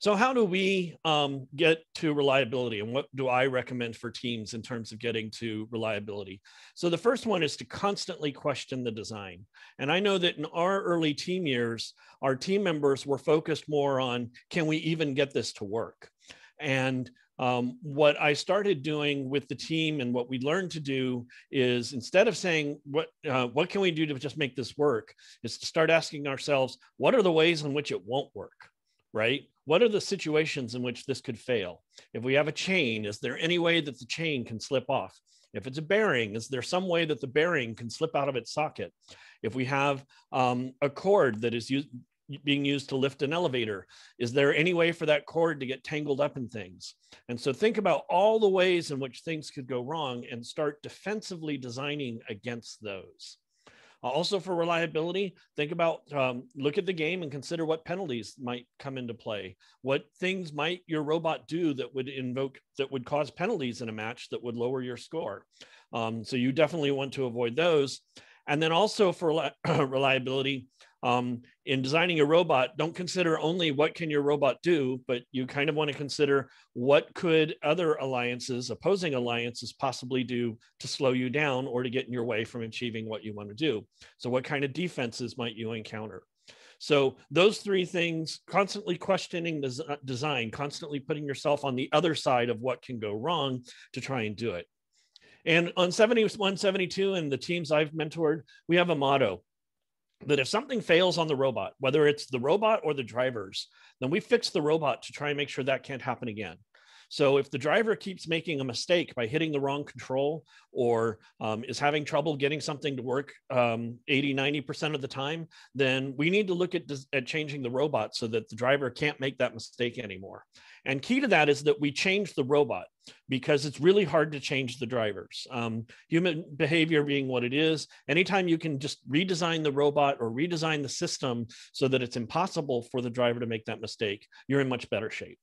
So how do we um, get to reliability and what do I recommend for teams in terms of getting to reliability? So the first one is to constantly question the design. And I know that in our early team years, our team members were focused more on, can we even get this to work? And um, what I started doing with the team and what we learned to do is instead of saying what uh, what can we do to just make this work, is to start asking ourselves what are the ways in which it won't work, right? What are the situations in which this could fail? If we have a chain, is there any way that the chain can slip off? If it's a bearing, is there some way that the bearing can slip out of its socket? If we have um, a cord that is used, being used to lift an elevator? Is there any way for that cord to get tangled up in things? And so think about all the ways in which things could go wrong and start defensively designing against those. Also for reliability, think about, um, look at the game and consider what penalties might come into play. What things might your robot do that would invoke, that would cause penalties in a match that would lower your score. Um, so you definitely want to avoid those. And then also for reliability, um, in designing a robot, don't consider only what can your robot do, but you kind of want to consider what could other alliances, opposing alliances possibly do to slow you down or to get in your way from achieving what you want to do. So what kind of defenses might you encounter? So those three things, constantly questioning the design, constantly putting yourself on the other side of what can go wrong to try and do it. And on 7172 and the teams I've mentored, we have a motto that if something fails on the robot, whether it's the robot or the drivers, then we fix the robot to try and make sure that can't happen again. So if the driver keeps making a mistake by hitting the wrong control or um, is having trouble getting something to work um, 80, 90% of the time, then we need to look at, at changing the robot so that the driver can't make that mistake anymore. And key to that is that we change the robot because it's really hard to change the drivers. Um, human behavior being what it is, anytime you can just redesign the robot or redesign the system so that it's impossible for the driver to make that mistake, you're in much better shape.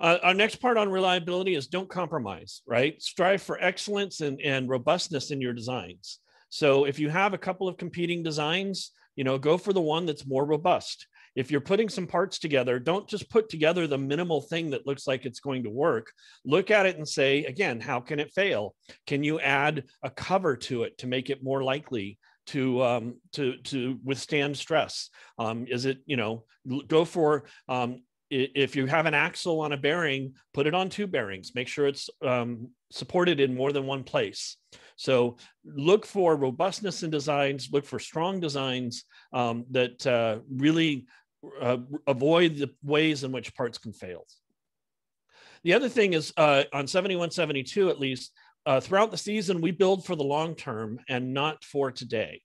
Uh, our next part on reliability is don't compromise, right? Strive for excellence and, and robustness in your designs. So if you have a couple of competing designs, you know, go for the one that's more robust. If you're putting some parts together, don't just put together the minimal thing that looks like it's going to work. Look at it and say, again, how can it fail? Can you add a cover to it to make it more likely to um, to to withstand stress? Um, is it you know go for um, if you have an axle on a bearing, put it on two bearings. Make sure it's um, supported in more than one place. So look for robustness in designs, look for strong designs um, that uh, really uh, avoid the ways in which parts can fail. The other thing is uh, on 7172 at least, uh, throughout the season, we build for the long term and not for today.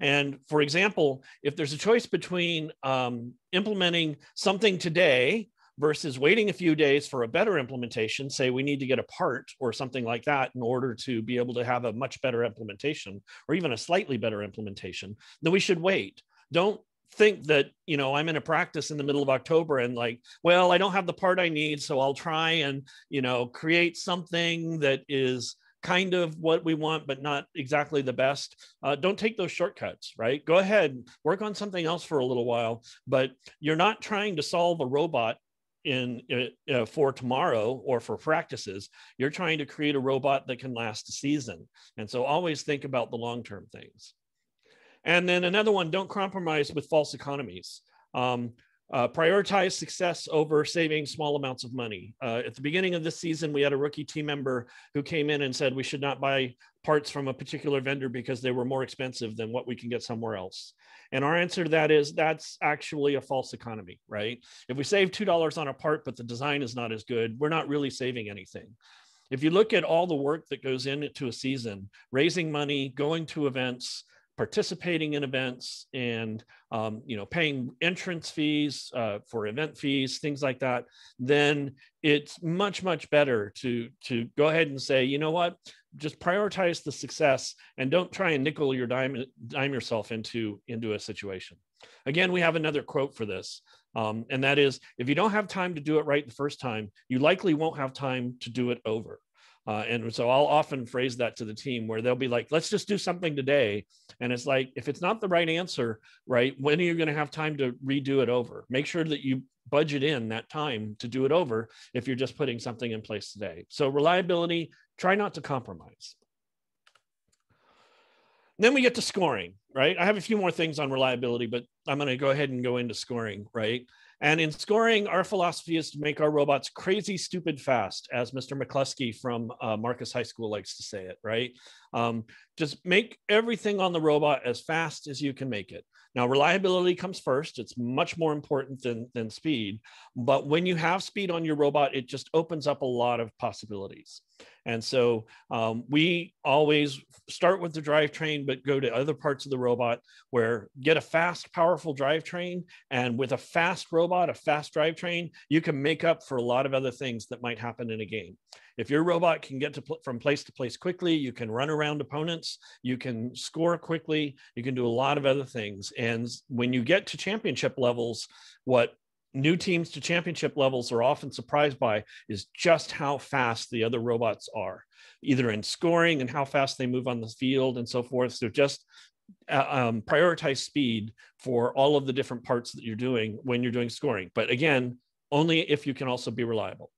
And for example, if there's a choice between um, implementing something today versus waiting a few days for a better implementation, say we need to get a part or something like that in order to be able to have a much better implementation or even a slightly better implementation, then we should wait. Don't think that you know i'm in a practice in the middle of october and like well i don't have the part i need so i'll try and you know create something that is kind of what we want, but not exactly the best, uh, don't take those shortcuts, right? Go ahead, work on something else for a little while, but you're not trying to solve a robot in uh, uh, for tomorrow or for practices. You're trying to create a robot that can last a season. And so always think about the long term things and then another one don't compromise with false economies um, uh, prioritize success over saving small amounts of money. Uh, at the beginning of this season, we had a rookie team member who came in and said we should not buy parts from a particular vendor because they were more expensive than what we can get somewhere else. And our answer to that is that's actually a false economy, right? If we save $2 on a part, but the design is not as good, we're not really saving anything. If you look at all the work that goes into a season, raising money, going to events, participating in events and um, you know paying entrance fees uh, for event fees things like that then it's much much better to to go ahead and say you know what? Just prioritize the success and don't try and nickel your dime dime yourself into into a situation. Again we have another quote for this um, and that is if you don't have time to do it right the first time you likely won't have time to do it over Uh, and so I'll often phrase that to the team where they'll be like, let's just do something today. And it's like, if it's not the right answer, right, when are you going to have time to redo it over? Make sure that you budget in that time to do it over if you're just putting something in place today. So reliability, try not to compromise. Then we get to scoring, right? I have a few more things on reliability, but I'm going to go ahead and go into scoring, right? And in scoring, our philosophy is to make our robots crazy, stupid, fast, as Mr. McCluskey from uh, Marcus High School likes to say it, right? Um, just make everything on the robot as fast as you can make it. Now, reliability comes first. It's much more important than, than speed. But when you have speed on your robot, it just opens up a lot of possibilities. And so um, we always start with the drivetrain, but go to other parts of the robot where get a fast, powerful drivetrain. And with a fast robot, a fast drivetrain, you can make up for a lot of other things that might happen in a game. If your robot can get to pl- from place to place quickly, you can run around opponents, you can score quickly, you can do a lot of other things. And when you get to championship levels, what new teams to championship levels are often surprised by is just how fast the other robots are, either in scoring and how fast they move on the field and so forth. So just uh, um, prioritize speed for all of the different parts that you're doing when you're doing scoring. But again, only if you can also be reliable.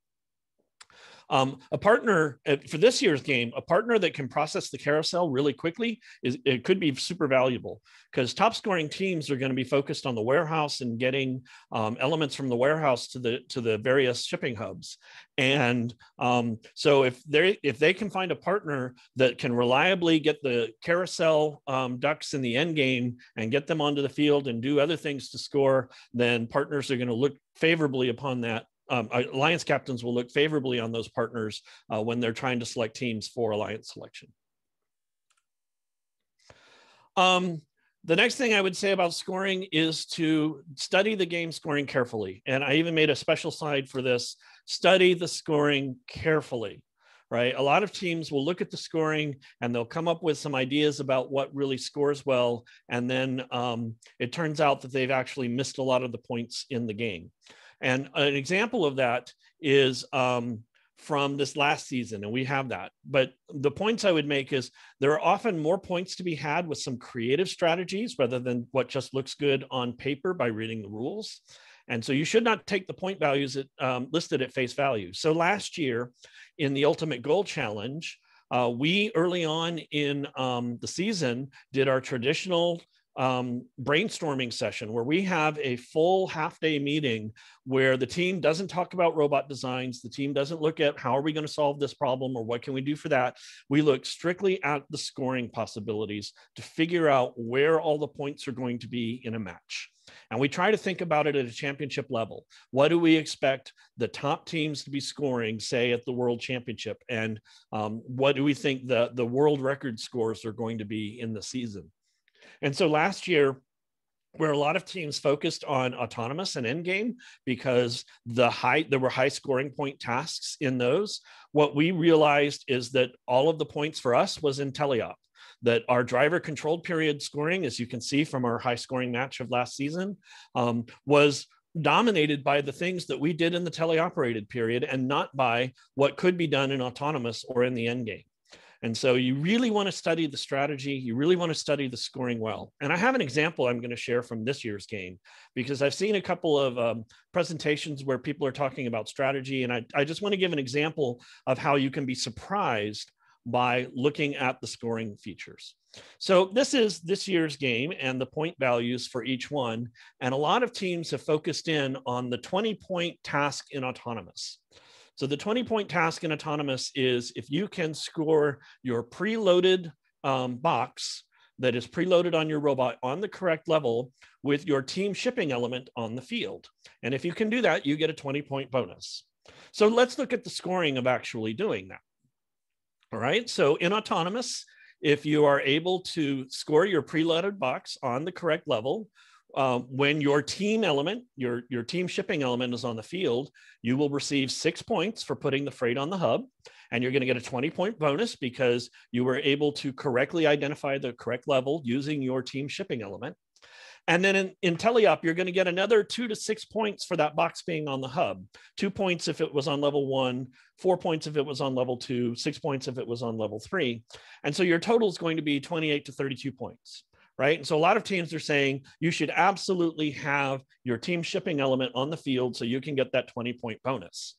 Um, a partner uh, for this year's game, a partner that can process the carousel really quickly is it could be super valuable because top scoring teams are going to be focused on the warehouse and getting um, elements from the warehouse to the to the various shipping hubs. And um, so if they if they can find a partner that can reliably get the carousel um, ducks in the end game and get them onto the field and do other things to score, then partners are going to look favorably upon that um, alliance captains will look favorably on those partners uh, when they're trying to select teams for alliance selection. Um, the next thing I would say about scoring is to study the game scoring carefully. And I even made a special slide for this. Study the scoring carefully, right? A lot of teams will look at the scoring and they'll come up with some ideas about what really scores well. And then um, it turns out that they've actually missed a lot of the points in the game. And an example of that is um, from this last season, and we have that. But the points I would make is there are often more points to be had with some creative strategies rather than what just looks good on paper by reading the rules. And so you should not take the point values that, um, listed at face value. So last year in the Ultimate Goal Challenge, uh, we early on in um, the season did our traditional um, brainstorming session where we have a full half day meeting where the team doesn't talk about robot designs. The team doesn't look at how are we going to solve this problem or what can we do for that. We look strictly at the scoring possibilities to figure out where all the points are going to be in a match. And we try to think about it at a championship level. What do we expect the top teams to be scoring, say, at the World Championship? And um, what do we think the, the world record scores are going to be in the season? And so last year, where a lot of teams focused on autonomous and endgame because the high there were high scoring point tasks in those what we realized is that all of the points for us was in teleop that our driver controlled period scoring as you can see from our high scoring match of last season um, was dominated by the things that we did in the teleoperated period and not by what could be done in autonomous or in the endgame and so you really want to study the strategy. You really want to study the scoring well. And I have an example I'm going to share from this year's game because I've seen a couple of um, presentations where people are talking about strategy. And I, I just want to give an example of how you can be surprised by looking at the scoring features. So this is this year's game and the point values for each one. And a lot of teams have focused in on the 20 point task in autonomous. So the 20 point task in autonomous is if you can score your preloaded um, box that is preloaded on your robot on the correct level with your team shipping element on the field. And if you can do that, you get a 20 point bonus. So let's look at the scoring of actually doing that. All right, so in autonomous, if you are able to score your preloaded box on the correct level uh, when your team element, your, your team shipping element is on the field, you will receive six points for putting the freight on the hub. And you're going to get a 20 point bonus because you were able to correctly identify the correct level using your team shipping element. And then in, in teleop, you're going to get another two to six points for that box being on the hub. Two points if it was on level one, four points if it was on level two, six points if it was on level three. And so your total is going to be 28 to 32 points, right? And so a lot of teams are saying you should absolutely have your team shipping element on the field so you can get that 20 point bonus.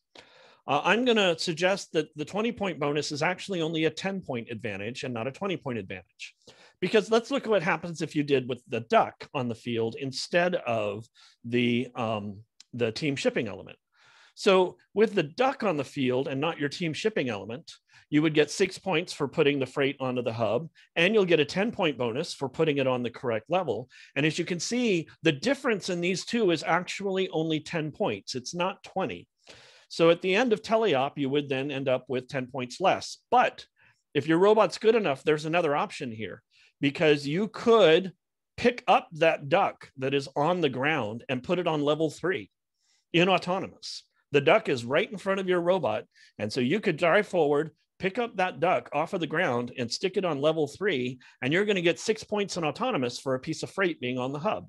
Uh, I'm going to suggest that the 20 point bonus is actually only a 10 point advantage and not a 20 point advantage. Because let's look at what happens if you did with the duck on the field instead of the, um, the team shipping element. So with the duck on the field and not your team shipping element, you would get six points for putting the freight onto the hub, and you'll get a 10 point bonus for putting it on the correct level. And as you can see, the difference in these two is actually only 10 points. It's not 20. So at the end of teleop, you would then end up with 10 points less. But if your robot's good enough, there's another option here because you could pick up that duck that is on the ground and put it on level three in autonomous. The duck is right in front of your robot. And so you could drive forward, pick up that duck off of the ground and stick it on level three, and you're going to get six points in autonomous for a piece of freight being on the hub.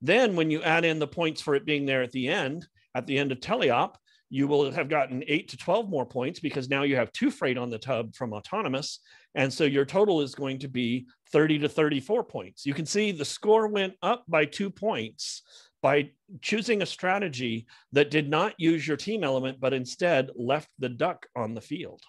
Then, when you add in the points for it being there at the end, at the end of teleop, you will have gotten eight to 12 more points because now you have two freight on the hub from autonomous. And so your total is going to be 30 to 34 points. You can see the score went up by two points by choosing a strategy that did not use your team element, but instead left the duck on the field,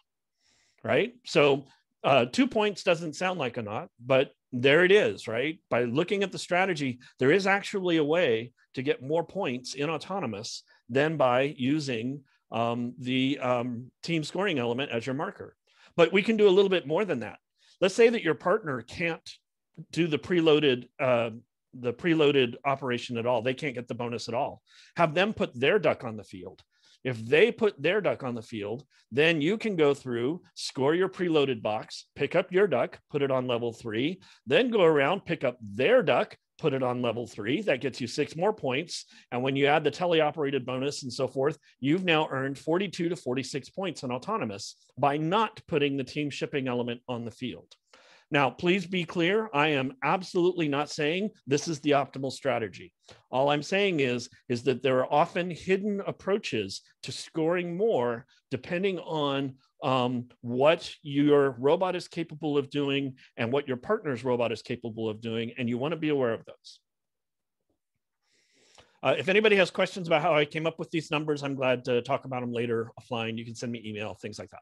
right? So uh, two points doesn't sound like a lot, but there it is, right? By looking at the strategy, there is actually a way to get more points in autonomous than by using um, the um, team scoring element as your marker. But we can do a little bit more than that. Let's say that your partner can't do the preloaded uh, the preloaded operation at all. They can't get the bonus at all. Have them put their duck on the field. If they put their duck on the field, then you can go through, score your preloaded box, pick up your duck, put it on level three, then go around, pick up their duck, put it on level three. That gets you six more points. And when you add the teleoperated bonus and so forth, you've now earned 42 to 46 points in autonomous by not putting the team shipping element on the field. Now, please be clear. I am absolutely not saying this is the optimal strategy. All I'm saying is, is that there are often hidden approaches to scoring more depending on um, what your robot is capable of doing and what your partner's robot is capable of doing. And you want to be aware of those. Uh, if anybody has questions about how I came up with these numbers, I'm glad to talk about them later offline. You can send me email, things like that.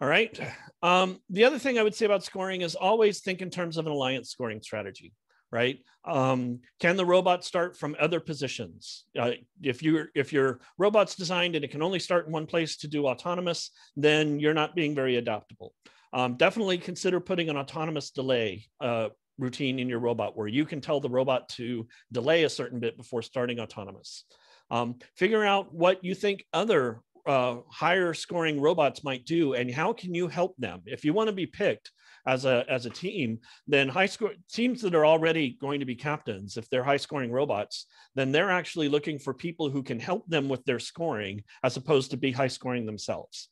All right. Um, the other thing I would say about scoring is always think in terms of an alliance scoring strategy, right? Um, can the robot start from other positions? Uh, if you if your robot's designed and it can only start in one place to do autonomous, then you're not being very adaptable. Um, definitely consider putting an autonomous delay uh, routine in your robot where you can tell the robot to delay a certain bit before starting autonomous. Um, figure out what you think other uh, higher scoring robots might do and how can you help them? If you want to be picked as a as a team then high score teams that are already going to be captains if they're high scoring robots then they're actually looking for people who can help them with their scoring as opposed to be high scoring themselves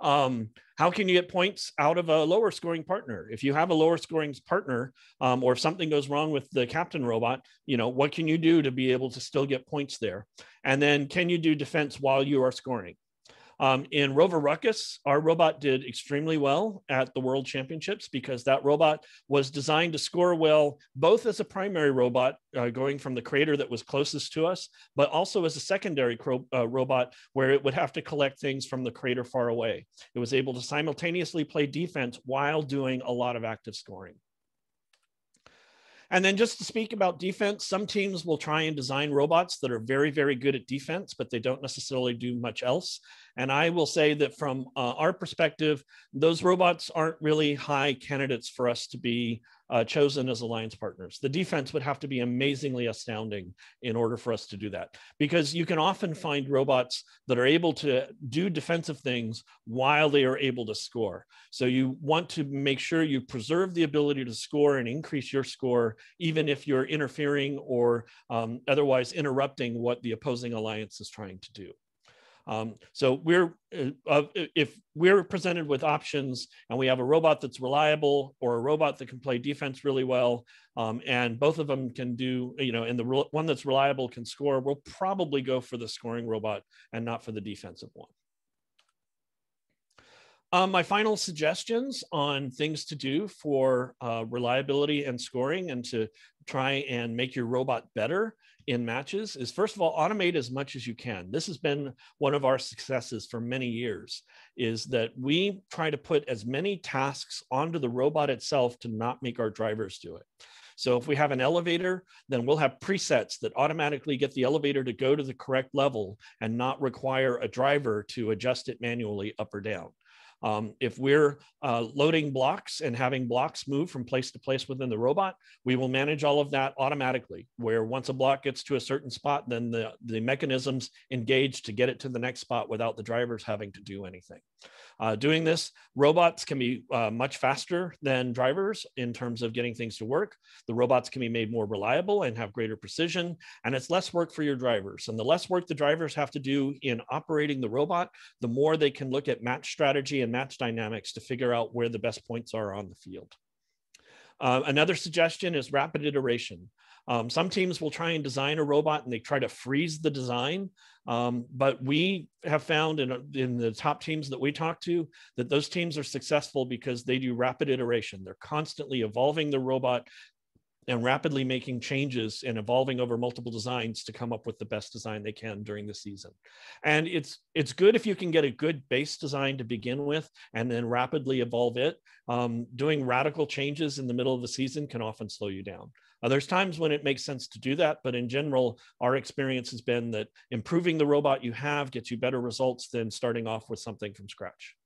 um, how can you get points out of a lower scoring partner? If you have a lower scoring partner, um, or if something goes wrong with the captain robot, you know, what can you do to be able to still get points there? And then can you do defense while you are scoring? Um, in Rover Ruckus, our robot did extremely well at the World Championships because that robot was designed to score well, both as a primary robot uh, going from the crater that was closest to us, but also as a secondary uh, robot where it would have to collect things from the crater far away. It was able to simultaneously play defense while doing a lot of active scoring. And then just to speak about defense, some teams will try and design robots that are very, very good at defense, but they don't necessarily do much else. And I will say that from uh, our perspective, those robots aren't really high candidates for us to be uh, chosen as alliance partners. The defense would have to be amazingly astounding in order for us to do that, because you can often find robots that are able to do defensive things while they are able to score. So you want to make sure you preserve the ability to score and increase your score, even if you're interfering or um, otherwise interrupting what the opposing alliance is trying to do. Um, so we're uh, if we're presented with options and we have a robot that's reliable or a robot that can play defense really well, um, and both of them can do, you know, and the one that's reliable can score, we'll probably go for the scoring robot and not for the defensive one. Um, my final suggestions on things to do for uh, reliability and scoring and to try and make your robot better in matches is first of all automate as much as you can this has been one of our successes for many years is that we try to put as many tasks onto the robot itself to not make our drivers do it so if we have an elevator, then we'll have presets that automatically get the elevator to go to the correct level and not require a driver to adjust it manually up or down. Um, if we're uh, loading blocks and having blocks move from place to place within the robot, we will manage all of that automatically, where once a block gets to a certain spot, then the, the mechanisms engage to get it to the next spot without the drivers having to do anything. Uh, doing this, robots can be uh, much faster than drivers in terms of getting things to work. The robots can be made more reliable and have greater precision, and it's less work for your drivers. And the less work the drivers have to do in operating the robot, the more they can look at match strategy and match dynamics to figure out where the best points are on the field. Uh, another suggestion is rapid iteration. Um, some teams will try and design a robot and they try to freeze the design. Um, but we have found in, in the top teams that we talk to that those teams are successful because they do rapid iteration. They're constantly evolving the robot and rapidly making changes and evolving over multiple designs to come up with the best design they can during the season. And it's it's good if you can get a good base design to begin with and then rapidly evolve it. Um, doing radical changes in the middle of the season can often slow you down. Uh, there's times when it makes sense to do that, but in general, our experience has been that improving the robot you have gets you better results than starting off with something from scratch.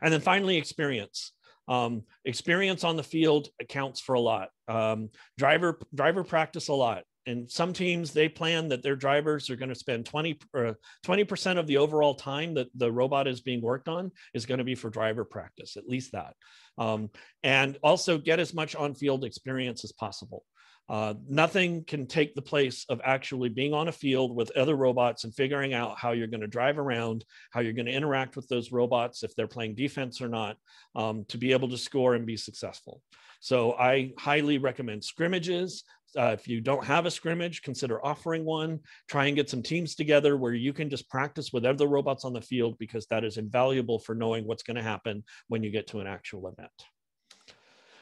And then finally, experience. Um, experience on the field accounts for a lot. Um, driver driver practice a lot. And some teams they plan that their drivers are going to spend 20 or 20% of the overall time that the robot is being worked on is going to be for driver practice at least that. Um, and also get as much on-field experience as possible uh, nothing can take the place of actually being on a field with other robots and figuring out how you're going to drive around, how you're going to interact with those robots, if they're playing defense or not, um, to be able to score and be successful. So I highly recommend scrimmages. Uh, if you don't have a scrimmage, consider offering one. Try and get some teams together where you can just practice with other robots on the field because that is invaluable for knowing what's going to happen when you get to an actual event.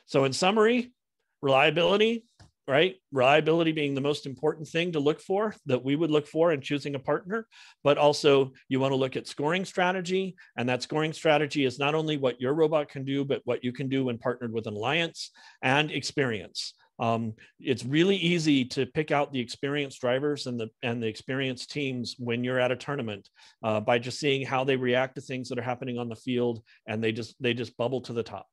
So, in summary, reliability, right? Reliability being the most important thing to look for that we would look for in choosing a partner, but also you want to look at scoring strategy. And that scoring strategy is not only what your robot can do, but what you can do when partnered with an alliance and experience. Um, it's really easy to pick out the experienced drivers and the and the experienced teams when you're at a tournament uh, by just seeing how they react to things that are happening on the field, and they just they just bubble to the top.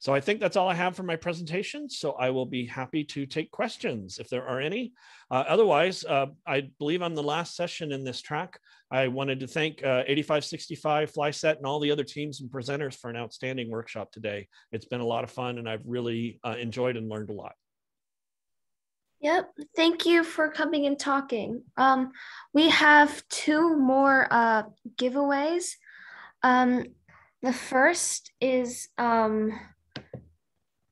So I think that's all I have for my presentation. So I will be happy to take questions if there are any. Uh, otherwise, uh, I believe I'm the last session in this track. I wanted to thank uh, 8565, FlySet, and all the other teams and presenters for an outstanding workshop today. It's been a lot of fun and I've really uh, enjoyed and learned a lot. Yep. Thank you for coming and talking. Um, we have two more uh, giveaways. Um, the first is um,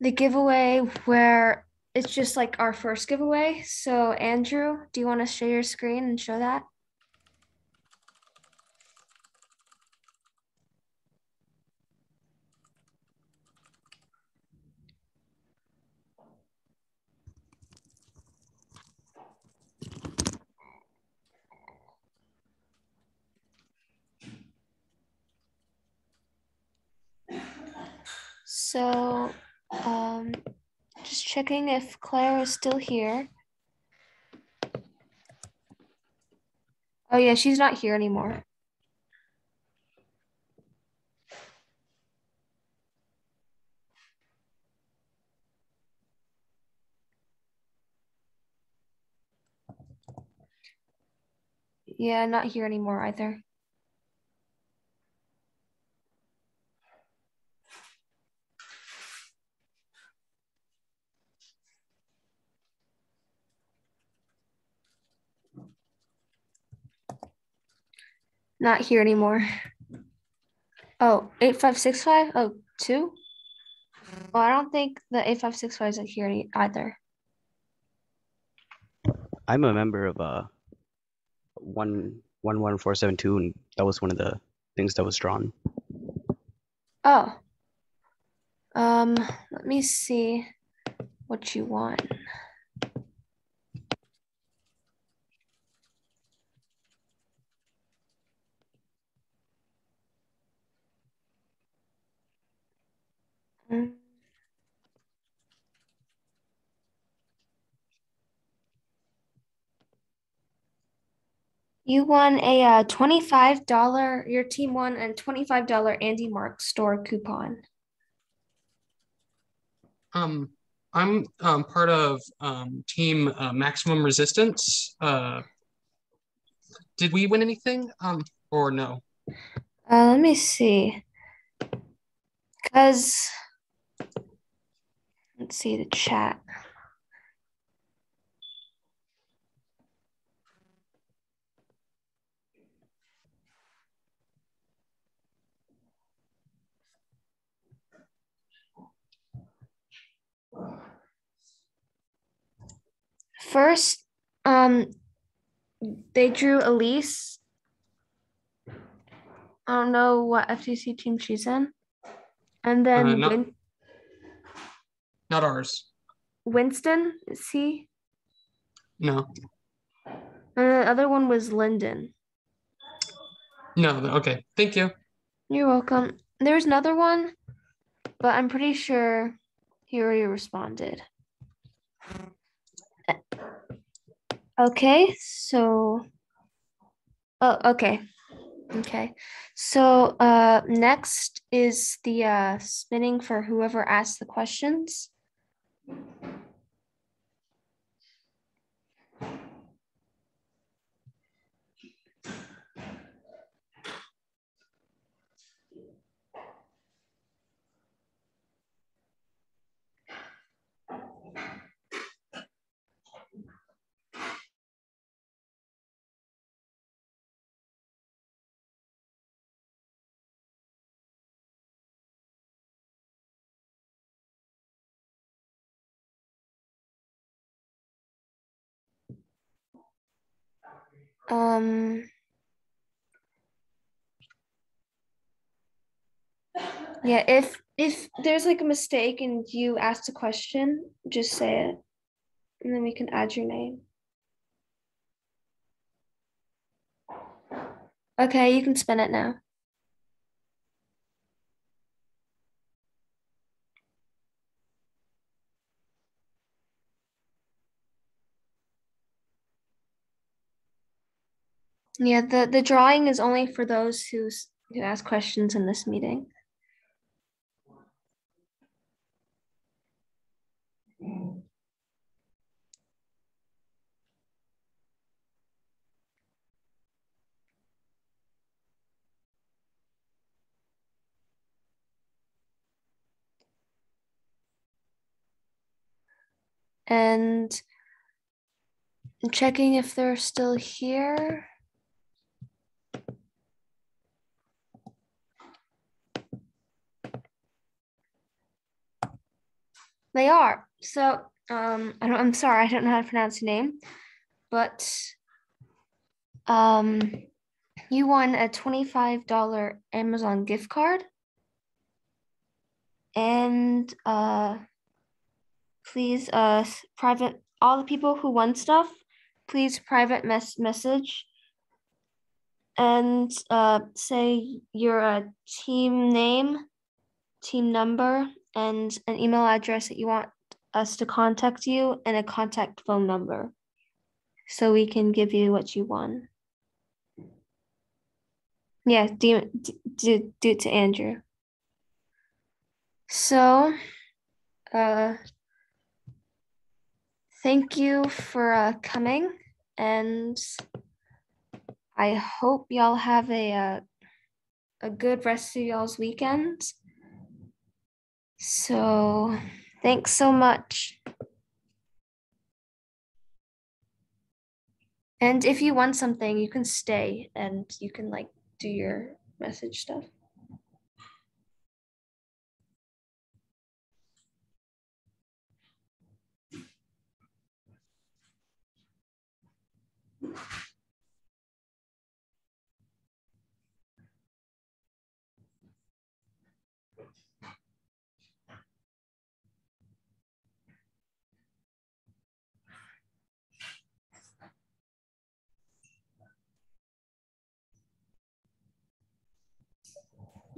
the giveaway where it's just like our first giveaway. So, Andrew, do you want to share your screen and show that? So, um, just checking if Claire is still here. Oh yeah, she's not here anymore. Yeah, not here anymore either. Not here anymore. Oh, 8565? Oh, two? Well, I don't think the 8565 is here either. I'm a member of uh one one one four seven two, and that was one of the things that was drawn. Oh. Um, let me see what you want. You won a uh, $25, your team won a $25 AndyMark store coupon. Um, I'm um, part of um, team uh, Maximum Resistance. Uh, did we win anything? Um, or no? Uh, let me see. Because, let's see the chat. First, um, they drew Elise. I don't know what FTC team she's in. And Uh, then not, Win- not ours. Winston, is he? No, And the other one was Lyndon. no. Okay, thank you. You're welcome. There's another one, but I'm pretty sure he already responded. Okay, so oh okay. Okay. So uh next is the uh spinning for whoever asked the questions. Um yeah, if if there's like a mistake and you asked a question, just say it. And then we can add your name. Okay, you can spin it now. Yeah, the, the drawing is only for those who's who ask questions in this meeting. And checking if they're still here. They are. So um, I I'm sorry, I don't know how to pronounce your name, but um, you won a $25 Amazon gift card. And uh, please, uh, private, all the people who won stuff, please private mess message and uh, say your uh, team name, team number, and an email address that you want us to contact you and a contact phone number so we can give you what you won. Yeah, do, do, do it to Andrew. So, uh, thank you for uh, coming and I hope y'all have a, uh, a good rest of y'all's weekend. So, thanks so much. And if you want something, you can stay and you can like do your message stuff.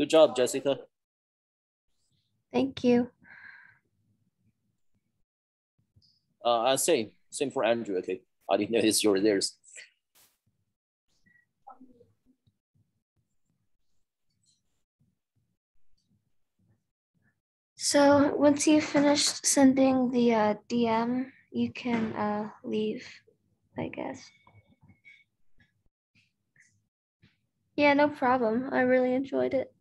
Good job, Jessica. Thank you. Uh, same, same for Andrew. Okay, I didn't notice you were there. So once you've finished sending the uh, DM, you can uh, leave, I guess. Yeah, no problem. I really enjoyed it.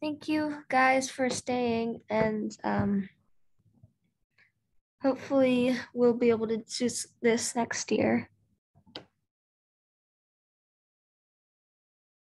Thank you guys for staying and um, hopefully we'll be able to do this next year.